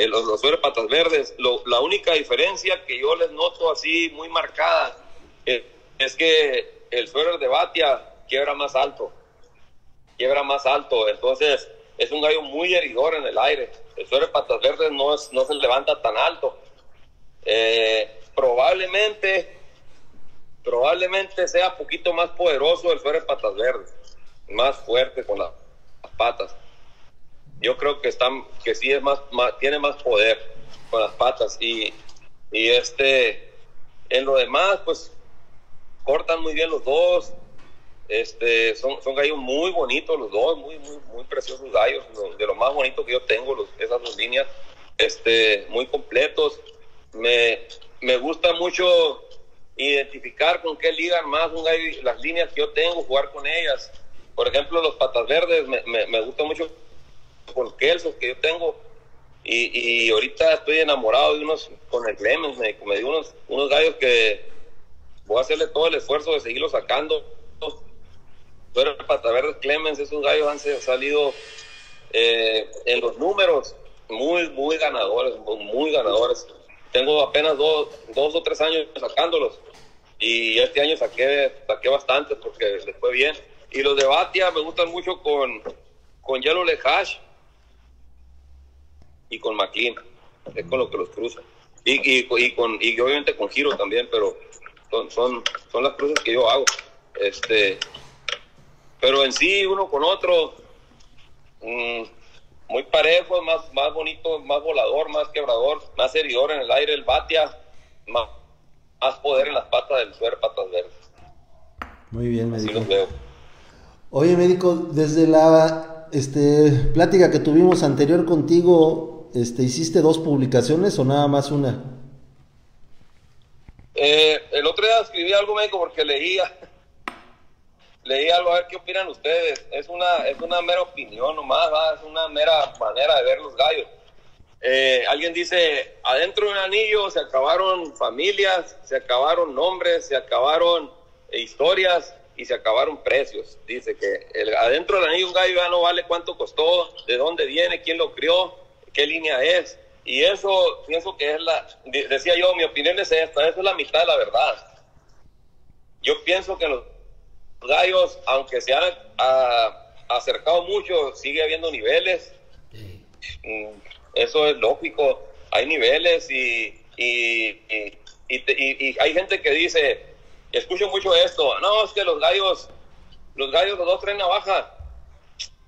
Eh, los, los patas verdes, la única diferencia que yo les noto así muy marcada eh, es que el suéter de Batia quiebra más alto, quiebra más alto, entonces es un gallo muy heridor en el aire. El suero de patas verdes no, es, no se levanta tan alto. Eh, probablemente, probablemente sea poquito más poderoso el suero de patas verdes, más fuerte con la- las patas. Yo creo que están, que sí es más, más- tiene más poder con las patas y, y este, en lo demás, pues cortan muy bien los dos. Este, son, son gallos muy bonitos los dos, muy, muy, muy preciosos gallos, lo- de lo más bonito que yo tengo, los- esas dos líneas, este, muy completos. Me, me gusta mucho identificar con qué ligan más un gallo, las líneas que yo tengo, jugar con ellas. Por ejemplo, los patas verdes, me, me gusta mucho con Kelso que yo tengo. Y, y ahorita estoy enamorado de unos, con el Clemens, me, me dio unos, unos gallos que voy a hacerle todo el esfuerzo de seguirlo sacando. Pero el Pataverde Clemens, esos gallos han salido eh, en los números muy, muy ganadores, muy, ganadores. Tengo apenas dos, dos o tres años sacándolos y este año saqué, saqué bastante porque les fue bien. Y los de Batia me gustan mucho con, con Yellow y con McLean, es con lo que los cruza. Y, y, y con, y obviamente con Giro también, pero son, son, son las cruces que yo hago. Este, pero en sí, uno con otro, mm, muy parejo, más, más bonito, más volador, más quebrador, más heridor en el aire, el batia, más, más poder en las patas del suero, patas verdes. Muy bien, Así médico. los veo. Oye, médico, desde la este, plática que tuvimos anterior contigo, este, ¿hiciste dos publicaciones o nada más una? Eh, el otro día escribí algo médico porque leía, leí algo a ver qué opinan ustedes. Es una, es una mera opinión nomás, es una mera manera de ver los gallos. Eh, alguien dice, adentro de un anillo se acabaron familias, se acabaron nombres, se acabaron eh, historias y se acabaron precios. Dice que el, adentro del anillo un gallo ya no vale cuánto costó, de dónde viene, quién lo crió, qué línea es. Y eso pienso que es la, de- decía yo, mi opinión es esta, eso es la mitad de la verdad. Yo pienso que los gallos, aunque se han ah, acercado mucho, sigue habiendo niveles. Mm, Eso es lógico. Hay niveles y, y, y- y hay gente que dice, escucho mucho esto, no, es que los gallos, los gallos los dos traen navaja.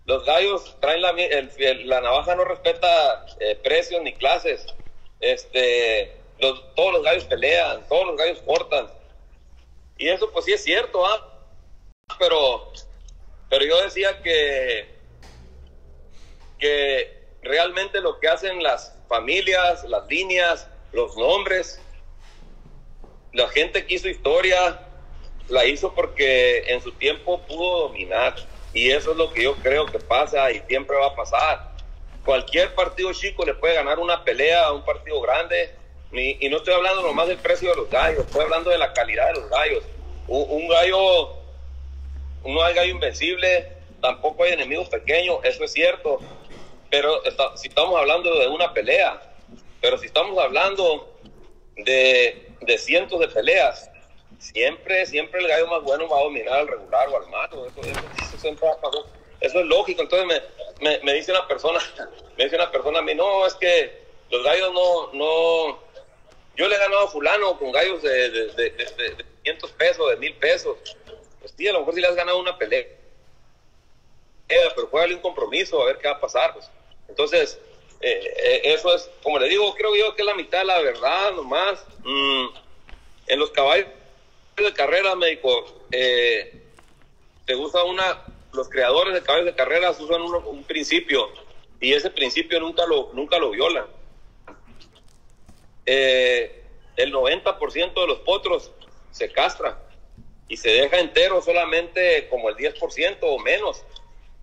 Los gallos traen la, el- la navaja no respeta eh, precios ni clases. Este, todos los gallos pelean, todos los gallos cortan. Y eso pues sí es cierto, ¿ah? Pero, pero yo decía que, que realmente lo que hacen las familias, las líneas, los nombres, la gente que hizo historia, la hizo porque en su tiempo pudo dominar. Y eso es lo que yo creo que pasa y siempre va a pasar. Cualquier partido chico le puede ganar una pelea a un partido grande. Y, y no estoy hablando nomás del precio de los gallos, estoy hablando de la calidad de los gallos. Un, gallo, no hay gallo invencible, tampoco hay enemigos pequeños, eso es cierto. Pero si estamos hablando de una pelea, pero si estamos hablando de, de cientos de peleas, siempre, siempre el gallo más bueno va a dominar al regular o al malo. Eso, eso- eso siempre va a pasar. Eso es lógico. Entonces me, me, me dice una persona, me dice una persona a mí, no, es que los gallos no, no, yo le he ganado a fulano con gallos de, de, de, de, de- de 500 pesos, de 1000 pesos. Pues sí, a lo mejor sí le has ganado una pelea, pero juégale un compromiso a ver qué va a pasar. Pues. Entonces, eh, eh, eso es, como le digo, creo yo que es la mitad de la verdad nomás. Mm, en los caballos de carrera, médico, eh, te gusta una, los creadores de caballos de carreras usan un, un principio y ese principio nunca lo, nunca lo violan. Eh, el 90% de los potros se castra y se deja entero solamente como el 10% o menos.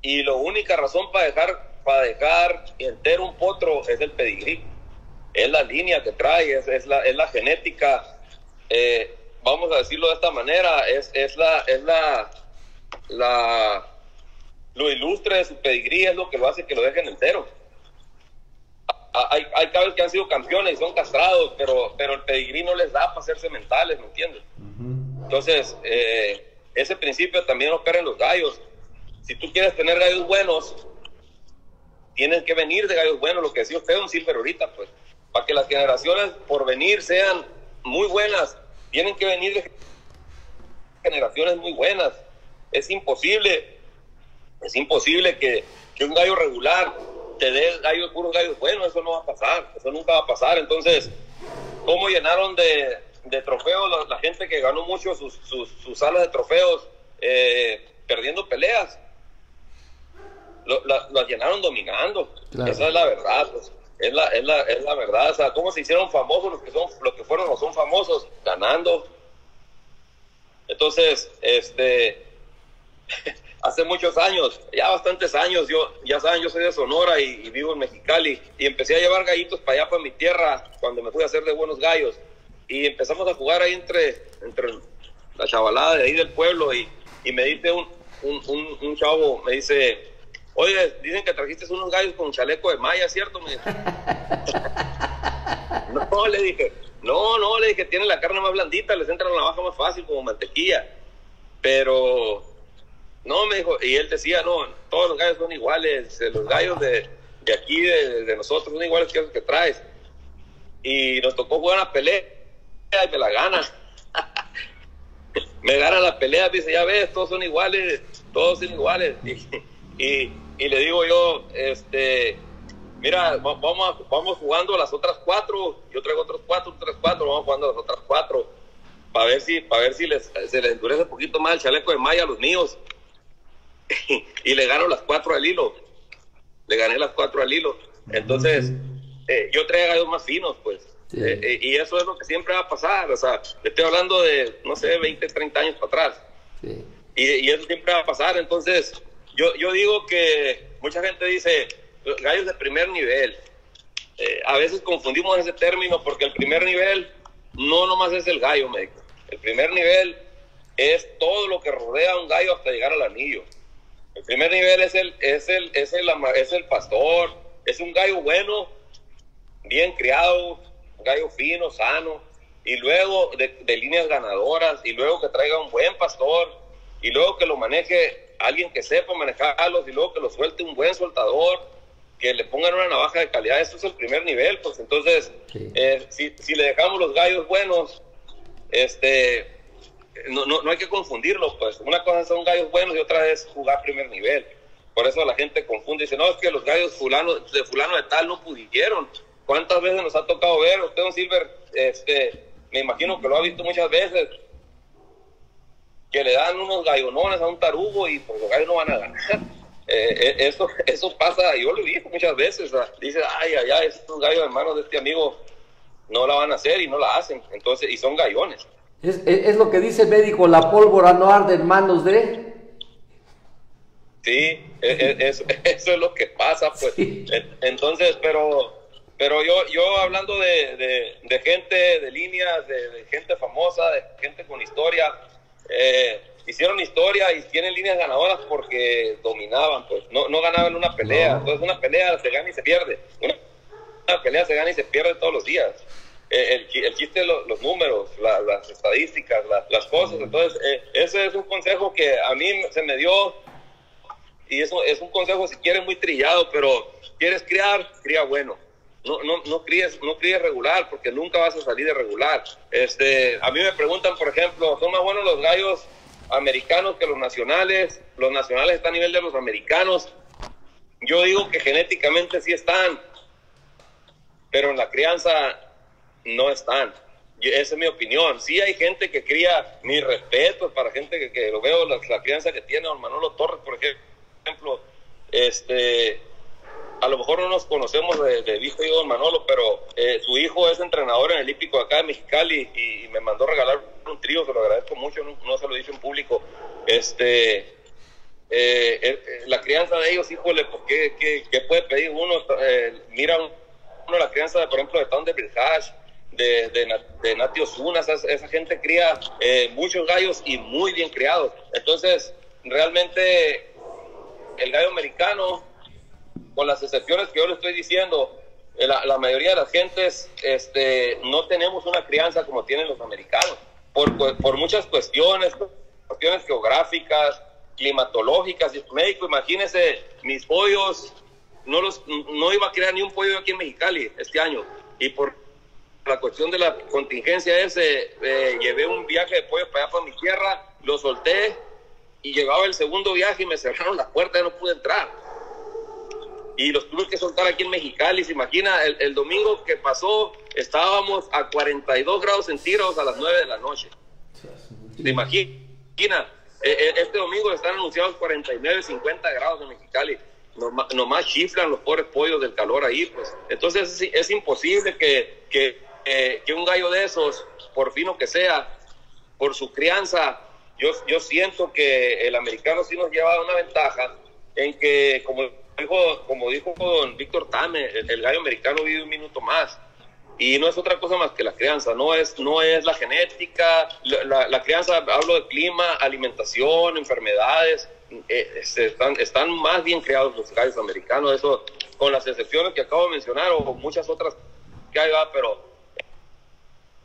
Y la única razón para dejar, para dejar entero un potro es el pedigrí. Es la línea que trae, es, es la, es la genética. eh, vamos a decirlo de esta manera, es, es la, es la, la, lo ilustre de su pedigrí es lo que lo hace que lo dejen entero. Hay, hay caballos que han sido campeones y son castrados, pero, pero el pedigrí no les da para hacerse mentales, ¿me entiendes? Entonces, eh, ese principio también opera en los gallos. Si tú quieres tener gallos buenos, tienen que venir de gallos buenos, lo que decía usted, un Silver ahorita, pues, para que las generaciones por venir sean muy buenas, tienen que venir de generaciones muy buenas. Es imposible, es imposible que, que un gallo regular te dé gallos, puros gallos buenos, eso no va a pasar, eso nunca va a pasar. Entonces, ¿cómo llenaron de, de trofeos la, la gente que ganó mucho sus, sus, sus salas de trofeos eh, perdiendo peleas? La- las llenaron dominando. Claro. Esa es la verdad. pues. Es la, es, la, es la verdad. ¿cómo se hicieron famosos los que, son, los que fueron o son famosos? Ganando. Entonces, este, hace muchos años, ya bastantes años, yo, ya saben, yo soy de Sonora y, vivo en Mexicali, y empecé a llevar gallitos para allá, para mi tierra, cuando me fui a hacer de buenos gallos, y empezamos a jugar ahí entre, entre la chavalada de ahí del pueblo, y, y me dice un, un, un chavo, me dice, oye, dicen que trajiste unos gallos con chaleco de malla, ¿cierto? Me no, le dije, no, no, le dije, tienen la carne más blandita, les entra la navaja más fácil, como mantequilla. Pero, no, me dijo, y él decía, no, todos los gallos son iguales, eh, los gallos de, de aquí, de, de nosotros, son iguales que los que traes. Y nos tocó jugar una pelea y me la gana. me gana la pelea, dice, ya ves, todos son iguales, todos son iguales. Y, y, y le digo yo, este, mira, va- vamos, vamos jugando las otras cuatro, yo traigo otros cuatro, otras cuatro, vamos jugando las otras cuatro, para ver si, para ver si les, se les endurece un poquito más el chaleco de malla a los míos. y le gano las cuatro al hilo, le gané las cuatro al hilo. Entonces, eh, yo traía gallos más finos, pues. Sí. Eh, eh, y eso es lo que siempre va a pasar, o sea, estoy hablando de, no sé, 20, 30 años para atrás. Sí. Y, y eso siempre va a pasar. Entonces, yo, yo digo que mucha gente dice gallos de primer nivel. Eh, a veces confundimos ese término porque el primer nivel no nomás es el gallo, médico. El primer nivel es todo lo que rodea a un gallo hasta llegar al anillo. El primer nivel es el, es el, es el, es el pastor, es un gallo bueno, bien criado, un gallo fino, sano, y luego de, de líneas ganadoras, y luego que traiga un buen pastor, y luego que lo maneje alguien que sepa manejarlos, y luego que lo suelte un buen soltador, que le pongan una navaja de calidad, eso es el primer nivel, pues entonces, Sí. eh, si, si le dejamos los gallos buenos, este, no, no, no hay que confundirlos, pues. Una cosa son gallos buenos y otra es jugar primer nivel. Por eso la gente confunde y dice, no, es que los gallos fulano, de fulano de tal no pudieron. ¿Cuántas veces nos ha tocado ver? Usted, don Silver, este, me imagino que lo ha visto muchas veces, que le dan unos gallonones a un tarugo y pues los gallos no van a ganar. Eh, eh, eso, eso pasa, yo lo he visto muchas veces. sea, dice, ay, ay, ay, estos gallos hermanos de este amigo no la van a hacer y no la hacen. Entonces, y son gallones. Es, es- es lo que dice el médico, la pólvora no arde en manos de... Sí, e- e- eso, eso es lo que pasa, pues. Sí. Entonces, pero, pero yo, yo hablando de, de, de gente de líneas, de, de gente famosa, de gente con historia, eh, hicieron historia y tienen líneas ganadoras porque dominaban, pues. No, no ganaban una pelea. Entonces, una pelea se gana y se pierde. Una, una pelea se gana y se pierde todos los días. Eh, el, chi- el chiste lo- los números, la- las estadísticas, la- las cosas. Entonces, eh, ese es un consejo que a mí se me dio y eso es un consejo si quieres muy trillado, pero quieres criar, cría bueno. No, no, no críes, no críes regular, porque nunca vas a salir de regular. Este, a mí me preguntan, por ejemplo, ¿son más buenos los gallos americanos que los nacionales? Los nacionales están a nivel de los americanos. Yo digo que genéticamente sí están, pero en la crianza no están. Esa es mi opinión. Sí hay gente que cría, mi respeto para gente que, que lo veo, la, la crianza que tiene don Manolo Torres, por ejemplo. Este, a lo mejor no nos conocemos de, de yo, don Manolo, pero eh, su hijo es entrenador en el hípico de acá de Mexicali y, y me mandó regalar un trío, se lo agradezco mucho, no, se lo dije en público. Este, eh, eh, la crianza de ellos, híjole, pues, ¿qué, qué, puede pedir uno? Eh, mira uno la crianza, de, por ejemplo, de Hash, de, de, Na- de Nati Ozuna, esa, gente cría eh, muchos gallos y muy bien criados. Entonces, realmente, el gallo americano, con las excepciones que yo le estoy diciendo, eh, la, la mayoría de las gentes este, no tenemos una crianza como tienen los americanos, por, por muchas cuestiones, cuestiones geográficas, climatológicas. México, imagínese, mis pollos no, los, no iba a crear ni un pollo aquí en Mexicali este año. Y por la cuestión de la contingencia ese, eh, llevé un viaje de pollo para allá, para mi tierra, lo solté y llegaba el segundo viaje y me cerraron las puertas y no pude entrar. Y los tuve que soltar aquí en Mexicali. Se imagina, el, el domingo que pasó estábamos a 42 grados centígrados a las 9 de la noche. ¿Se imagina? Eh, eh, este domingo están anunciados 49, 50 grados en Mexicali. Norma- nomás chiflan los pobres pollos del calor ahí, pues. Entonces es, es imposible que, que, eh, que un gallo de esos, por fino que sea, por su crianza, yo, yo siento que el americano sí nos lleva una ventaja en que, como dijo, como dijo don Víctor Tame, el, gallo americano vive un minuto más. Y no es otra cosa más que la crianza, no es, no es la genética, la, crianza, hablo de clima, alimentación, enfermedades, eh, se están, más bien criados los gallos americanos, eso con las excepciones que acabo de mencionar o muchas otras que hay, pero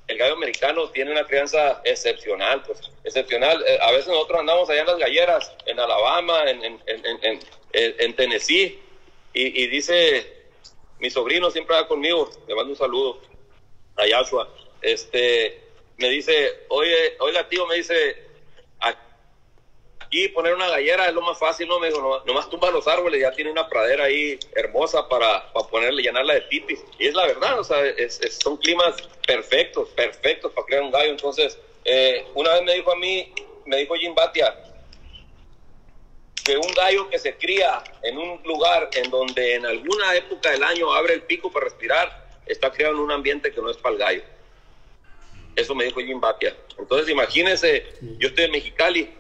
el gallo americano tiene una crianza excepcional, pues excepcional. Eh, a veces nosotros andamos allá en las galleras, en Alabama, en, en, en, en, en- en Tennessee, y, y dice, mi sobrino siempre va conmigo, le mando un saludo a Yashua, este, me dice, oye, oiga tío, me dice, aquí poner una gallera es lo más fácil, no me dijo, nomás, tumba los árboles, ya tiene una pradera ahí hermosa para, para ponerle, llenarla de titis. Y es la verdad, o sea, es- es- son climas perfectos, perfectos para crear un gallo. Entonces, eh, una vez me dijo a mí, me dijo Jim Batia, que un gallo que se cría en un lugar en donde en alguna época del año abre el pico para respirar, está criado en un ambiente que no es para el gallo. Eso me dijo Jim Batia. Entonces, imagínense, yo estoy en Mexicali,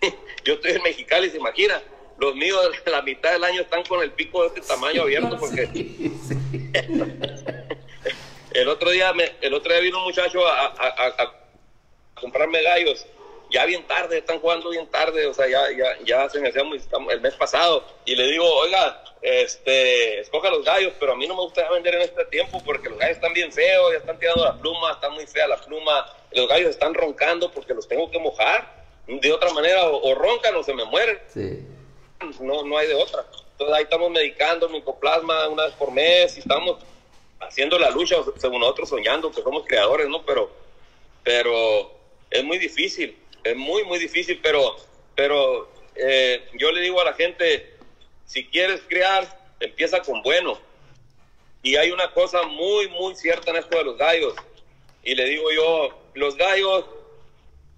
yo estoy en Mexicali, se imagina. Los míos, la mitad del año están con el pico de este tamaño abierto porque el otro día, me- el otro día vino un muchacho a, a- a- a comprarme gallos. Ya bien tarde, están jugando bien tarde, o sea, ya, ya, ya se me hacía muy, el mes pasado. Y le digo, oiga, este, escoja los gallos, pero a mí no me gusta vender en este tiempo porque los gallos están bien feos, ya están tirando la pluma, está muy fea la pluma. Los gallos están roncando porque los tengo que mojar. De otra manera, o, o roncan o se me mueren Sí. no, no hay de otra. Entonces ahí estamos medicando micoplasma una vez por mes y estamos haciendo la lucha, según nosotros soñando que somos creadores, ¿no? Pero, pero es muy difícil, es muy, muy difícil, pero, pero eh, yo le digo a la gente, si quieres crear, empieza con bueno. Y hay una cosa muy, muy cierta en esto de los gallos. Y le digo yo, los gallos,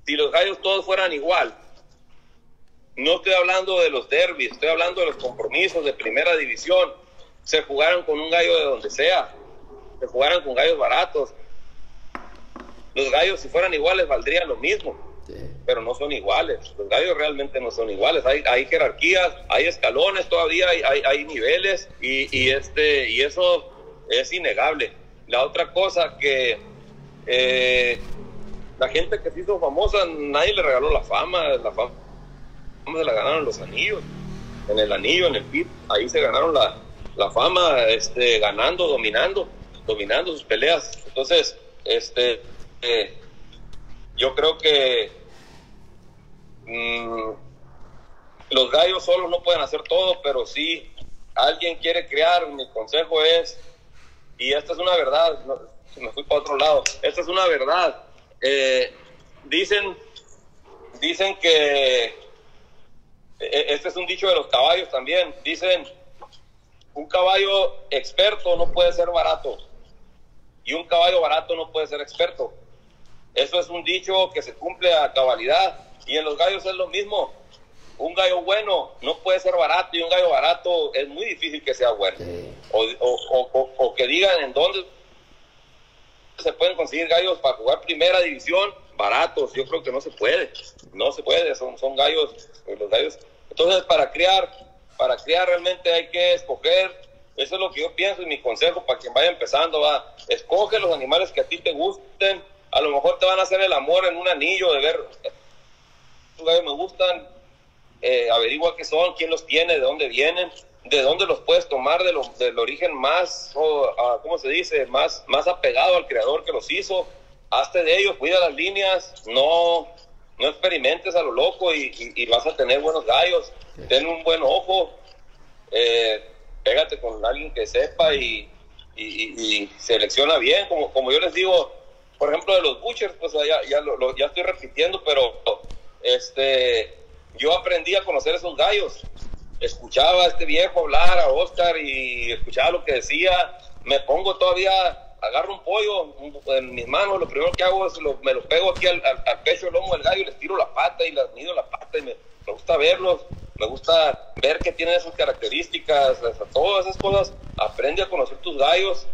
si los gallos todos fueran igual, no estoy hablando de los derbis, estoy hablando de los compromisos de primera división. Se jugaron con un gallo de donde sea, se jugaron con gallos baratos. Los gallos, si fueran iguales, valdrían lo mismo, Sí. pero no son iguales. Los gallos realmente no son iguales. Hay, hay jerarquías, hay escalones todavía, hay, hay, hay niveles y, y este, y eso es innegable. La otra cosa que eh, la gente que se hizo famosa, nadie le regaló la fama, la fama se la ganaron los anillos. En el anillo, en el pit, ahí se ganaron la, la fama, este, ganando, dominando, dominando sus peleas. Entonces, este, eh, yo creo que mm, los gallos solos no pueden hacer todo, pero si alguien quiere crear, mi consejo es, y esta es una verdad, me fui para otro lado, esta es una verdad. Eh, dicen, dicen que e- este es un dicho de los caballos también. Dicen, un caballo experto no puede ser barato y un caballo barato no puede ser experto. Eso es un dicho que se cumple a cabalidad y en los gallos es lo mismo. Un gallo bueno no puede ser barato y un gallo barato es muy difícil que sea bueno. O- o- o- o que digan en dónde se pueden conseguir gallos para jugar primera división baratos. Yo creo que no se puede. No se puede. Son, son gallos, eh, los gallos. Entonces, para criar, para criar realmente hay que escoger. Eso es lo que yo pienso y mi consejo para quien vaya empezando va. Escoge los animales que a ti te gusten. A lo mejor te van a hacer el amor en un anillo de ver. Estos gallos me gustan. eh, averigua qué son, quién los tiene, de dónde vienen, de dónde los puedes tomar de lo- del origen más, o, ¿cómo se dice? Más, más apegado al creador que los hizo. Hazte de ellos, cuida las líneas, no, no experimentes a lo loco y, y- y vas a tener buenos gallos. Ten un buen ojo. Eh, pégate con alguien que sepa y, y, y- y selecciona bien, como, como yo les digo, por ejemplo, de los Butchers, pues ya, ya, lo, lo- ya estoy repitiendo, pero este, yo aprendí a conocer esos gallos. Escuchaba a este viejo hablar, a Oscar, y escuchaba lo que decía. Me pongo todavía, agarro un pollo en mis manos, lo primero que hago es me lo pego aquí al, pecho, el lomo del gallo, y les tiro la pata y las mido la pata, y me, me gusta verlos, me gusta ver que tienen esas características, todas esas cosas. Aprende a conocer tus gallos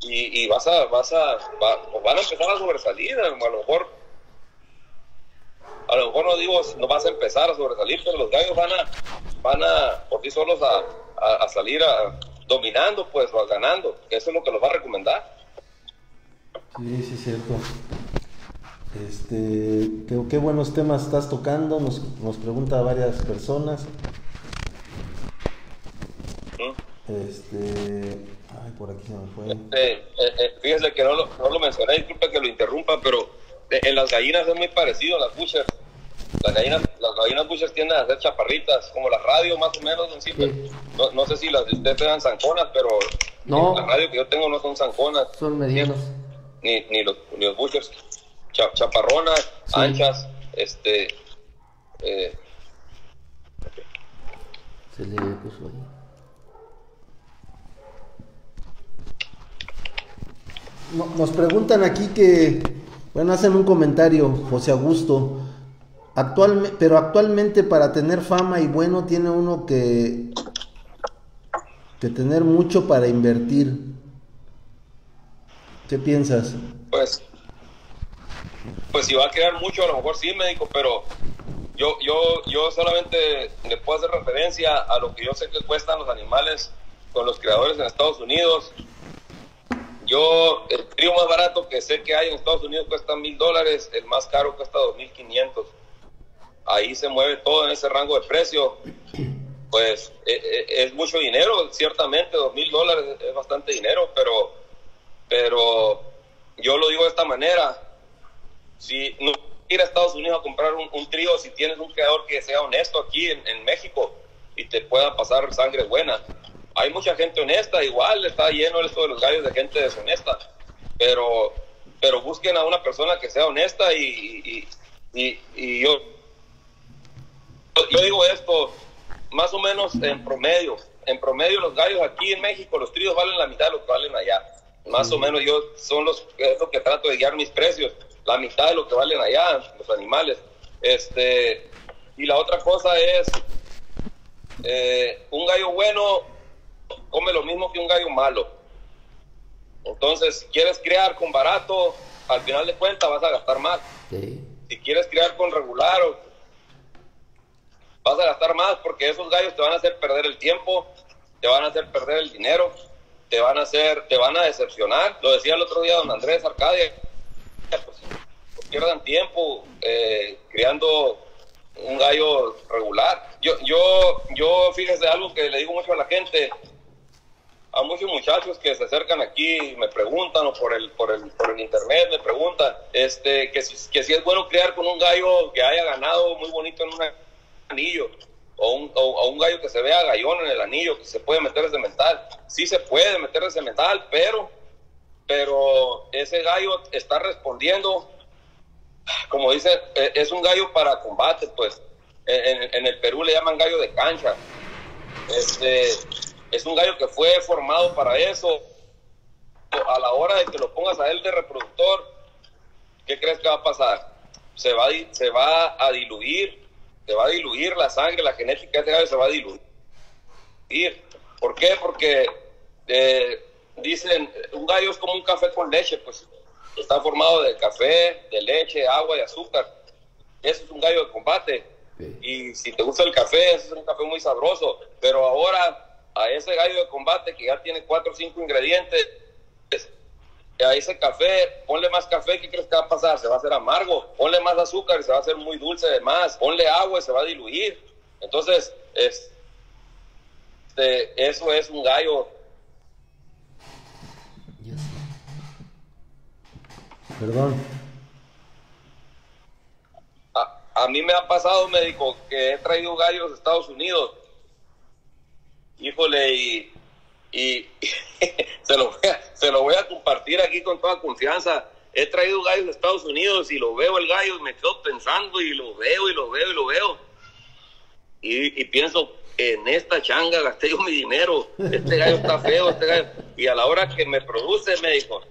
y, y vas a, vas a, va- van a empezar a sobresalir, a lo mejor, a lo mejor no digo, no vas a empezar a sobresalir, pero los gallos van a, van a, por sí solos a, a- a salir a, dominando, pues, o a ganando, que eso es lo que los va a recomendar. Sí, sí, es cierto. Este, qué, qué buenos temas estás tocando, nos, nos pregunta varias personas. ¿Mm? Este, ay, por aquí se me fue. Eh, eh, eh, fíjese que no lo, no lo mencioné, disculpe que lo interrumpa, pero en las gallinas es muy parecido a las bushers. Las gallinas, las gallinas bushers tienden a ser chaparritas, como las radios más o menos, don Silver. Sí. No, no sé si las de ustedes eran zanconas, pero No. las radios que yo tengo no son zanconas, Son medianos. ni, ni, los, ni los bushers. Cha- chaparronas, Sí. anchas, este... eh, Se le puso ahí. No- nos preguntan aquí que, bueno, hacen un comentario, José Augusto. Actualmente, pero actualmente para tener fama y bueno tiene uno que, que tener mucho para invertir. ¿Qué piensas? pues pues si va a crear mucho a lo mejor sí médico pero yo yo yo solamente le puedo hacer referencia a lo que yo sé que cuestan los animales con los criadores en Estados Unidos yo el trío más barato que sé que hay en Estados Unidos cuesta mil dólares el más caro cuesta dos mil quinientos. Ahí se mueve todo en ese rango de precio. Pues eh, eh, es mucho dinero ciertamente dos mil dólares es bastante dinero pero pero yo lo digo de esta manera, si no ir a Estados Unidos a comprar un, trío, si tienes un creador que sea honesto aquí en, en México y te pueda pasar sangre buena. Hay mucha gente honesta, igual está lleno esto de los gallos de gente deshonesta, pero, pero busquen a una persona que sea honesta y, y, y- y yo, yo digo esto, más o menos en promedio, en promedio los gallos aquí en México, los tríos valen la mitad de lo que valen allá. Más o menos yo son los, es lo que trato de guiar mis precios, la mitad de lo que valen allá los animales. Este, y la otra cosa es, eh, un gallo bueno come lo mismo que un gallo malo. Entonces, si quieres criar con barato, al final de cuentas vas a gastar más. Sí. Si quieres criar con regular, vas a gastar más porque esos gallos te van a hacer perder el tiempo, te van a hacer perder el dinero, te van a hacer, te van a decepcionar. Lo decía el otro día don Andrés Arcadia, pues, pierdan tiempo eh, criando un gallo regular. Yo, yo, yo, fíjese algo que le digo mucho a la gente, a muchos muchachos que se acercan aquí me preguntan o por el, por el, por el internet me preguntan este, que, si, que si es bueno criar con un gallo que haya ganado muy bonito en un anillo o un, o, o un gallo que se vea gallón en el anillo, que se puede meter ese mental. Sí se puede meter ese mental, pero, pero ese gallo está respondiendo, como dice, eh, es un gallo para combate, pues. En, en- en el Perú le llaman gallo de cancha. Este, es un gallo que fue formado para eso. A la hora de que lo pongas a él de reproductor, ¿qué crees que va a pasar? Se va, se va a diluir, se va a diluir la sangre, la genética de ese gallo se va a diluir. ¿Por qué? Porque eh, dicen, un gallo es como un café con leche, pues está formado de café, de leche, agua y azúcar. Eso es un gallo de combate. Sí. Y si te gusta el café, ese es un café muy sabroso. Pero ahora, a ese gallo de combate que ya tiene cuatro o cinco ingredientes, a ese café, ponle más café, ¿qué crees que va a pasar? Se va a hacer amargo. Ponle más azúcar y se va a hacer muy dulce de más. Ponle agua y se va a diluir. Entonces, es, este, eso es un gallo. Sé. Perdón. A, a mí me ha pasado, médico, que he traído gallos de Estados Unidos. Híjole, y, se, lo voy a, se lo voy a compartir aquí con toda confianza. He traído gallos de Estados Unidos y lo veo el gallo y me quedo pensando y lo veo y lo veo y lo veo. Y, y pienso, en esta changa gasté yo mi dinero. Este gallo está feo, este gallo. Y a la hora que me produce, me dijo,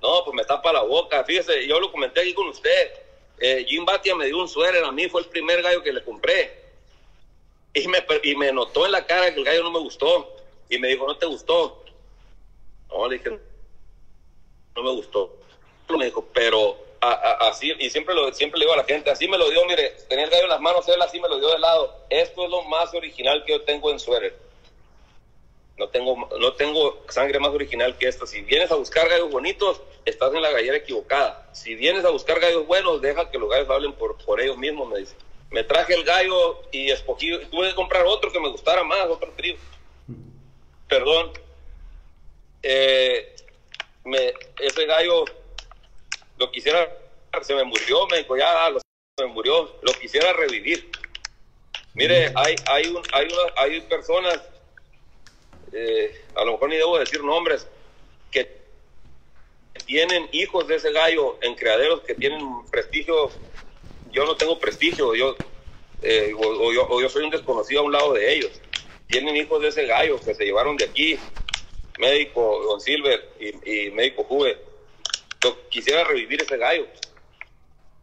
no, pues me tapa la boca. Fíjese, yo lo comenté aquí con usted. Eh, Jim Batia me dio un suéter, a mí fue el primer gallo que le compré. Y me, y me notó en la cara que el gallo no me gustó. Y me dijo, ¿no te gustó? No, le dije, no me gustó. Me dijo, pero así, y siempre, lo, siempre le digo a la gente, así me lo dio, mire, tenía el gallo en las manos, él así me lo dio de lado. Esto es lo más original que yo tengo en suéter. No tengo, no tengo sangre más original que esta. Si vienes a buscar gallos bonitos, estás en la gallera equivocada. Si vienes a buscar gallos buenos, deja que los gallos hablen por, por ellos mismos, me dice. Me traje el gallo y escogí, tuve que comprar otro que me gustara más, otro trío. Perdón. Eh, me, ese gallo lo quisiera, se me murió, me dijo, ya, lo- se me murió, lo quisiera revivir. Mire, hay, hay, un, hay, una- hay personas, eh, a lo mejor ni debo decir nombres, que tienen hijos de ese gallo en criaderos que tienen prestigio. Yo no tengo prestigio, yo, eh, o, o yo, o yo soy un desconocido a un lado de ellos. Tienen hijos de ese gallo que se llevaron de aquí, médico Don Silver y, y médico Juve. Yo quisiera revivir ese gallo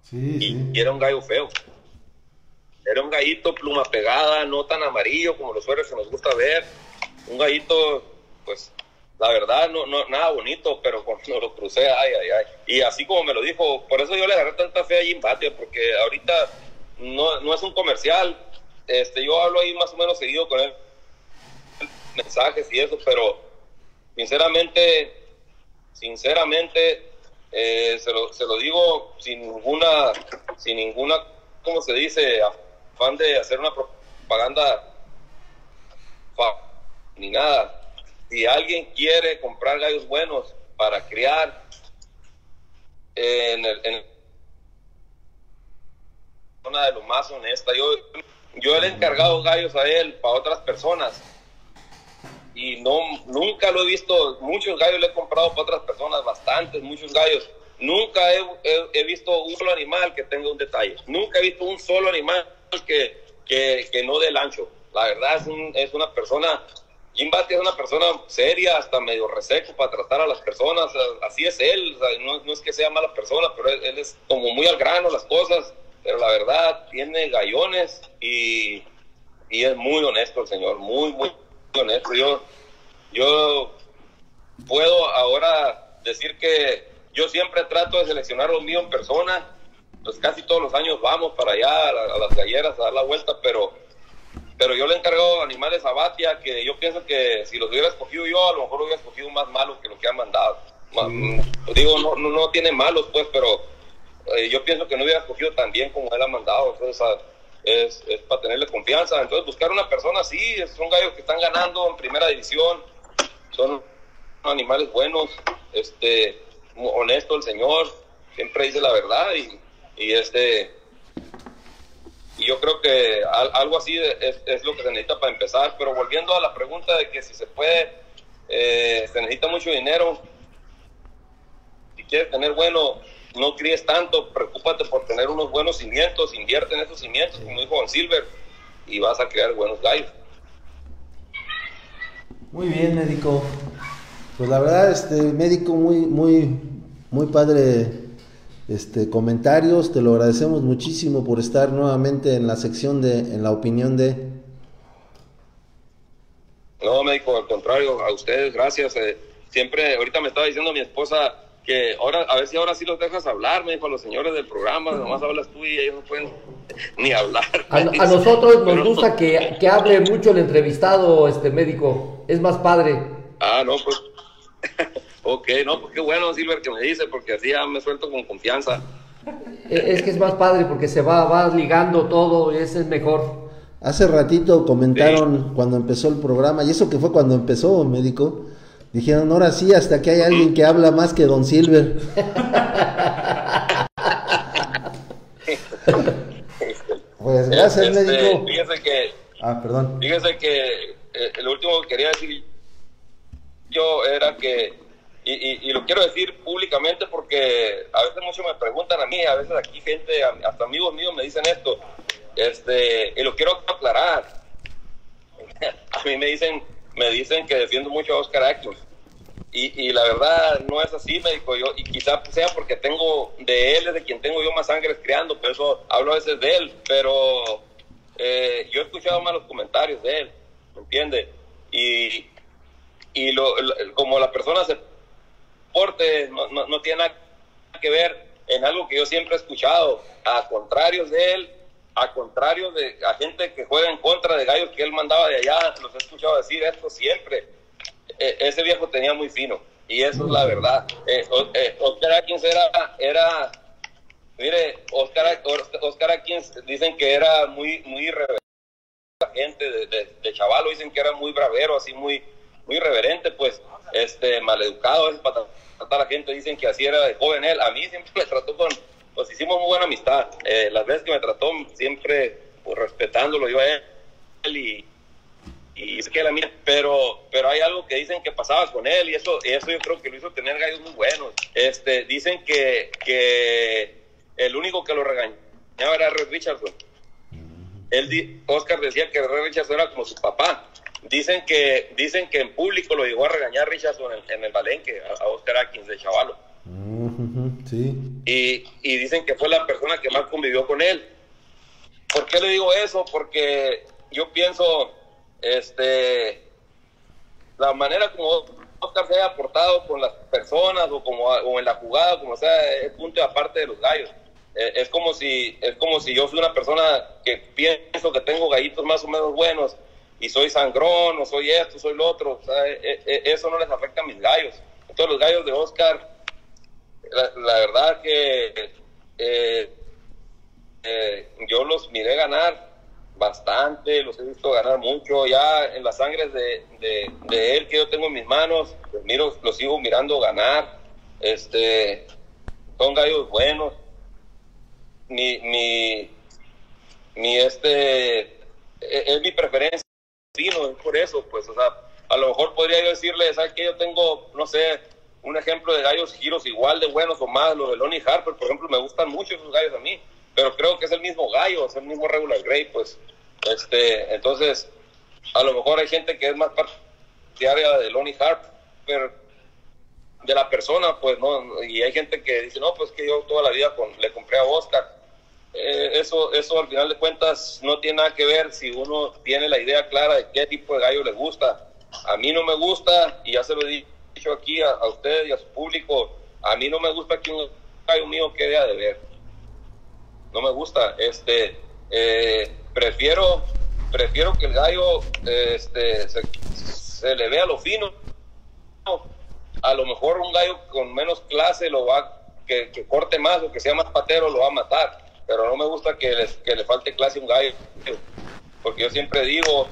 Sí, y, sí. y era un gallo feo. Era un gallito pluma pegada, no tan amarillo como los sueros que nos gusta ver. Un gallito, pues, la verdad, no, no, nada bonito, pero cuando lo crucé, ay, ay, ay. Y así como me lo dijo, por eso yo le agarré tanta fe a Jim Batia, porque ahorita no, no es un comercial. Este, yo hablo ahí más o menos seguido con él, mensajes y eso, pero sinceramente, sinceramente, eh, se, lo, se lo digo sin ninguna, sin ninguna, ¿cómo se dice? Afán de hacer una propaganda ni nada. Si alguien quiere comprar gallos buenos para criar en el, en una de lo más honesta, yo, yo he encargado gallos a él para otras personas y no nunca lo he visto muchos gallos le he comprado para otras personas bastantes muchos gallos. Nunca he, visto un solo animal que tenga un detalle. Nunca he visto un solo animal que, que, que no dé el ancho. La verdad es una persona Jim Batty es una persona seria hasta medio reseco para tratar a las personas así es él no, es que sea mala persona pero él, es como muy al grano las cosas pero la verdad tiene gallones y y es muy honesto el señor, muy, muy honesto. Yo, yo puedo ahora decir que yo siempre trato de seleccionar lo mío en persona, pues casi todos los años vamos para allá a, a las galleras a dar la vuelta, pero, pero yo le he encargado animales a Batia que yo pienso que si los hubiera escogido yo, a lo mejor hubiera escogido más malos que lo que han mandado. Ma- mm, Digo, no, no, no tiene malos, pues, pero eh, yo pienso que no hubiera escogido tan bien como él ha mandado. Entonces, ah, es, es para tenerle confianza. Entonces, buscar una persona así, son gallos que están ganando en primera división, son animales buenos, este, honesto el señor, siempre dice la verdad y, y este. Y yo creo que al- algo así es, es lo que se necesita para empezar. Pero volviendo a la pregunta de que si se puede, eh, se necesita mucho dinero. Si quieres tener bueno, no críes tanto, preocúpate por tener unos buenos cimientos, invierte en esos cimientos, como dijo Don Silver, y vas a crear buenos gallos. Muy bien, médico. Pues la verdad, este médico, muy, muy, muy padre este comentarios. Te lo agradecemos muchísimo por estar nuevamente en la sección de, en la opinión de. No, médico, al contrario, a ustedes, gracias. eh, siempre, ahorita me estaba diciendo mi esposa que ahora, a ver si ahora sí los dejas hablar, me dijo a los señores del programa, nomás hablas tú y ellos no pueden ni hablar. A, a nosotros nos gusta que, que hable mucho el entrevistado, este médico. Es más padre. Ah, no, pues. ok, no, pues qué bueno, Silver, que me dice, porque así ya me suelto con confianza. E- Es que es más padre porque se va, va ligando todo y ese es mejor. Hace ratito comentaron cuando empezó el programa, y eso que fue cuando empezó, médico. Dijeron, ahora sí, hasta que hay alguien que habla más que Don Silver. Pues gracias, Este, médico. Fíjese que, Ah, perdón. fíjese que eh, lo último que quería decir dicho era que, y, lo quiero decir públicamente porque a veces muchos me preguntan a mí, a veces aquí gente, hasta amigos míos me dicen esto, este, y lo quiero aclarar. A mí me dicen, me dicen que defiendo mucho a Oscar Atkins. Y, y la verdad no es así, me dijo yo, y quizá sea porque tengo de él, es de quien tengo yo más sangre creando, por eso hablo a veces de él, pero eh, yo he escuchado malos comentarios de él, ¿me entiende? Y, y lo, lo- como la persona se porte no, no, no tiene nada que ver en algo que yo siempre he escuchado, a contrarios de él, a contrario de a gente que juega en contra de gallos que él mandaba de allá, los he escuchado decir esto siempre. Eh, ese viejo tenía muy fino, y eso es la verdad. Eh, eh, Oscar Atkins era, era mire, Oscar, Oscar Atkins dicen que era muy, muy irreverente la gente de, de, de chavalo dicen que era muy bravero, así muy, muy irreverente, pues, este, maleducado, a veces para tratar a la gente, dicen que así era de joven él. A mí siempre me trató con, pues hicimos muy buena amistad. Eh, las veces que me trató, siempre pues, respetándolo yo a él y, y es que la mía, pero, pero hay algo que dicen que pasaba con él y eso, y eso yo creo que lo hizo tener gallos muy buenos. Este, dicen que, que el único que lo regañaba era Red Richardson él Oscar decía que Ray Richardson era como su papá. Dicen que dicen que en público lo llegó a regañar Richardson en, en el Balenque a, a Oscar Atkins de Chavalo. Sí. Y, y dicen que fue la persona que más convivió con él. ¿Por qué le digo eso? Porque yo pienso, este, la manera como Oscar se haya portado con las personas o como o en la jugada, como sea, es punto y aparte de los gallos. Eh, es como si es como si yo soy una persona que pienso que tengo gallitos más o menos buenos y soy sangrón o soy esto, soy lo otro. Sea, eh, eh, eso no les afecta a mis gallos. Entonces los gallos de Oscar la, verdad que eh, eh, yo los miré ganar bastante, los he visto ganar mucho. Ya en las sangres de, de, él que yo tengo en mis manos, los, miro, los sigo mirando ganar. Este, son gallos buenos. Mi, mi, mi este, e- es mi preferencia es por eso, pues, o sea, a lo mejor podría yo decirle, ¿sabes qué? Yo tengo, no sé, un ejemplo de gallos giros igual de buenos o más, lo de Lonnie Harper, por ejemplo, me gustan mucho esos gallos a mí, pero creo que es el mismo gallo, es el mismo regular grade, pues, este, entonces, a lo mejor hay gente que es más partidaria de Lonnie Harper, de la persona, pues, ¿no? Y hay gente que dice, no, pues que yo toda la vida con, le compré a Oscar. Eh, eso, eso al final de cuentas no tiene nada que ver si uno tiene la idea clara de qué tipo de gallo le gusta. A mí no me gusta, y ya se lo he dicho aquí a, a usted y a su público, a mí no me gusta que un gallo mío quede a deber. No me gusta. Este, eh, prefiero, prefiero que el gallo este, se, se le vea lo fino. A lo mejor un gallo con menos clase lo va, que, que corte más o que sea más patero lo va a matar pero no me gusta que, les, que le falte clase a un gallo, porque yo siempre digo,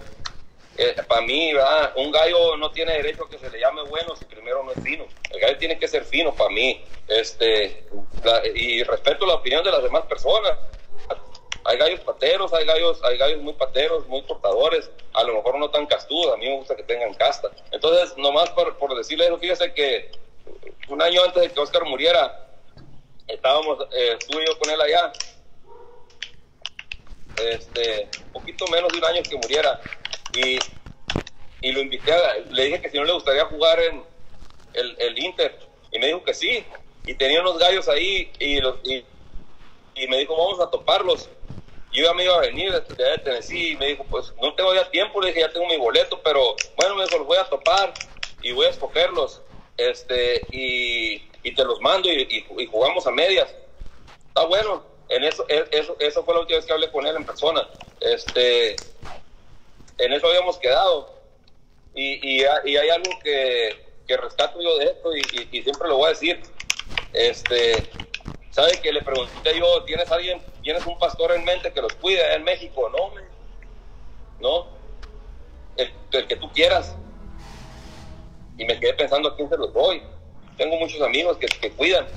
eh, para mí, un gallo no tiene derecho a que se le llame bueno si primero no es fino. El gallo tiene que ser fino para mí. Este, la- y respeto la opinión de las demás personas. Hay gallos pateros, hay gallos, hay gallos muy pateros, muy portadores, a lo mejor no tan castudos, a mí me gusta que tengan casta. Entonces, nomás por, por decirle eso, fíjese que un año antes de que Oscar muriera, estábamos, eh, estuve yo con él allá, este, un poquito menos de un año que muriera. Y, y lo invité a, le dije que si no le gustaría jugar en el, el Inter. Y me dijo que sí. Y tenía unos gallos ahí y, los, y, y me dijo, vamos a toparlos. Yo ya me iba a venir de, Tennessee y me dijo, pues no tengo ya tiempo. Le dije, ya tengo mi boleto, pero bueno, me dijo, los voy a topar y voy a escogerlos. Este, y, y te los mando y, y- y jugamos a medias está bueno. En eso, eso, eso fue la última vez que hablé con él en persona. Este, en eso habíamos quedado. Y, y, y hay algo que, que rescato yo de esto y, y- siempre lo voy a decir. Este, ¿sabe que le pregunté yo, ¿tienes alguien, tienes un pastor en mente que los cuide en México? No, no. El, el que tú quieras. Y me quedé pensando a quién se los doy. Tengo muchos amigos que, que cuidan.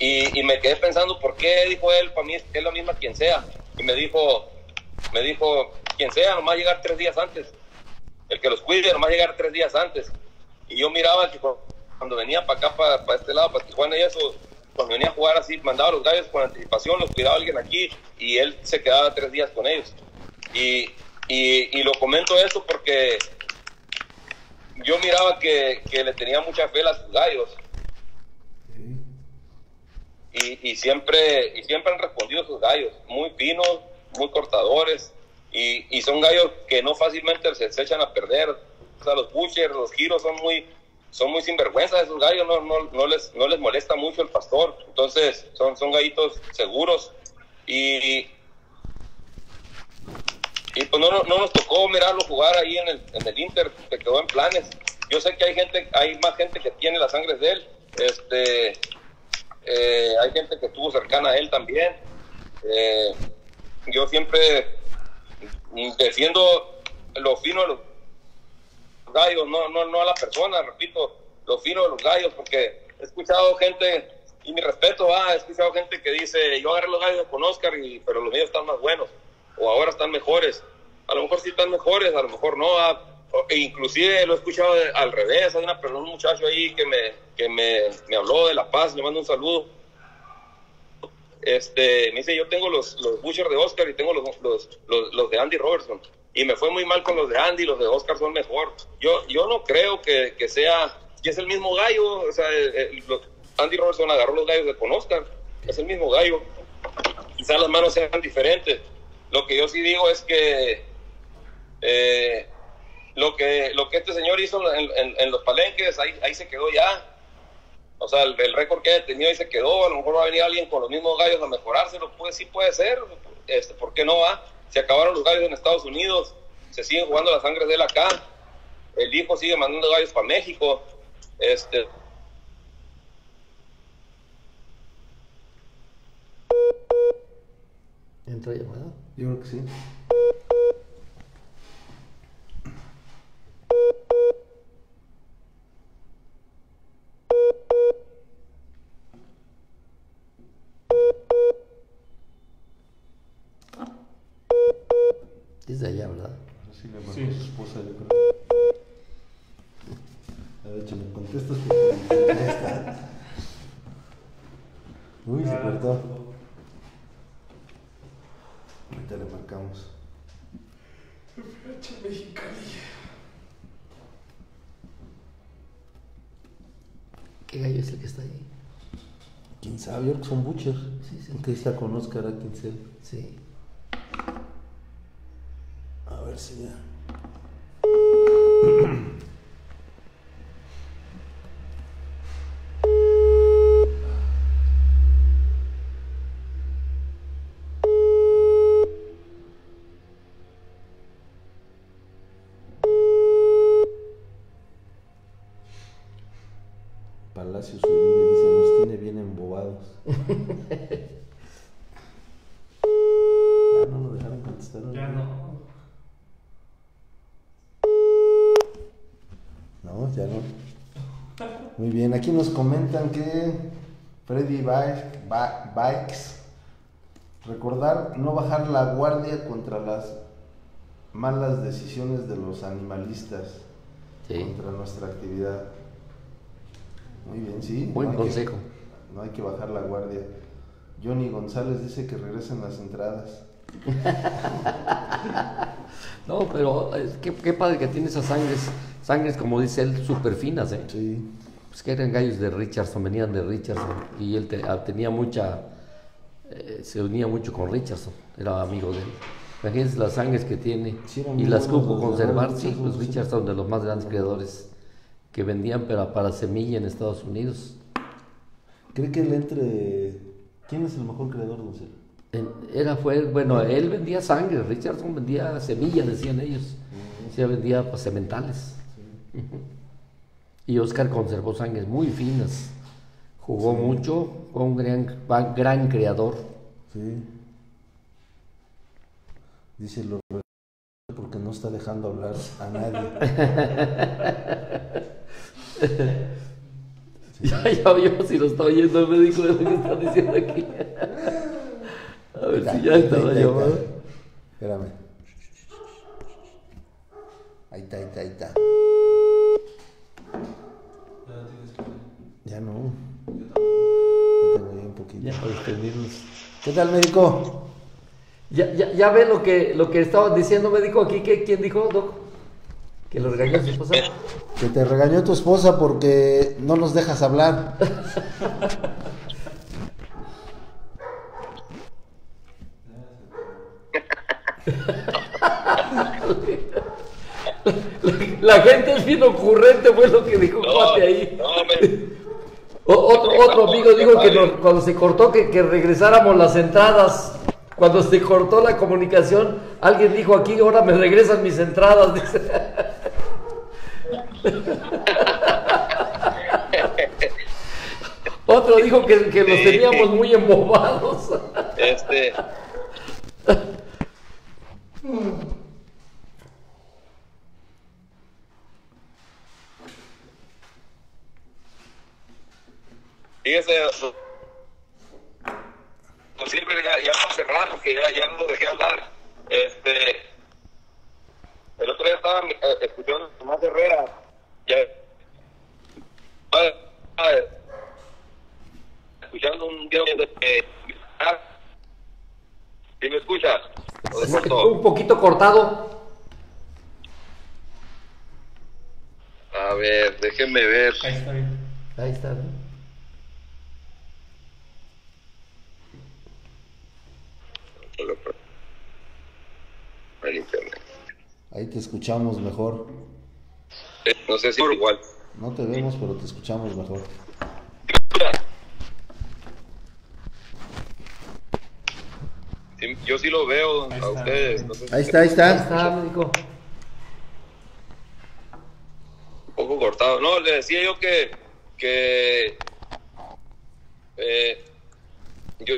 Y, me quedé pensando, ¿por qué dijo él? Para mí es, la misma quien sea. Y me dijo, me dijo, quien sea, nomás llegar tres días antes. El que los cuide, nomás llegar tres días antes. y yo miraba que cu- cuando venía para acá, para, este lado, para Tijuana y eso, cuando venía a jugar así, mandaba a los gallos con anticipación, los cuidaba alguien aquí y él se quedaba tres días con ellos. Y, y, lo comento eso porque yo miraba que, que le tenía mucha fe a sus gallos y, y siempre y siempre han respondido sus gallos muy finos muy cortadores y, y son gallos que no fácilmente se, se echan a perder o sea los buchers los giros son muy son muy sinvergüenza esos gallos no, no, no les no les molesta mucho el pastor entonces son son gallitos seguros y y pues no, no, no nos tocó mirarlo jugar ahí en el, en el Inter, que quedó en planes. Yo sé que hay gente, hay más gente que tiene la sangre de él. Este, eh, hay gente que estuvo cercana a él también. Eh, yo siempre defiendo lo fino de los gallos, no, no, no a la persona, repito, lo fino de los gallos, porque he escuchado gente, y mi respeto, ah, he escuchado gente que dice, yo agarré los gallos con Oscar, y, pero los míos están más buenos, o ahora están mejores. A lo mejor sí están mejores, a lo mejor no. ah, inclusive lo he escuchado al revés, hay una, persona, un muchacho ahí que me, que me, me habló de La Paz, le mando un saludo. Este, me dice, yo tengo los, los Butcher de Oscar y tengo los, los, los, de Andy Robertson. Y me fue muy mal con los de Andy, los de Oscar son mejor. Yo, yo no creo que, que sea, que es el mismo gallo. O sea, Andy Robertson agarró los gallos de con Oscar. Es el mismo gallo. Quizás las manos sean diferentes. Lo que yo sí digo es que eh, lo que lo que este señor hizo en, los palenques, ahí, ahí se quedó ya. O sea, el, el récord que ha tenido ahí se quedó. A lo mejor va a venir alguien con los mismos gallos a mejorárselo. Pues sí puede ser. Este, ¿Por qué no va? Se acabaron los gallos en Estados Unidos. Se siguen jugando la sangre de él acá. El hijo sigue mandando gallos para México. Este, Entra llamada. Yo creo que sí. Es de allá, Así le Sí. su esposa, yo creo. A ver, si me contestas porque me. Uy, se cortó. Ahorita le marcamos. ¿Qué gallo es el que está ahí? ¿Quién sabe? Yo creo que son Butcher. Sí, sí. Ahí está con Oscar a. Sí. A ver si ya. Palacios dice, nos tiene bien embobados. ya no lo dejaron contestar. Ya no. No, ya no. Muy bien, aquí nos comentan que Freddy Bikes, recordar no bajar la guardia contra las malas decisiones de los animalistas Sí. contra nuestra actividad. Muy bien, sí. Buen no hay que- consejo. no hay que bajar la guardia. Johnny González dice que regresen las entradas. No, pero es que, qué padre que tiene esas sangres, sangres como dice él, súper finas, ¿eh? Sí. Pues que eran gallos de Richardson, venían de Richardson. Y él te- ah, tenía mucha, eh, se unía mucho con Richardson, era amigo de él. Imagínense las sangres que tiene Sí, y las los conservar. Sí, sí. Richardson de los más grandes creadores que vendían para semilla en Estados Unidos. ¿Cree que él entre... ¿Quién es el mejor creador, don? En- Era fue, bueno, él vendía sangre, Richardson vendía semilla, decían ellos. Sí, vendía pues, sementales. Y Oscar conservó sangres muy finas. Jugó mucho, fue un gran, gran creador. Sí. Dice lo porque no está dejando hablar a nadie. Ya, ya oyó si lo está oyendo el médico de lo que está diciendo aquí. A ver si ya ahí llamada. Espérame. Ahí está, ahí está, ahí está. Ya no. Ya tengo ya un poquito. Ya para extendernos. ¿Qué tal, médico? Ya, ya, ya ve lo que, lo que estaban diciendo, médico, aquí, ¿qué, ¿quién dijo, Doc? Que lo regañó su esposa. Que te regañó tu esposa porque no nos dejas hablar. La gente es bien ocurrente, fue lo que dijo No, ahí. no, me- O- otro, otro amigo dijo que nos- cuando se cortó que, que regresáramos las entradas. Cuando se cortó la comunicación, alguien dijo aquí, ahora me regresan mis entradas. Dice. Otro dijo que, que los teníamos muy embobados. Este. Fíjese, pues siempre ya, ya para cerrar, porque ya, ya no lo dejé hablar. Este, el otro día estaba eh, escuchando a Tomás Herrera. Ya, escuchando un video de. Eh, ¿Sí me escuchas? Un poquito cortado. A ver, déjenme ver. Ahí está bien. Ahí está. El internet. Ahí te escuchamos mejor. Eh, No sé si igual. No te vemos, pero te escuchamos mejor. Sí, yo sí lo veo Ahí a está. ustedes. No sé si Ahí está, ahí Ahí está. está, médico. un poco cortado. No, le decía yo que, que eh, yo,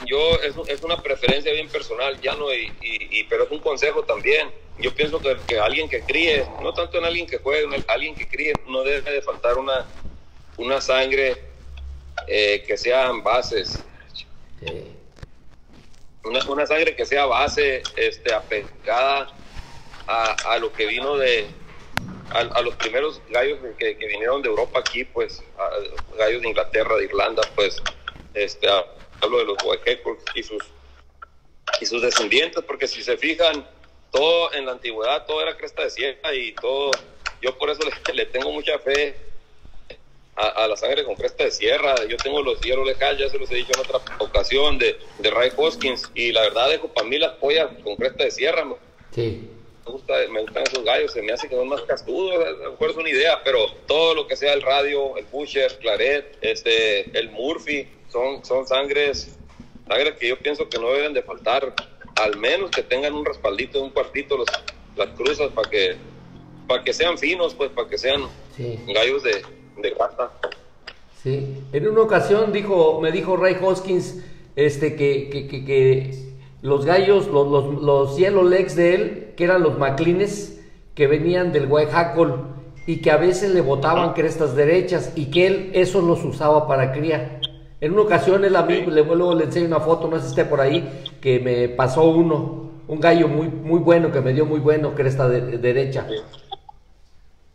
yo es, es una preferencia bien personal, ya no, y, y- y- pero es un consejo también. Yo pienso que, que alguien que críe, no tanto en alguien que juegue, en el- alguien que críe, no debe de faltar una, una sangre eh, que sean bases, una, una sangre que sea base, este, apegada a, a lo que vino de, a, a los primeros gallos que, que vinieron de Europa aquí, pues, a- gallos de Inglaterra, de Irlanda, pues, este, a- hablo de los huequecos y sus, y sus descendientes, porque si se fijan, todo en la antigüedad, todo era cresta de sierra y todo, yo por eso le, le tengo mucha fe a, a la sangre con cresta de sierra. Yo tengo los hierros lejal, ya se los he dicho en otra ocasión, de, de Ray Hoskins, y la verdad dejo para mí las pollas con cresta de sierra. Me Sí. gusta, me gustan esos gallos, se me hace que son más castudos, a lo mejor es una idea, pero todo lo que sea el radio, el Busher, Claret, este, el Murphy, son, son sangres, sangres que yo pienso que no deben de faltar, al menos que tengan un respaldito un cuartito los, las cruzas para que, para que sean finos, pues para que sean Sí. gallos de, de. Sí, en una ocasión dijo, me dijo Ray Hoskins este, que, que, que, que los gallos, los, los, los Yellow Legs de él, que eran los maclines, que venían del Guayjacol y que a veces le botaban crestas derechas y que él eso los usaba para cría. En una ocasión él a mí, le, luego le enseño una foto, no sé si esté por ahí, que me pasó uno, un gallo muy, muy bueno, que me dio muy bueno, cresta de- de derecha.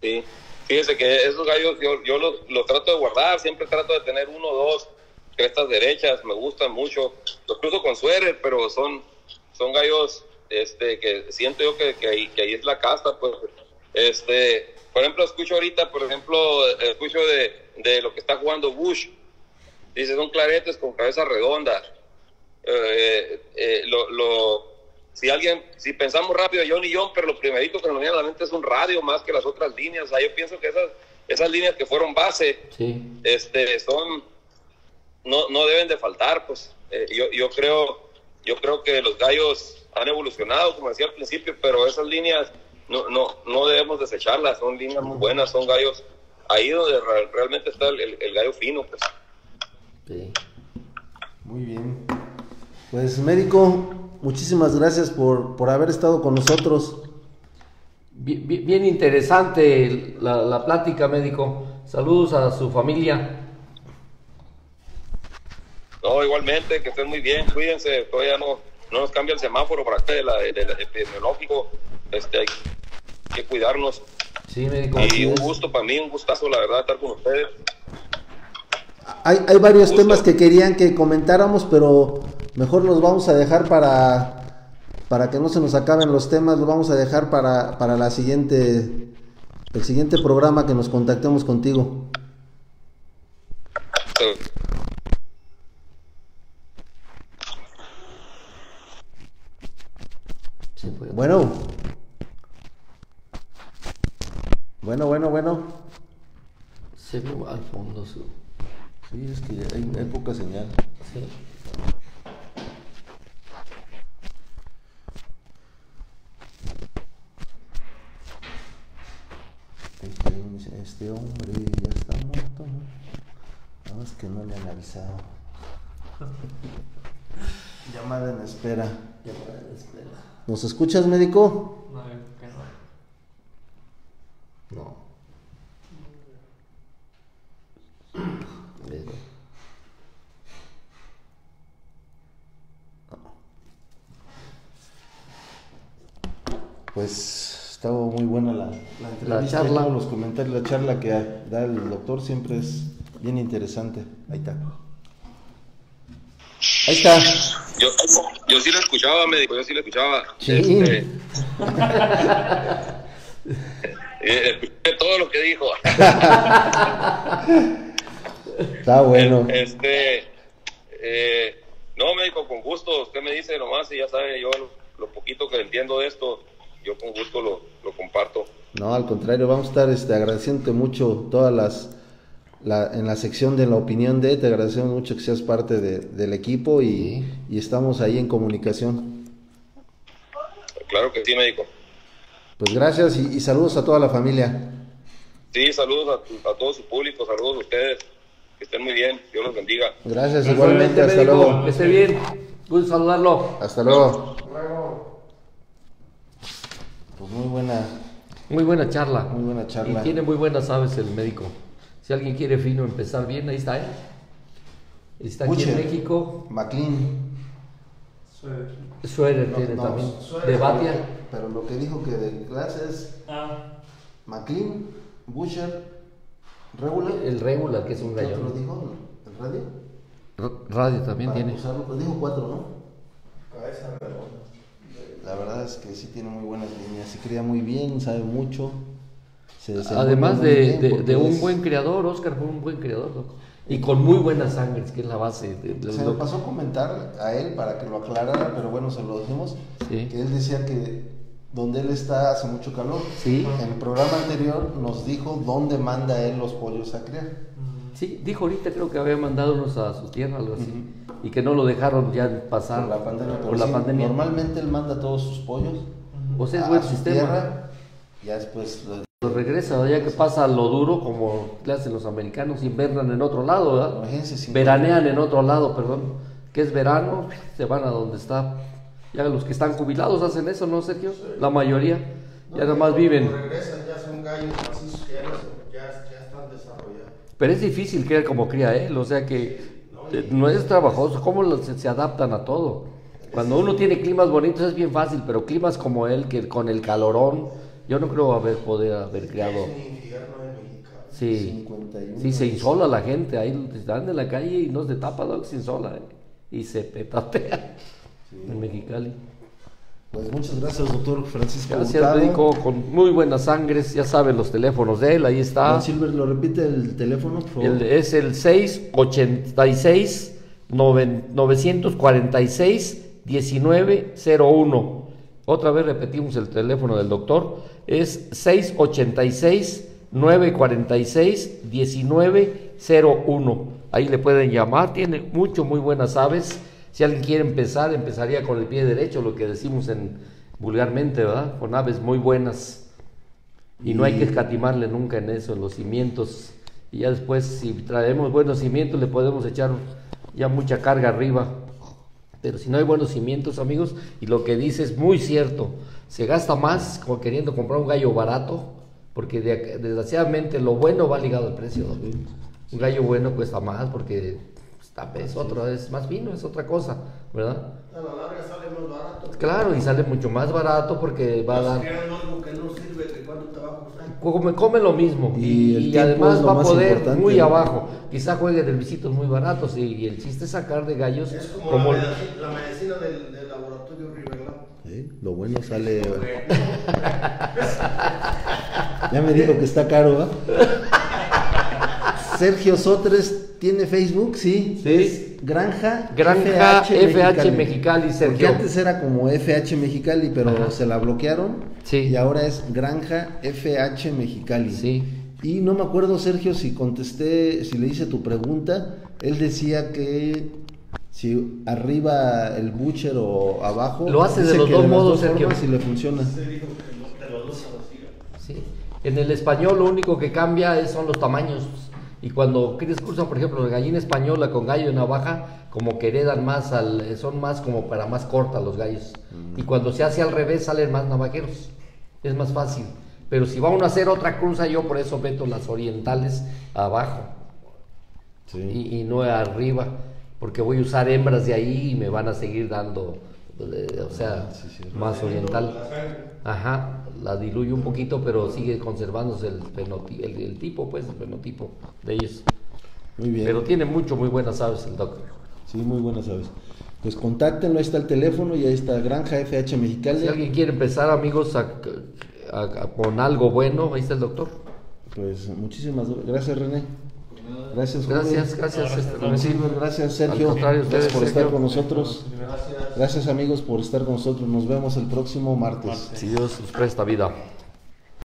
Sí, fíjese que esos gallos yo, yo los, los trato de guardar, siempre trato de tener uno o dos crestas derechas, me gustan mucho, los cruzo con suéter, pero son, son gallos este, que siento yo que, que, ahí, que ahí es la casta, pues, este, por ejemplo, escucho ahorita, por ejemplo, escucho de, de lo que está jugando Bush, dice, son claretes con cabeza redonda, eh, eh, lo, lo, si alguien, si pensamos rápido, John y John, pero lo primerito que nos viene a la mente es un radio más que las otras líneas. O sea, yo pienso que esas, esas líneas que fueron base, Sí, este, son, no, no deben de faltar, pues. Eh, yo, yo creo, yo creo que los gallos han evolucionado, como decía al principio, pero esas líneas no, no, no debemos desecharlas, son líneas muy buenas, son gallos ahí donde re- realmente está el, el- el gallo fino, pues. Sí. Muy bien. Pues médico, muchísimas gracias por, por haber estado con nosotros. Bien, interesante la, la plática, médico. Saludos a su familia. No, igualmente, que estén muy bien, cuídense, todavía no, no nos cambia el semáforo para acá del epidemiológico, este, hay que cuidarnos. Sí, médico. y un gusto para mí, un gustazo, la verdad, estar con ustedes. Hay, hay varios temas que querían que comentáramos, pero mejor los vamos a dejar para, para que no se nos acaben los temas, los vamos a dejar para, para la siguiente, el siguiente programa que nos contactemos contigo. Sí, pues. Bueno. Bueno, bueno, bueno. Se ve al fondo su. Sí, es que hay, hay poca señal. Sí. Este, este hombre ya está muerto. ¿no? Nada más que no le han avisado. Llamada en espera. ¿Nos escuchas, médico? No, que no. No. Pues estaba muy buena la, la entrevista. charla. Los comentarios, la charla que da el doctor siempre es bien interesante. Ahí está. Ahí está. Yo, yo sí lo escuchaba, médico, yo sí lo escuchaba. Sí. Este, eh, escuché todo lo que dijo. Está bueno. Este, eh, no, médico, con gusto. Usted me dice nomás y ya sabe, yo lo, lo poquito que entiendo de esto, yo con gusto lo, lo comparto. No, al contrario, vamos a estar este, agradeciéndote mucho todas las la, en la sección de la opinión de, te agradecemos mucho que seas parte de- del equipo y, y estamos ahí en comunicación. Claro que sí, médico. Pues gracias y, y saludos a toda la familia. Sí, saludos a, a todo su público, saludos a ustedes. Que estén muy bien, Dios los bendiga. Gracias igualmente, hasta médico, luego. Que esté bien. Gusto saludarlo. Hasta luego. Pues muy buena, Muy buena charla. muy buena charla. Y tiene muy buenas aves el médico. Si alguien quiere fino empezar bien, ahí está, ¿eh? Está aquí en. México. McLean. Suéter tiene no, también. De Batia. Pero lo que dijo que de clases, Ah, McLean, Butcher, Regular. El regular, que es un ¿Qué otro gallón. dijo? ¿El radio? R- Radio también Para tiene. usarlo, pues dijo cuatro, ¿no? Cabeza redonda. La verdad es que sí tiene muy buenas líneas, se cría muy bien, sabe mucho. se Además de, de- un es- buen creador, Oscar fue un buen creador, loco. Y con muy buenas sangres, que es la base de, de Se lo- me pasó a comentar a él para que lo aclarara, pero bueno, se lo dijimos. Sí. Que él decía que donde él está hace mucho calor. Sí. En el programa anterior nos dijo dónde manda él los pollos a criar. Sí, dijo ahorita creo que había mandado unos a su tierra, algo así. Y que no lo dejaron ya pasar Por la pandemia. por la sí, pandemia. Normalmente él manda todos sus pollos O sea, es a buen su sistema. tierra, ya después lo- regresa, ya que pasa lo duro, como le hacen los americanos, invernan en otro lado, ¿verdad? Veranean en otro lado, perdón. Que es verano, se van a donde está. Ya los que están jubilados hacen eso, ¿no, Sergio? La mayoría. Ya nada más viven. Regresan ya son gallos macizos que ya, no ya, ya están desarrollados. Pero es difícil criar como cría él, o sea que eh, no es trabajoso. ¿Cómo los- se, se adaptan a todo? Cuando uno tiene climas bonitos es bien fácil, pero climas como él, que con el calorón, yo no creo haber poder haber criado. Es un infierno en México. Sí, 51. sí, se insola la gente, ahí están en la calle y no se tapa, no, se insola ¿eh? y se petatea en Mexicali. Pues muchas gracias, doctor Francisco. Gracias, Hurtado. médico, con muy buenas sangres, ya saben los teléfonos de él, ahí está. Don Silver, ¿lo repite el teléfono, por favor? El- es el 686 noven- 946 1901. Otra vez repetimos el teléfono del doctor. Es 686 946 1901. Ahí le pueden llamar. Tiene mucho, muy buenas aves. Si alguien quiere empezar, empezaría con el pie derecho, lo que decimos en vulgarmente, ¿verdad? Con aves muy buenas. Y no hay que escatimarle nunca en eso, en los cimientos. Y ya después, si traemos buenos cimientos, le podemos echar ya mucha carga arriba. Pero si no hay buenos cimientos, amigos, y lo que dice es muy cierto, se gasta más como queriendo comprar un gallo barato, porque de- desgraciadamente lo bueno va ligado al precio. Un gallo bueno cuesta más porque es, otro, es más fino, es otra cosa, ¿verdad? A la larga sale más barato. Claro, y sale mucho más barato porque va a dar... Crean algo que no sirve, cuánto te va a costar. come, come lo mismo Y y, y además va a poder muy ¿no? abajo. Quizá juegue de visitos muy baratos y, y el chiste es sacar de gallos Es como, como la, medicina, la medicina del, del laboratorio Riverland. ¿eh? Lo bueno sale. ya me dijo que está caro, ¿va? Sergio Sotres tiene Facebook, sí. Sí. Es Granja, Granja FH Mexicali, Porque Sergio. antes era como FH Mexicali, pero Ajá. se la bloquearon. Sí. Y ahora es Granja FH Mexicali. Sí. Y no me acuerdo, Sergio, si contesté, si le hice tu pregunta. Él decía que si arriba el butcher o abajo. Lo hace de los dos modos, Sergio. y le funciona. Sí. En el español lo único que cambia es- son los tamaños. Y cuando crías curso, por ejemplo, de gallina española con gallo de navaja, como que heredan más, al, son más como para más cortas los gallos. Y cuando se hace al revés, salen más navajeros. Es más fácil. Pero si va uno a hacer otra cruza, yo por eso meto las orientales abajo Sí. y, y no arriba, porque voy a usar hembras de ahí y me van a seguir dando, eh, o sea, Sí, sí. más oriental. Ajá, la diluyo un poquito, pero sigue conservándose el, el, el tipo, pues, el fenotipo de ellos. Muy bien. Pero tiene mucho, muy buenas aves el doctor. Sí, muy buenas aves. Pues contáctenlo, ahí está el teléfono y ahí está Granja FH Mexicali. Si alguien quiere empezar, amigos, a- a- a- con algo bueno, ahí está el doctor. Pues muchísimas gracias, René. Gracias, Julio. Gracias, gracias. este, Silver, gracias, Sergio. Gracias por estar Sergio. con nosotros. Gracias, amigos, por estar con nosotros. Nos vemos el próximo martes. Si Dios nos presta vida.